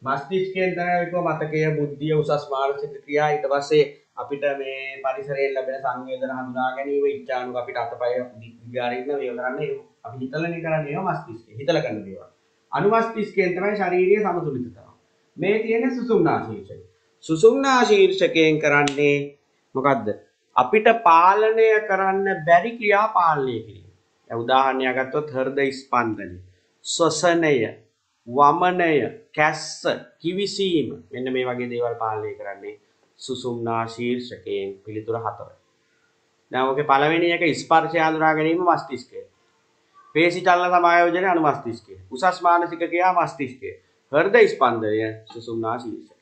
මස්තිෂ්කයෙන් තමයි විකෝ මතකය, බුද්ධිය, උසස් මානසික ක්‍රියා ඊට පස්සේ අපිට මේ පරිසරයෙන් ලැබෙන සංවේදන හඳුනා ගැනීම, ඉච්ඡානුක අපිට අතපය දිගාරින්න මේව කරන්නේ අපි හිතලනේ කරන්නේ ඒවා මස්තිෂ්කය. හිතලා කරන දේවල්. අනුමස්තිෂ්කයෙන් තමයි ශාරීරික සමතුලිතතාව. මේ තියෙන සුසුම්නා ශීර්ෂකය. සුසුම්නා ශීර්ෂකයෙන් කරන්නේ මොකද්ද? අපිට පාලනය කරන්න බැරි ක්‍රියා පාලනය කිරීම. දැන් උදාහරණයක් ගත්තොත් හෘද ස්පන්දනය, ශ්වසනය, වමනය, කැස්ස, කිවිසීම මෙන්න මේ වගේ දේවල් පාලනය කරන්නේ සුසුම්නා ශීර්ෂකයෙන් පිළිතුර හතර. දැන් ඔකේ පළවෙනි එක ස්පර්ශය හඳුනා ගැනීම මස්තිෂ්කය. පේශි චලන සමායෝජනය අනුමස්තිෂ්කය. උසස් මානසික ක්‍රියා මස්තිෂ්කය. හෘද ස්පන්දනය සුසුම්නා ශීර්ෂකය.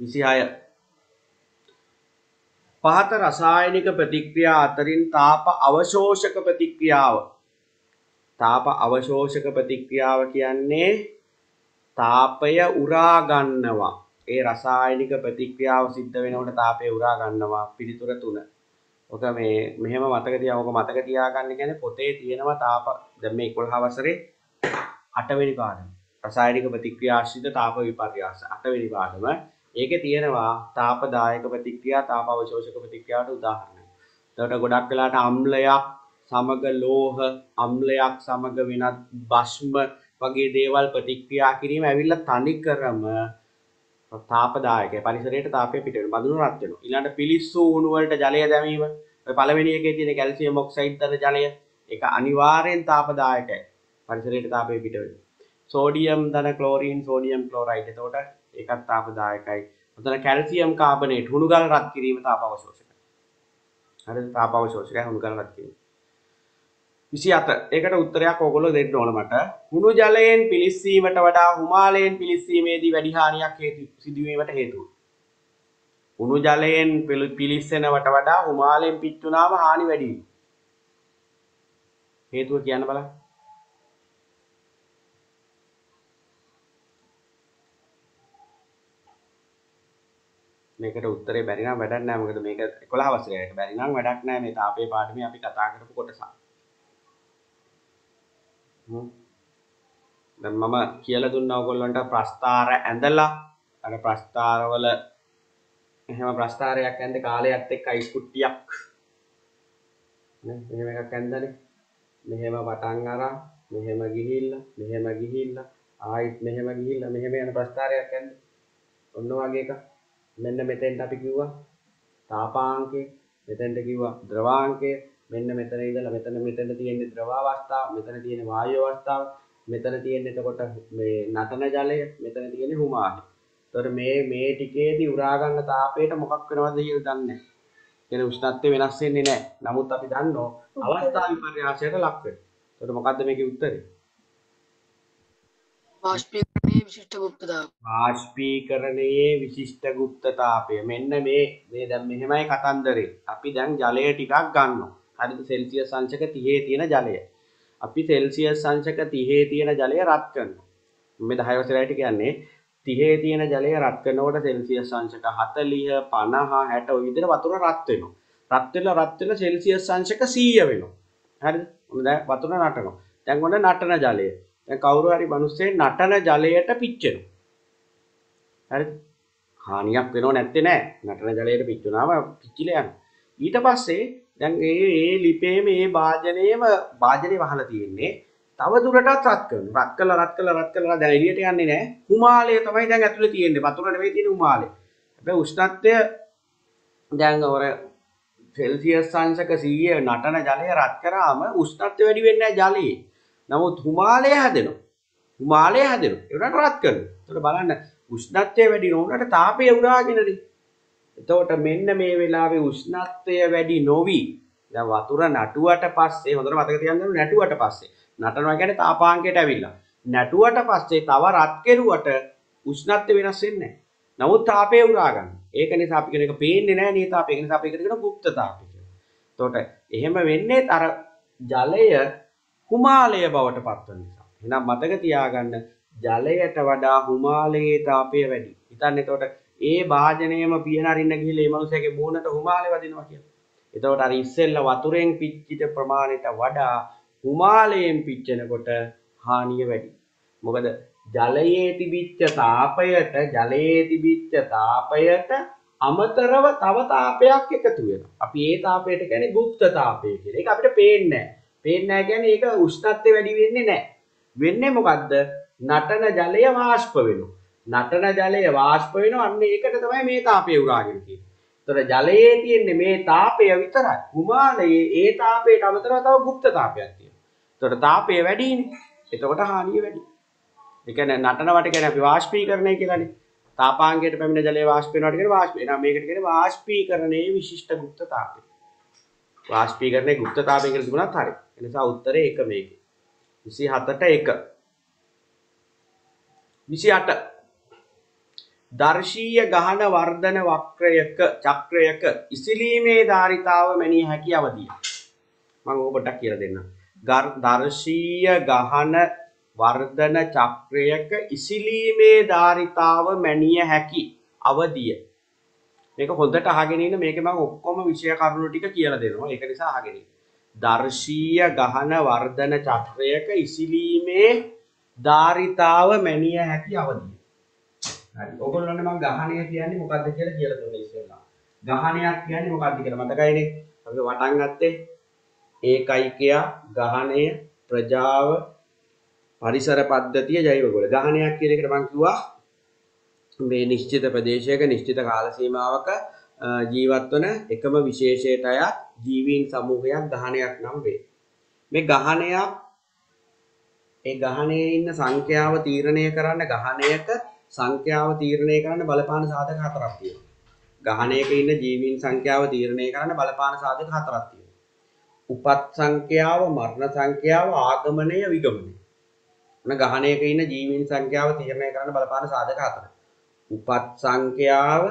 විසිහය පහත රසායනික ප්‍රතික්‍රියා අතරින් තාප අවශෝෂක ප්‍රතික්‍රියාව. තාප අවශෝෂක ප්‍රතික්‍රියාව කියන්නේ තාපය උරා ගන්නවා. ඒ රසායනික ප්‍රතික්‍රියාව සිද්ධ වෙනකොට තාපය උරා ගන්නවා පිළිතුර තුන. ඔක මේ මෙහෙම මතක තියා ඔක මතක තියාගන්න කියන්නේ පොතේ තියෙනවා තාප දැන් මේ 11 වසරේ 8 වෙනි පාඩම. රසායනික ප්‍රතික්‍රියා ආශ්‍රිත තාප විපර්යාස 8 වෙනි පාඩම. ඒකේ තියෙනවා තාපදායක ප්‍රතික්‍රියා තාප අවශෝෂක ප්‍රතික්‍රියාවට උදාහරණ. එතකොට ගොඩක් වෙලාට අම්ලයක් සමග ලෝහ අම්ලයක් සමග වෙනත් භස්ම වගේ දේවල් ප්‍රතික්‍රියා කිරීම ඇවිල්ලා තනි කරම තාපදායකයි. පරිසරයට තාපය පිට වෙනවා බඳුන රත් වෙනවා. ඊළඟට පිලිස්සු උණු වලට ජලය දැමීම. ඔය පළවෙනි එකේ තියෙන කැල්සියම් ඔක්සයිඩ් දර ජලය. ඒක අනිවාර්යෙන් තාපදායකයි. පරිසරයට තාපය පිට වෙනවා. සෝඩියම් ධන ක්ලෝරීන් සෝඩියම් ක්ලෝරයිඩ්. එතකොට ඒකත් තාපදායකයි. ඔතන කැල්සියම් කාබනේට් හුණුගල් රත් කිරීම තාප අවශෝෂකයි හරිද තාප අවශෝෂකයි හුණුගල් රත් කිරීම. 27 ඒකට උත්තරයක් ඕගොල්ලෝ දෙන්න ඕන මට. හුණු ජලයෙන් පිලිස්සීමට වඩා හුමාලයෙන් පිලිස්සීමේදී වැඩි හානියක් හේතු සිදුවීමට හේතුව. හුණු ජලයෙන් පිලිස්සෙනවට වඩා හුමාලයෙන් පිච්චුනාම හානි වැඩි. හේතුව කියන්න බලන්න. මේකට උත්තරේ බැරි නම් වැඩක් නැහැ මොකද මේක 11 වසරේට බැරි නම් වැඩක් නැහැ මේ තාපේ පාඩමේ අපි කතා කරපු කොටස. දැන් මම කියලා දුන්නා ඔයගොල්ලන්ට ප්‍රස්තාර ඇඳලා. අර ප්‍රස්තාරවල එහෙම ප්‍රස්තාරයක් ඇඳ කාලයත් එක්ක අයිස් කුට්ටියක්. නේ? මෙහෙම එකක් ඇඳලානේ මෙහෙම පටන් අරන් මෙහෙම ගිහිල්ලා මෙහෙම ගිහිල්ලා. ආයිත් මෙහෙම ගිහිල්ලා මෙහෙම යන ප්‍රස්තාරයක් ඇඳ ඔන්න වගේ එකක්. මෙන්න මෙතෙන්ට අපි කිව්වා තාපාංකය මෙතෙන්ට කිව්වා ද්‍රවාංකය මෙන්න මෙතන ඉඳලා මෙතන මෙතන තියෙන්නේ ද්‍රව අවස්ථාව මෙතන තියෙන වායු අවස්ථාව මෙතන තියෙන්නේ එතකොට මේ නටන ජලය මෙතන තියෙන්නේ හුමාහි. ඒතර මේ මේ ටිකේදී උරා ගන්න තාපයට මොකක් වෙනවද කියලා දන්නේ නැහැ. කියන උෂ්ණත්වය වෙනස් වෙන්නේ නැහැ. නමුත් අපි දන්නෝ අවස්ථා විපර්යාසයට ලක් වෙනවා. ඒතර මොකද්ද මේකේ උත්තරේ? වාෂ්පීකරණයේ විශිෂ්ට ගුප්තතාව. වාෂ්පීකරණයේ විශිෂ්ට ගුප්තතාපය මෙන්න මේ මේ දැන් මෙහෙමයි කතන්දරේ. අපි දැන් ජලය ටිකක් ගන්නවා. හරිද? සෙල්සියස් අංශක 30 තියෙන ජලය. අපි සෙල්සියස් අංශක 30 තියෙන ජලය රත් කරනවා. මේ 10 වසරේට කියන්නේ 30 තියෙන ජලය රත් කරනකොට සෙල්සියස් අංශක 40 50 60 ඔය විදිහට වතුර රත් වෙනවා. රත් වෙලා රත් වෙලා සෙල්සියස් අංශක 100 වෙනවා. හරිද? ඔන්න දැන් වතුර නටනවා. දැන් ඔන්න නටන ජලය. දැන් කවුරු හරි මිනිස්සේ නටන ජලයට පිච්චෙනවා. හරිද? හානියක් වෙනව නැත්තේ නෑ. නටන ජලයට පිච්චුනාම පිච්චිලා යනවා. ඊට පස්සේ දැන් ඒ ඒ ලිපේම ඒ වාජනයේම වාජනේ වහලා තියෙන්නේ. තව දුරටත් රත් කරනවා. රත් කළා රත් කළා රත් කළා දැන් එළියට යන්නේ නෑ. හුමාලය තමයි දැන් ඇතුලේ තියෙන්නේ. වතුර නෙවෙයි තියෙන්නේ හුමාලය. හැබැයි උෂ්ණත්වය දැන් ඔර සෙල්සියස් අංශක 100 නටන ජලය රත් කරාම උෂ්ණත්වය වැඩි වෙන්නේ නැහැ ජලයේ. නමුත් හුමාලය හැදෙනවා. හුමාලය හැදෙනවා. ඒකට රත් කරනවා. එතකොට බලන්න උෂ්ණත්වය වැඩි නොවුනට තාපය උරාගෙනනේ. එතකොට මෙන්න මේ වෙලාවේ උෂ්ණත්වය වැඩි නොවි දැන් වතුර නටුවට පස්සේ හොඳට මතක තියාගන්න නටුවට පස්සේ නටනවා කියන්නේ තාපාංකයට ඇවිල්ලා. නටුවට පස්සේ තව රත් කෙරුවට උෂ්ණත්වය වෙනස් වෙන්නේ නැහැ. නමුත් තාපය උරා ගන්න. ඒක නිසා අපි කියන එක පේන්නේ නැහැ නේ තාපය. ඒක නිසා අපි කියන ගුප්ත තාපය කියලා. එතකොට එහෙම වෙන්නේ අර ජලය කුමාලය බවට පත්වන නිසා. එහෙනම් මතක තියාගන්න ජලයට වඩා හුමාලයේ තාපය වැඩි. හිතන්න එතකොට ඒ භාජනයම පියන අරින්න ගිහලා ඒ මනුස්සයාගේ මූණට හුමාලේ වදිනවා කියලා. එතකොට අර ඉස්සෙල්ලා වතුරෙන් පිච්චිට ප්‍රමාණයට වඩා හුමාලයෙන් පිච්චෙනකොට හානිය වැඩි. මොකද ජලයේ තිබිච්ච තාපයට ජලයේ තිබිච්ච තාපයට අමතරව තව තාපයක් එකතු වෙනවා. අපි ඒ තාපයට කියන්නේ গুপ্ত තාපය කියලා. ඒක අපිට පේන්නේ නැහැ. පේන්නේ නැහැ කියන්නේ ඒක උෂ්ණත්වය වැඩි වෙන්නේ නැහැ. වෙන්නේ මොකද්ද? නටන ජලය වාෂ්ප වෙනවා. නටන ජලය වාෂ්ප වෙනවා. අන්න ඒකට තමයි මේ තාපය උරාගෙන තියෙන්නේ. ඒතර ජලයේ තියෙන්නේ මේ තාපය විතරයි. කුමාලයේ ඒ තාපයට අමතරව තව গুপ্ত තාපයක් තියෙනවා. ඒතර තාපය වැඩිනේ. එතකොට හානිය වැඩි. ඒ කියන්නේ නටනවට කියන්නේ අපි වාෂ්පීකරණය කියලානේ. තාපාංගයට පැමිණ ජලය වාෂ්ප වෙනවට කියන්නේ වාෂ්ප. එහෙනම් මේකට කියන්නේ වාෂ්පීකරණයේ විශිෂ්ට গুপ্ত තාපය. වාෂ්පීකරණයේ গুপ্ত තාපය කියලා තිබුණත් හරි. ඒ නිසා උත්තරේ එක මේකේ. 27ට 1. 28 දර්ශීය ගහන වර්ධන වක්‍රයක චක්‍රයක ඉසිලීමේ ධාරිතාව මැනිය හැකි අවධිය. මම ඔබට කියලා දෙන්නම්. ගර්- දර්ශීය ගහන වර්ධන චක්‍රයක ඉසිලීමේ ධාරිතාව මැනිය හැකි අවධිය. මේක හොඳට අහගෙන ඉන්න මේකේ මම ඔක්කොම විෂය කරුණු ටික කියලා දෙනවා. ඒක නිසා අහගෙන ඉන්න. දර්ශීය ගහන වර්ධන චක්‍රයක ඉසිලීමේ ධාරිතාව මැනිය හැකි අවධිය. හරි. ඔයගොල්ලෝනේ මම ගහණය කියන්නේ මොකද්ද කියලා කියලා දුන්නා ඉස්සෙල්ලා. ගහණයක් කියන්නේ මොකද්ද කියලා මතකයිනේ? අපි වටන් ගත්තේ ඒකයිකයා ගහණය ප්‍රජාව පරිසර පද්ධතිය ජෛව ගොඩ. ගහණයක් කියන එකට මම කිව්වා මේ නිශ්චිත ප්‍රදේශයක නිශ්චිත කාල සීමාවක අ, ජීවත් වන එකම විශේෂයට අයත් ජීවීන් සමූහයක් ගහණයක් නම් වේ. මේ ගහණයක් ඒ ගහණයේ ඉන්න සංඛ්‍යාව තීරණය කරන්න ගහණයක සංඛ්‍යාව තීරණය කරන්න බලපාන සාධක හතරක් තියෙනවා. ගහණයක ඉන්න ජීවීන් සංඛ්‍යාව තීරණය කරන්න බලපාන සාධක හතරක් තියෙනවා. උපත් සංඛ්‍යාව, මරණ සංඛ්‍යාව, ආගමනය, විගමනය. මොන ගහණයක ඉන්න ජීවීන් සංඛ්‍යාව තීරණය කරන්න බලපාන සාධක හතරක්. උපත් සංඛ්‍යාව,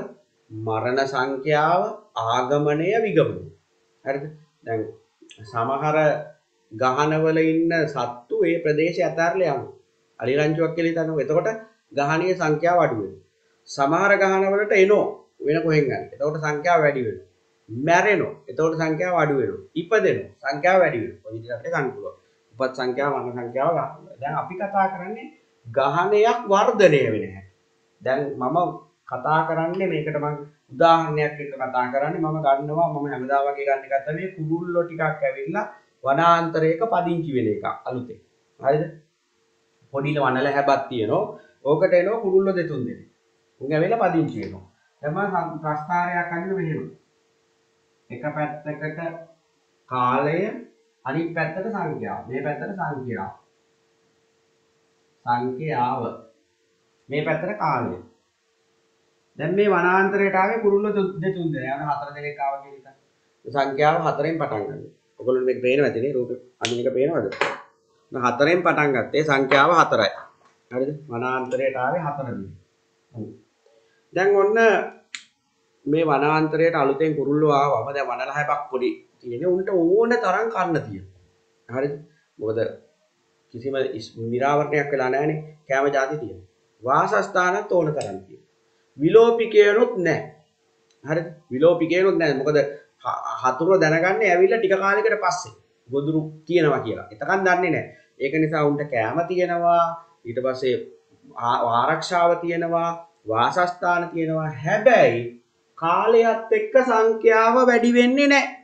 මරණ සංඛ්‍යාව, ආගමනය, විගමනය. හරිද? දැන් සමහර ගහනවල ඉන්න සත්තු ඒ ප්‍රදේශය අතහැරලා යනවා. අලිරංචුවක් කියලා හිතනවා. එතකොට ගහනීය සංඛ්‍යාව අඩු වෙනවා. සමහර ගහනවලට එනෝ වෙන කොහෙන් ගන්න. එතකොට සංඛ්‍යාව වැඩි වෙනවා. මැරෙනෝ. එතකොට සංඛ්‍යාව අඩු වෙනවා. ඉපදෙනෝ. සංඛ්‍යාව වැඩි වෙනවා. ඔය විදිහට අපිට ගන්න පුළුවන්. උපත් සංඛ්‍යාව මරණ සංඛ්‍යාව ගන්න. දැන් අපි කතා කරන්නේ ගහනයක් වර්ධනය වෙන හැටි. දැන් මම කතා කරන්නේ මේකට මම උදාහරණයක් එක්ක කතා කරන්නේ මම ගන්නවා මම හැමදා වගේ ගන්න එකක් තමයි කුරුල්ලෝ ටිකක් ඇවිල්ලා වනාන්තරයක පදිංචි වෙන එක අලුතෙන්. හරිද? පොඩි වනල හැබක් තියෙනවා. ඕකට එනවා කුරුල්ලෝ දෙතුන් දෙනෙක්. උන් ඇවිල්ලා පදිංචි වෙනවා. දැන් මම ප්‍රස්ථාරයක් අන්න මෙහෙම. එක පැත්තකට කාලය අනිත් පැත්තට සංඛ්‍යාව. මේ පැත්තට සංඛ්‍යාව. සංඛ්‍යාව. මේ පැත්තට කාලය. දැන් මේ වනාන්තරයට ආවේ කුරුල්ලෝ දෙතු- දෙතුන් දෙනෙක්. අර හතර දෙනෙක් ආවා කියන එක. සංඛ්‍යාව හතරෙන් පටන් ගන්නවා. ඔයගොල්ලෝ මේක පේනවද නේ? රූපේ අනිත් එක පේනවද? හතරෙන් පටන් ගත්තේ සංඛ්‍යාව හතරයි. හරිද? වනාන්තරයට ආවේ හතර දෙනෙක්. දැන් ඔන්න මේ වනාන්තරයට අලුතෙන් කුරුල්ලෝ ආවම දැන් වනල හැබක් පොඩි තියෙන උන්ට ඕන තරම් කන්න තියෙනවා. හරිද? මොකද කිසිම නිරාවරණයක් වෙලා නැහැනේ. කෑම જાති තියෙනවා. වාසස්ථානත් ඕන තරම් තියෙනවා. විලෝපිකයනොත් නැහැ. හරිද? විලෝපිකයනොත් නැහැ. මොකද හ- හතුරු දැනගන්නේ ඇවිල්ලා ටික කාලයකට පස්සේ ගොදුරු තියෙනවා කියලා. එතකන් දන්නේ නැහැ. ඒක නිසා උන්ට කෑම තියෙනවා. ඊට පස්සේ ආ- ආරක්ෂාව තියෙනවා. වාසස්ථාන තියෙනවා. හැබැයි කාලයත් එක්ක සංඛ්‍යාව වැඩි වෙන්නේ නැහැ.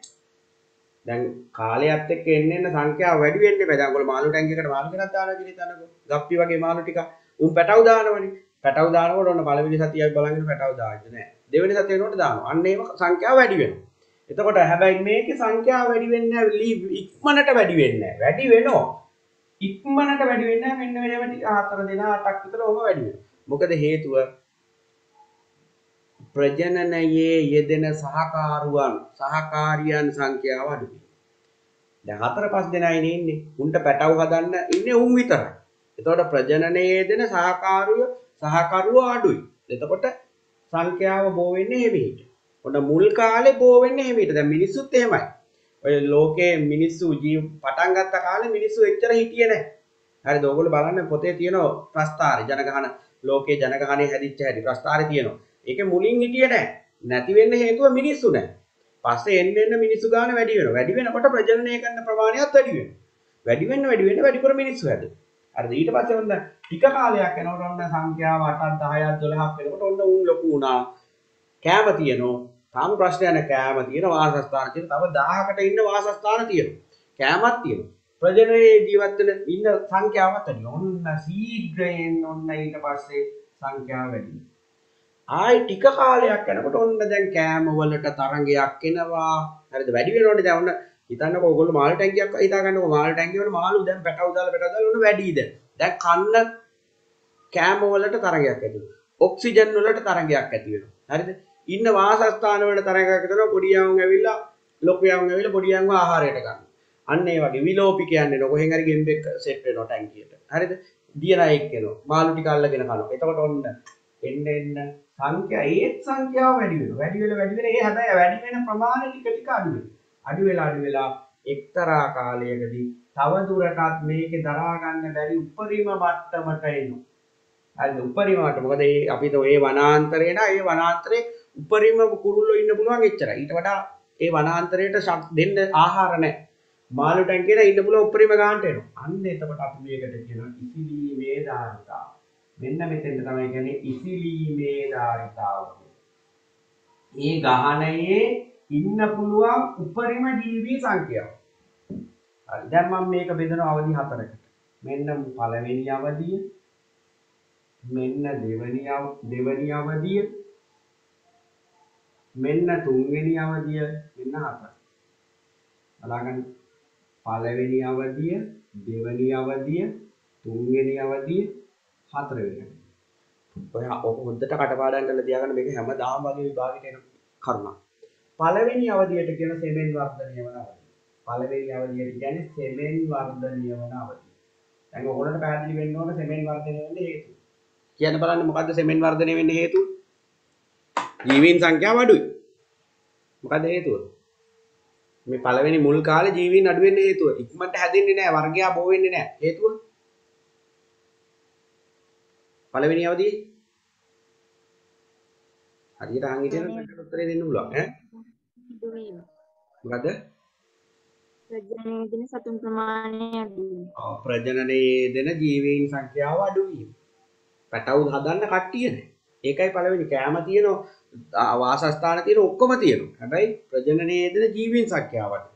දැන් කාලයත් එක්ක එන්න එන්න සංඛ්‍යාව වැඩි වෙන්නේ නැහැ. දැන් ඔයගොල්ලෝ මාළු ටැංකියකට මාළු ගෙනත් දානවා කියලා හිතන්නකෝ. ගප්පි වගේ මාළු ටික උන් පැටව දානවනේ. පැටව දානකොට ඔන්න පළවෙනි සතිය අපි බලගෙන පැටව දාන්නේ නැහැ. දෙවෙනි සතිය වෙනකොට දානවා. අන්න ඒව සංඛ්‍යාව වැඩි වෙනවා. එතකොට හැබැයි මේකේ සංඛ්‍යාව වැඩි වෙන්නේ නැහැ. ලී- ඉක්මනට වැඩි වෙන්නේ නැහැ. වැඩි වෙනවා. ඉක්මනට වැඩි වෙන්නේ නැහැ. මෙන්න මෙහෙම ටික හතර දෙනා අටක් විතර ඔහම වැඩි වෙනවා. මොකද හේතුව ප්‍රජනනයේ යෙදෙන සහකාරුවන් සහකාරියන් සංඛ්‍යාව අඩුයි. දැන් හතර පහ දෙනායිනේ ඉන්නේ. උන්ට පැටව හදන්න ඉන්නේ උන් විතරයි. එතකොට ප්‍රජනනයේ යෙදෙන සහකාරුය සහකරුව අඩුයි. එතකොට සංඛ්‍යාව බෝ වෙන්නේ එහෙමීට. ඔන්න මුල් කාලේ බෝ වෙන්නේ එහෙමීට. දැන් මිනිස්සුත් එහෙමයි. ඔය ලෝකේ මිනිස්සු ජීව පටන් ගත්ත කාලේ මිනිස්සු එච්චර හිටියේ නැහැ. හරිද? ඕගොල්ලෝ බලන්න පොතේ තියෙන ප්‍රස්තාරය ජනගහන ලෝකේ ජනගහනේ හැදිච්ච හැටි ප්‍රස්තාරේ තියෙනවා. ඒකේ මුලින් හිටියේ නැහැ. නැති වෙන්න හේතුව මිනිස්සු නැහැ. පස්සේ එන්න එන්න මිනිස්සු ගාන වැඩි වෙනවා. වැඩි වෙනකොට ප්‍රජනනය කරන ප්‍රමාණයත් වැඩි වෙනවා. වැඩි වෙන්න වැඩි වෙන්න වැඩිපුර මිනිස්සු හැදෙනවා. හරිද? ඊට පස්සේ ඔන්න ටික කාලයක් යනකොට ඔන්න සංඛ්‍යාව 8ක් 10ක් 12ක් වෙනකොට ඔන්න උන් ලොකු වුණා. කෑම තියෙනවා. තාම ප්‍රශ්නයක් නැහැ කෑම තියෙන වාසස්ථාන තියෙන තව 1000කට ඉන්න වාසස්ථාන තියෙනවා. කෑමක් තියෙනවා. ප්‍රජනනයේ ජීවත් වෙන ඉන්න සංඛ්‍යාවත් වැඩි. ඔන්න ශීඝ්‍රයෙන් ඔන්න ඊට පස්සේ සංඛ්‍යාව වැඩි. ආයි ටික කාලයක් යනකොට ඔන්න දැන් කෑම වලට තරංගයක් එනවා. හරිද? වැඩි වෙනකොට දැන් ඔන්න හිතන්නකෝ ඔයගොල්ලෝ මාළු ටැංකියක් හිතා ගන්නකෝ මාළු ටැංකිය වල මාළු දැන් පැටව දාලා පැටව දාලා ඔන්න වැඩිද? දැන් කන්න කෑම වලට තරංගයක් ඇති වෙනවා. ඔක්සිජන් වලට තරංගයක් ඇති වෙනවා. හරිද? ඉන්න වාසස්ථාන වලට තරංගයක් ඇති වෙනවා. පොඩි යවුන් ඇවිල්ලා ලොකු යවුන් ඇවිල්ලා පොඩි යවුන් ආහාරයට ගන්නවා. අන්න ඒ වගේ විලෝපිකයන් එනවා. කොහෙන් හරි ගෙම්බෙක් සෙට් වෙනවා ටැංකියට. හරිද? දියරයෙක් එනවා. මාළු ටික අල්ලගෙන කනවා. එතකොට ඔන්න එන්න එන්න සංඛ්‍යා ඒත් සංඛ්‍යාව වැඩි වෙනවා. වැඩි වෙලා වැඩි වෙලා ඒ හැබැයි වැඩි වෙන ප්‍රමාණය ටික ටික අඩු වෙනවා. අඩු වෙලා අඩු වෙලා එක්තරා කාලයකදී තව දුරටත් මේකේ දරා ගන්න බැරි උපරිම මට්ටමට එනවා. හරිද? උපරිම මට්ටම. මොකද ඒ අපිට ඒ වනාන්තරේ නා ඒ වනාන්තරේ උපරිම කුරුල්ලෝ ඉන්න පුළුවන් එච්චරයි. ඊට වඩා ඒ වනාන්තරයට ශක්- දෙන්න ආහාර නැහැ. මාළු ටැංකියට ඉන්න පුළුවන් උපරිම ගානට එනවා. අන්න එතකොට අපි මේකට කියනවා ඉසිලීමේ ධාරිතාව. මෙන්න මෙතෙන්ට තමයි කියන්නේ ඉසිලීමේ ධාරිතාව. මේ ගහනයේ ඉන්න පුළුවන් උපරිම ජීවී සංඛ්‍යාව. හරි. දැන් මම මේක බෙදනවා අවධි හතරකට. මෙන්න පළවෙනි අවධිය. මෙන්න දෙවෙනි අව- දෙවෙනි අවධිය. මෙන්න තුන්වෙනි අවධිය. මෙන්න හතර. බලාගන්න. පළවෙනි අවධිය, දෙවෙනි අවධිය, තුන්වෙනි අවධිය, හතරවෙනි අවධිය. ඔය ඔක හොද්දට කටපාඩම් කරලා තියාගන්න මේක හැමදාම වගේ විභාගෙට එන කරුණක්. පළවෙනි අවධියට කියන සෙමෙන් වර්ධනය වන අවධිය. පළවෙනි අවධියට කියන්නේ සෙමෙන් වර්ධනය වන අවධිය. දැන් ඔයගොල්ලන්ට පැහැදිලි වෙන්න ඕන සෙමෙන් වර්ධනය වෙන්න හේතුව. කියන්න බලන්න මොකද්ද සෙමෙන් වර්ධනය වෙන්න හේතුව? ජීවීන් සංඛ්‍යාව අඩුයි. මොකද්ද හේතුව? මේ පළවෙනි මුල් කාලේ ජීවීන් අඩු වෙන්න හේතුව. ඉක්මනට හැදෙන්නේ නැහැ, වර්ගයා බෝ වෙන්නේ නැහැ. හේතුව? පළවෙනි අවධියේ හරියට අහන් හිටියනම් උත්තරේ දෙන්න පුළුවන් ඈ දුවීම. මොකද ප්‍රජනනයේ දින සතුන් ප්‍රමාණය අඩු වීම. ආ, ප්‍රජනනයේ දෙන ජීවීන් සංඛ්‍යාව අඩු වීම පැටවුන් හදන්න කට්ටිය නැහැ ඒකයි පළවෙනි කෑම තියෙනවා වාසස්ථාන තියෙන ඔක්කොම තියෙනවා හැබැයි ප්‍රජනනයේ දෙන ජීවීන් සංඛ්‍යාව අඩු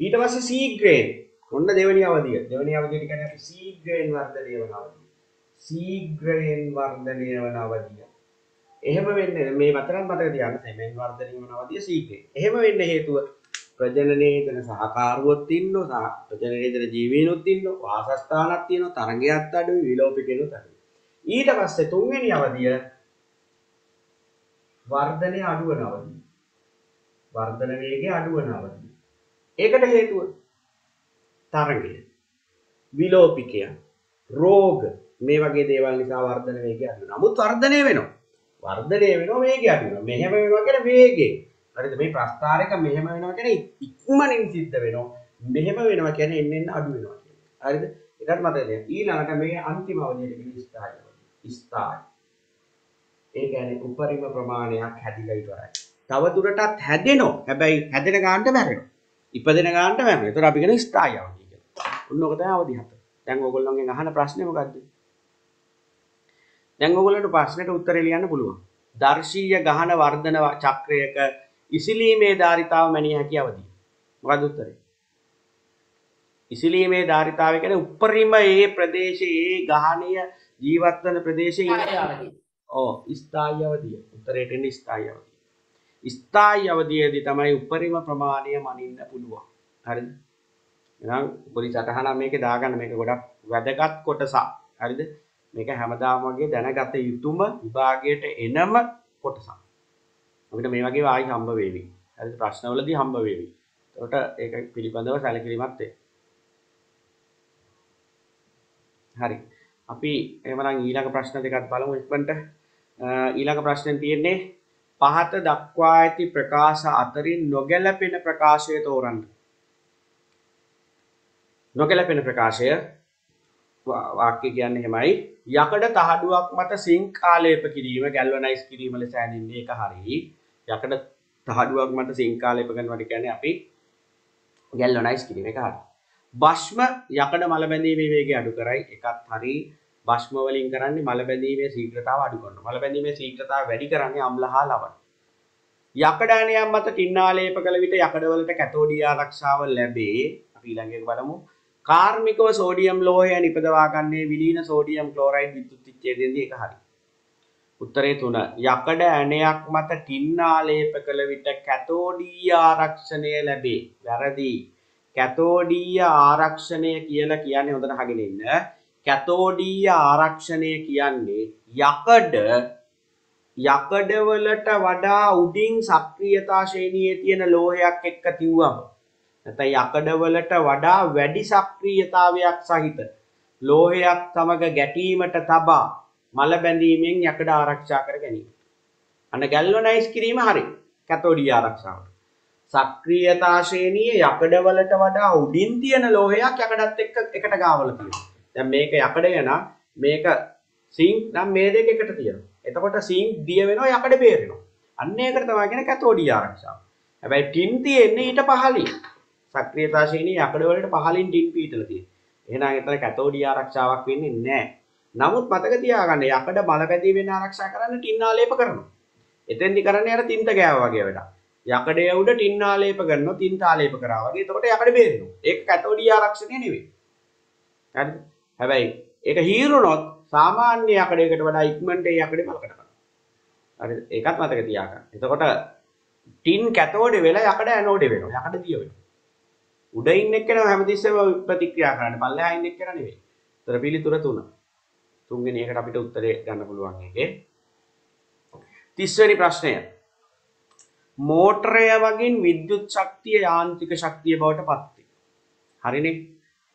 ඊට පස්සේ සීග්‍රේන් ඔන්න දෙවෙනි අවධිය දෙවෙනි අවධියට කියන්නේ අපි සීග්‍රේන් වර්ධනය වෙන අවධිය සීග්‍රයෙන් වර්ධනය වන අවධිය එහෙම වෙන්නේ මේ මතරත් මතක තියාගන්න සෙමෙන් වර්ධනය වන අවධිය සීග්‍රේ එහෙම වෙන්න හේතුව ප්‍රජනනයේ දෙන සහකාරුවොත් ඉන්නවා සහ ප්‍රජනනයේ දෙන ජීවීනුත් ඉන්නවා වාසස්ථානක් තියෙනවා තරංගයක් අඩුයි විලෝපිකෙනුත් අඩුයි. ඊට පස්සේ තුන්වෙනි අවධිය වර්ධනය අඩු වෙන අවධිය. වර්ධන වේගය අඩු වෙන අවධිය. ඒකට හේතුව තරංගය විලෝපිකය රෝග මේ වගේ දේවල් නිසා වර්ධන වේගය අඩු වෙනවා. නමුත් වර්ධනය වෙනවා. වර්ධනය වෙනවා වේගය අඩු වෙනවා මෙහෙම වෙනවා කියන්නේ වේගය හරිද? මේ ප්‍රස්ථාරයක මෙහෙම වෙනවා කියන්නේ ඉක්මනින් සිද්ධ වෙනවා. මෙහෙම වෙනවා කියන්නේ එන්න එන්න අඩු වෙනවා කියන්නේ. හරිද? ඒකට මතක තියාගන්න. ඊළඟට මේ අන්තිම අවධියට කියන ස්ථාය අවධිය ස්ථාය ඒ කියන්නේ උපරිම ප්‍රමාණයක් හැදිලා ඉවරයි තව දුරටත් හැදෙනවා. හැබැයි හැදෙන ගානට මැරෙනවා. ඉපදෙන ගානට මැරෙනවා. ඒතර අපි කියන ස්ථාය අවධිය කියලා. ඔන්න ඔක තමයි අවධිය හතර. දැන් ඕගොල්ලෝගෙන් අහන ප්‍රශ්නේ මොකද්ද? දැන් ඕගොල්ලන්ට ප්‍රශ්නෙට උත්තරේ ලියන්න පුළුවන් දර්ශීය ගහන වර්ධන චක්‍රයක ඉසිලීමේ ධාරිතාව මැනිය හැකි අවධිය. මොකක්ද උත්තරේ? ඉසිලීමේ ධාරිතාව කියන්නේ උපරිම ඒ ප්‍රදේශයේ ගහණය ජීවත් වෙන ප්‍රදේශයේ කාර්යාවදී. ඔව් ස්ථායි අවධිය. උත්තරේට එන්නේ ස්ථායි අවධිය. ස්ථායි අවධියේදී තමයි උපරිම ප්‍රමාණය මනින්න පුළුවන්. හරිද? එහෙනම් පොඩි සටහනක් මේකේ දාගන්න මේක ගොඩක් වැදගත් කොටසක්. හරිද? මේක හැමදාම වගේ දැනගත යුතුම විභාගයට එනම කොටසක්. අපිට මේ වගේ ආයි හම්බ වේවි. හරිද? ප්‍රශ්නවලදී හම්බ වේවි. එතකොට ඒක පිළිබඳව සැලකිලිමත් වේ. හරි. අපි එහෙමනම් ඊළඟ ප්‍රශ්න දෙකක් බලමු ඉක්මනට. අ, ඊළඟ ප්‍රශ්නෙන් තියෙන්නේ පහත දක්වා ඇති ප්‍රකාශ අතරින් නොගැලපෙන ප්‍රකාශය තෝරන්න. නොගැලපෙන ප්‍රකාශය වා- වාක්‍ය කියන්නේ එහෙමයි. යකඩ තහඩුවක් මත සිංක් ආලේප කිරීම ගැල්වනයිස් කිරීම ලෙස හැඳින්වෙන්නේ ඒක හරි. යකඩ තහඩුවක් මත සිංක් ආලේප කරනවා කියන්නේ අපි ගැල්වනයිස් කිරීම එක හරි. භස්ම යකඩ මල බැඳීමේ වේගය අඩු කරයි එකත් හරි. භස්ම වලින් කරන්නේ මල බැඳීමේ ශීඝ්‍රතාව අඩු කරනවා. මල බැඳීමේ ශීඝ්‍රතාව වැඩි කරන්නේ අම්ල හා ලවණ. යකඩ ඇණයක් මත ටින් ආලේප කළ විට යකඩවලට කැතෝඩිය ආරක්ෂාව ලැබේ. අපි ඊළඟ එක බලමු. කාර්මිකව සෝඩියම් ලෝහය නිපදවා ගන්නේ විලීන සෝඩියම් ක්ලෝරයිඩ් විද්‍යුත් විච්ඡේදයෙන්දී ඒක හරි. උත්තරේ 3 යකඩ ඇණයක් මත ටින් ආලේප කළ විට කැතෝඩීය ආරක්ෂණය ලැබේ. වැරදි. කැතෝඩීය ආරක්ෂණය කියලා කියන්නේ හොඳට අහගෙන ඉන්න. කැතෝඩීය ආරක්ෂණය කියන්නේ යකඩ යකඩවලට වඩා උඩින් සක්‍රියතා ශ්‍රේණියේ තියෙන ලෝහයක් එක්ක තිව්වම නැත්නම් යකඩවලට වඩා වැඩි සක්‍රියතාවයක් සහිත ලෝහයක් සමග ගැටීමට තබා මල බැඳීමෙන් යකඩ ආරක්ෂා කර ගැනීම. අන්න ගැල්වනයිස් කිරීම හරි. කැතෝඩිය ආරක්ෂාවට. සක්‍රියතා ශ්‍රේණියේ යකඩවලට වඩා උඩින් තියෙන ලෝහයක් යකඩත් එක්ක එකට ගාවල තියෙනවා. දැන් මේක යකඩය නම් මේක සිංක් නම් මේ දෙක එකට තියෙනවා. එතකොට සිංක් දිය වෙනවා යකඩ බේරෙනවා. අන්න ඒකට තමයි කියන්නේ කැතෝඩිය ආරක්ෂාව. හැබැයි ටින් තියෙන්නේ ඊට පහළින්. සක්‍රියතා ශ්‍රේණිය යකඩ වලට පහළින් ටින් පීටල තියෙනවා. එහෙනම් එතන කැතෝඩිය ආරක්ෂාවක් වෙන්නේ නැහැ. නමුත් මතක තියාගන්න යකඩ මල පැදීමෙන් ආරක්ෂා කරන්න ටින් ආලේප කරනවා. එතෙන්දි කරන්නේ අර තින්ත ගෑව වගේ වැඩක්. යකඩේ උඩ ටින් ආලේප කරනවා තින්ත ආලේප කරා වගේ. එතකොට යකඩ බේරෙනවා. ඒක කැතෝඩිය ආරක්ෂණය නෙවෙයි. හරිද? හැබැයි ඒක හීරුනොත් සාමාන්‍ය යකඩයකට වඩා ඉක්මනට ඒ යකඩේ මලකට කරනවා. හරිද? ඒකත් මතක තියාගන්න. එතකොට ටින් කැතෝඩේ වෙලා යකඩ ඇනෝඩේ වෙනවා. යකඩ දිය වෙනවා. උඩ ඉන්න එක්කෙනා හැමතිස්සෙම ප්‍රතික්‍රියා කරන්නේ. පල්ලෙහා ඉන්න එක්කෙනා නෙවෙයි. උත්තර පිළිතුර තුන. තුන්වෙනි එකට අපිට උත්තරේ ගන්න පුළුවන් එකේ. 30 වෙනි ප්‍රශ්නය. මෝටරය වගින් විද්‍යුත් ශක්තිය යාන්ත්‍රික ශක්තිය බවට පත් වේ. හරිනේ?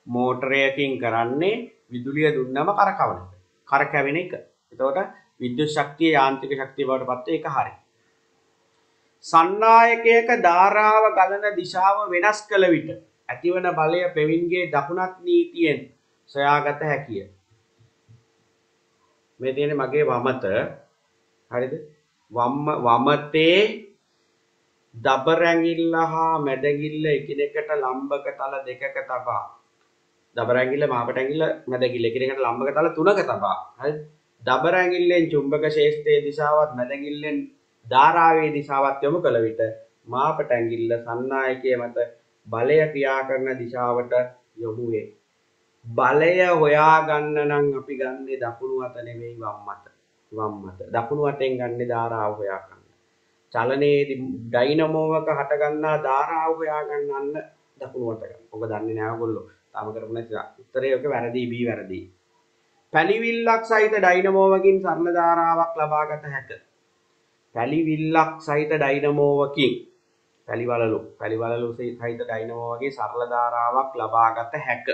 මෝටරයකින් කරන්නේ විදුලිය දුන්නම කරකවන එක. කරකැවෙන එක. එතකොට විද්‍යුත් ශක්තිය යාන්ත්‍රික ශක්තිය බවට පත් වේ ඒක හරි. සන්නායකයක ධාරාව ගලන දිශාව වෙනස් කළ විට ඇතිවන බලය පෙවින්ගේ දකුණත් නීතියෙන් සොයාගත හැකිය. මේ තියෙන්නේ මගේ වමත. හරිද? වම් වමතේ දබරැඟිල්ල හා මැදගිල්ල එකිනෙකට ලම්බක තල දෙකක තබා දබරැඟිල්ල මාපට ඇඟිල්ල මැදගිල්ල එකිනෙකට ලම්බක තල තුනක තබා හරිද? දබරැඟිල්ලෙන් චුම්බක ශේෂ්ත්‍රයේ දිශාවත් මැදගිල්ලෙන් ධාරාවේ දිශාවත් යොමු කළ විට මාපට ඇඟිල්ල සන්නායකය මත බලය ක්‍රියා කරන දිශාවට යොමු වේ. බලය හොයාගන්න නම් අපි ගන්නේ දකුණු අත නෙවෙයි වම් අත. වම් අත. දකුණු අතෙන් ගන්නේ ධාරාව හොයාගන්න. චලනයේදී ඩයිනමෝවක හටගන්නා ධාරාව හොයාගන්න අන්න දකුණු අත ගන්න. ඔබ දන්නේ නැහැ ඔයගොල්ලෝ. තාම කරපු නැති උත්තරේ ඔක වැරදි බී වැරදි. පැලිවිල්ලක් සහිත ඩයිනමෝවකින් සරල ධාරාවක් ලබාගත හැකිය. පැලිවිල්ලක් සහිත ඩයිනමෝවකින් පැලිවලලු පැලිවලලු සහිත ඩයිනමෝ වගේ සරල ධාරාවක් ලබාගත හැක.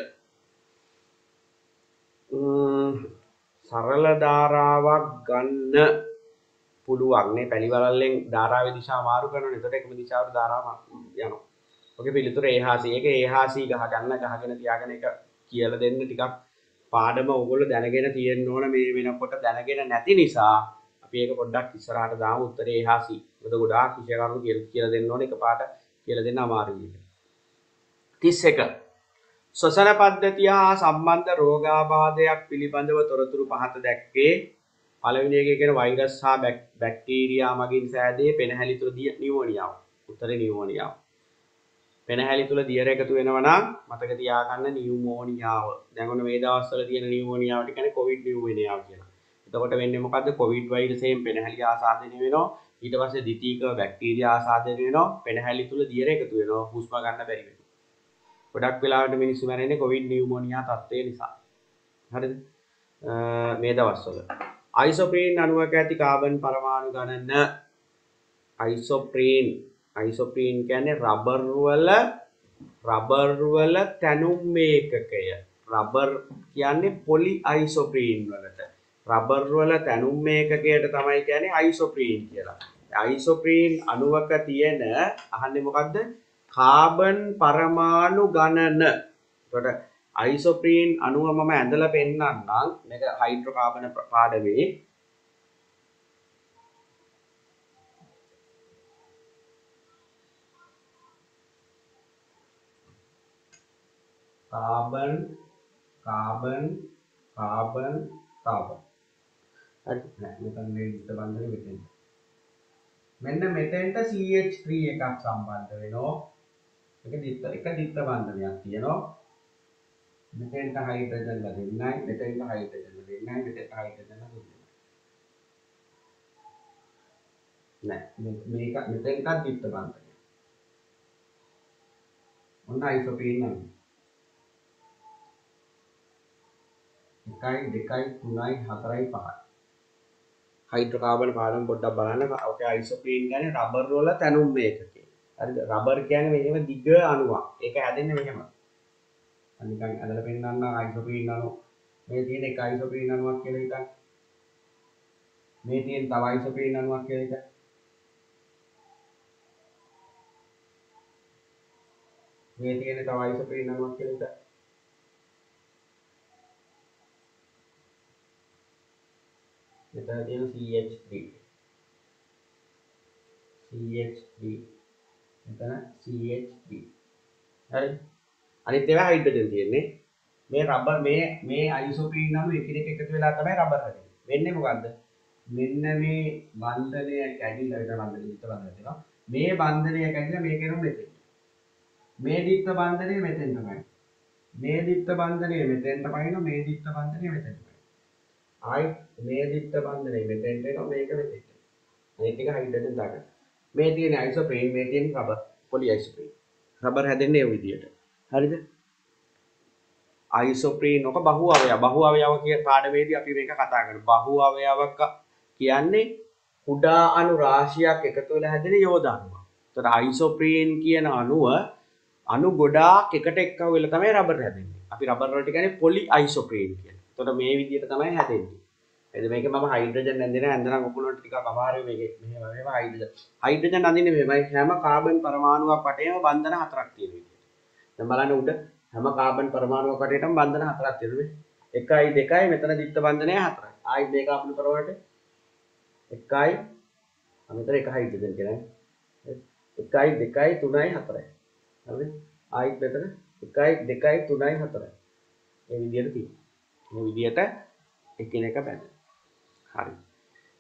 සරල ධාරාවක් ගන්න පුළුවන්නේ පැලිවලල්ලෙන් ධාරාවේ දිශා මාරු කරන එතකොට එකම දිශාවට ධාරාව යනවා. ඔගේ පිළිතුර ඒහාසී. ඒක ඒහාසී ගහ ගන්න ගහගෙන තියාගෙන එක කියලා දෙන්න ටිකක් පාඩම ඕගොල්ලෝ දැනගෙන තියෙන්න ඕන මේ වෙනකොට දැනගෙන නැති නිසා අපි ඒක පොඩ්ඩක් ඉස්සරහට දාමු උත්තරේ ඒහාසී. මොකද ගොඩාක් විෂය කරුණු කියලා දෙන්න ඕනේ එකපාරට කියලා දෙන්න අමාරු විදිහට. 31 ශ්වසන පද්ධතිය හා සම්බන්ධ රෝගාබාධයක් පිළිබඳව තොරතුරු පහත දැක්කේ පළවෙනි එකේ කියන වෛරස් හා බැක්ටීරියා මගින් සෑදේ පෙනහැලි තුළ නියුමෝනියාව. උත්තරේ නියුමෝනියාව. පෙනහැලි තුළ දියර එකතු වෙනවා නම් මතක තියාගන්න නියුමෝනියාව. දැන් ඔන්න මේ දවස්වල තියෙන නියුමෝනියාවට කියන්නේ කොවිඩ් නියුමෝනියාව කියලා. එතකොට වෙන්නේ මොකද්ද? කොවිඩ් වෛරසයෙන් පෙනහැලි ආසාදනය වෙනවා. ඊට පස්සේ ද්විතීක බැක්ටීරියා ආසාදනය වෙනවා. පෙනහැලි තුළ දියර එකතු වෙනවා. හුස්ම ගන්න බැරි වෙනවා. ගොඩක් වෙලාවට මිනිස්සු මැරෙන්නේ කොවිඩ් නියුමෝනියා තත්ත්වය නිසා. හරිද? මේ දවස්වල. අයිසෝප්‍රීන් අණුවක ඇති කාබන් පරමාණු ගණන අයිසෝප්‍රීන් අයිසෝප්‍රීන් කියන්නේ රබර් වල රබර් වල තැනුම් මේකකය. රබර් කියන්නේ පොලි අයිසෝප්‍රීන් වලට. රබර් වල තැනුම් මේකකයට තමයි කියන්නේ අයිසෝප්‍රීන් කියලා. අයිසෝප්‍රීන් අණුවක තියෙන අහන්නේ මොකද්ද? කාබන් පරමාණු ගණන. එතකොට අයිසොප්‍රීන් අණුව මම ඇඳලා පෙන්නන්නම් මේක හයිඩ්‍රෝකාබන පාඩමේ කාබන් කාබන් කාබන් කාබන් හරි. නෑ මෙතන මේ විස්තර බන්ධනේ මෙතෙන් මෙන්න මෙතෙන්ට CH3 එකක් සම්බන්ධ වෙනවා. එක දිත්ත එක දිත්ත බන්ධනයක් තියෙනවා. මෙතෙන්ට හයිඩ්‍රජන් ලා දෙන්නයි මෙතෙන්ට හයිඩ්‍රජන් ලා දෙන්නයි මෙතෙන්ට හයිඩ්‍රජන් ලා දෙන්නයි. නෑ මේ- මේක මෙතෙන්ට දිත්ත බන්ධනය ඔන්න අයිසොපීන් නම් එකයි දෙකයි තුනයි හතරයි පහයි. හයිඩ්‍රෝකාබන් පාඩම පොඩ්ඩක් බලන්න. ඔක අයිසොප්‍රීන් කියන්නේ රබර් වල තැනුම් මේකකේ. හරිද? රබර් කියන්නේ මෙහෙම දිග අණුවක්. ඒක හැදෙන්නේ මෙහෙම නිකන් ඇදලා පෙන්නන්න අයිසොප්‍රීන් අණු. මේ තියෙන එක අයිසොප්‍රීන් අණුවක් කියලා හිතන්න. මේ තියෙන තව අයිසොප්‍රීන් අණුවක් කියලා හිතන්න. මේ තියෙන තව අයිසොප්‍රීන් අණුවක් කියලා හිතන්න. මෙතන තියෙන CH3 CH3 මෙතන CH3 හරි. අනිත් ඒවා හයිඩ්‍රජන් තියෙන්නේ. මේ රබර් මේ මේ අයිසෝප්‍රීන් නම් එකිනෙක එකතු වෙලා තමයි රබර් හැදෙන්නේ. වෙන්නේ මොකද්ද? මෙන්න මේ බන්ධනය කැඩිලා විතර බන්ධනය දිත්ත බන්ධනය තියෙනවා. මේ බන්ධනය කැඩිලා මේක එනවා මෙතෙන්. මේ දිත්ත බන්ධනය මෙතෙන් තමයි. මේ දිත්ත බන්ධනය මෙතෙන්ට පයින්න මේ දිත්ත බන්ධනය මෙතෙන්ට පයින්න ආයි මේ දිත්ත බන්ධනය මෙතෙන්ට එනවා මේක මෙතෙන්ට මේ ටික හයිඩ්‍රජන් දාගන්න. මේ තියෙන අයිසෝප්‍රීන් මේ තියෙන රබර් පොලි අයිසෝප්‍රීන් රබර් හැදෙන්නේ ඒ විදියට. හරිද? අයිසෝප්‍රීන් ඔක බහු අවයව බහු අවයව කිය පාඩමේදී අපි මේක කතා කරනවා බහු අවයවක කියන්නේ කුඩා අණු රාශියක් එකතු වෙලා හැදෙන යෝධ අණුවක්. ඒතර අයිසෝප්‍රීන් කියන අණුව අණු ගොඩාක් එකට එක්කව වෙලා තමයි රබර් හැදෙන්නේ. අපි රබර් වලට කියන්නේ පොලි අයිසෝප්‍රීන් කියලා. ඒතර මේ විදිහට තමයි හැදෙන්නේ. එද මේක මම හයිඩ්‍රජන් ඇඳින ඇඳනම් ඔකුණට ටිකක් අමාරුයි මේකේ. මෙහෙම මෙහෙම හයිඩ්‍රජන්. හයිඩ්‍රජන් අඳින්නේ මෙහෙමයි. හැම කාබන් පරමාණුවක් වටේම බන්ධන හතරක් තියෙන විදිහට. දැන් බලන්න උඩ හැම කාබන් පරමාණුවක් වටේටම බන්ධන හතරක් තියෙනවා. එකයි දෙකයි මෙතන දිත්ත බන්ධනය හතරයි. ආයි මේ කාබන් පරමාණුවට එකයි ආ, මෙතන එක හයිඩ්‍රජන් කියලා. එකයි දෙකයි තුනයි හතරයි. හරිද? ආයිත් මෙතන එකයි දෙකයි තුනයි හතරයි. මේ විදිහට තියෙනවා. මේ විදිහට එකිනෙක බැඳෙනවා. හරි.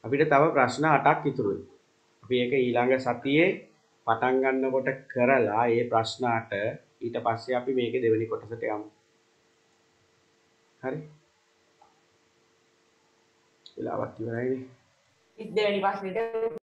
අපිට තව ප්‍රශ්න 8ක් ඉතුරුයි. අපි ඒක ඊළඟ සතියේ පටන් ගන්නකොට කරලා ඒ ප්‍රශ්න 8 ඊට පස්සේ අපි මේකේ දෙවෙනි කොටසට යමු. හරි. වෙලාවක් ඉවරයිනේ. ඉස් දෙවැනි ප්‍රශ්නෙට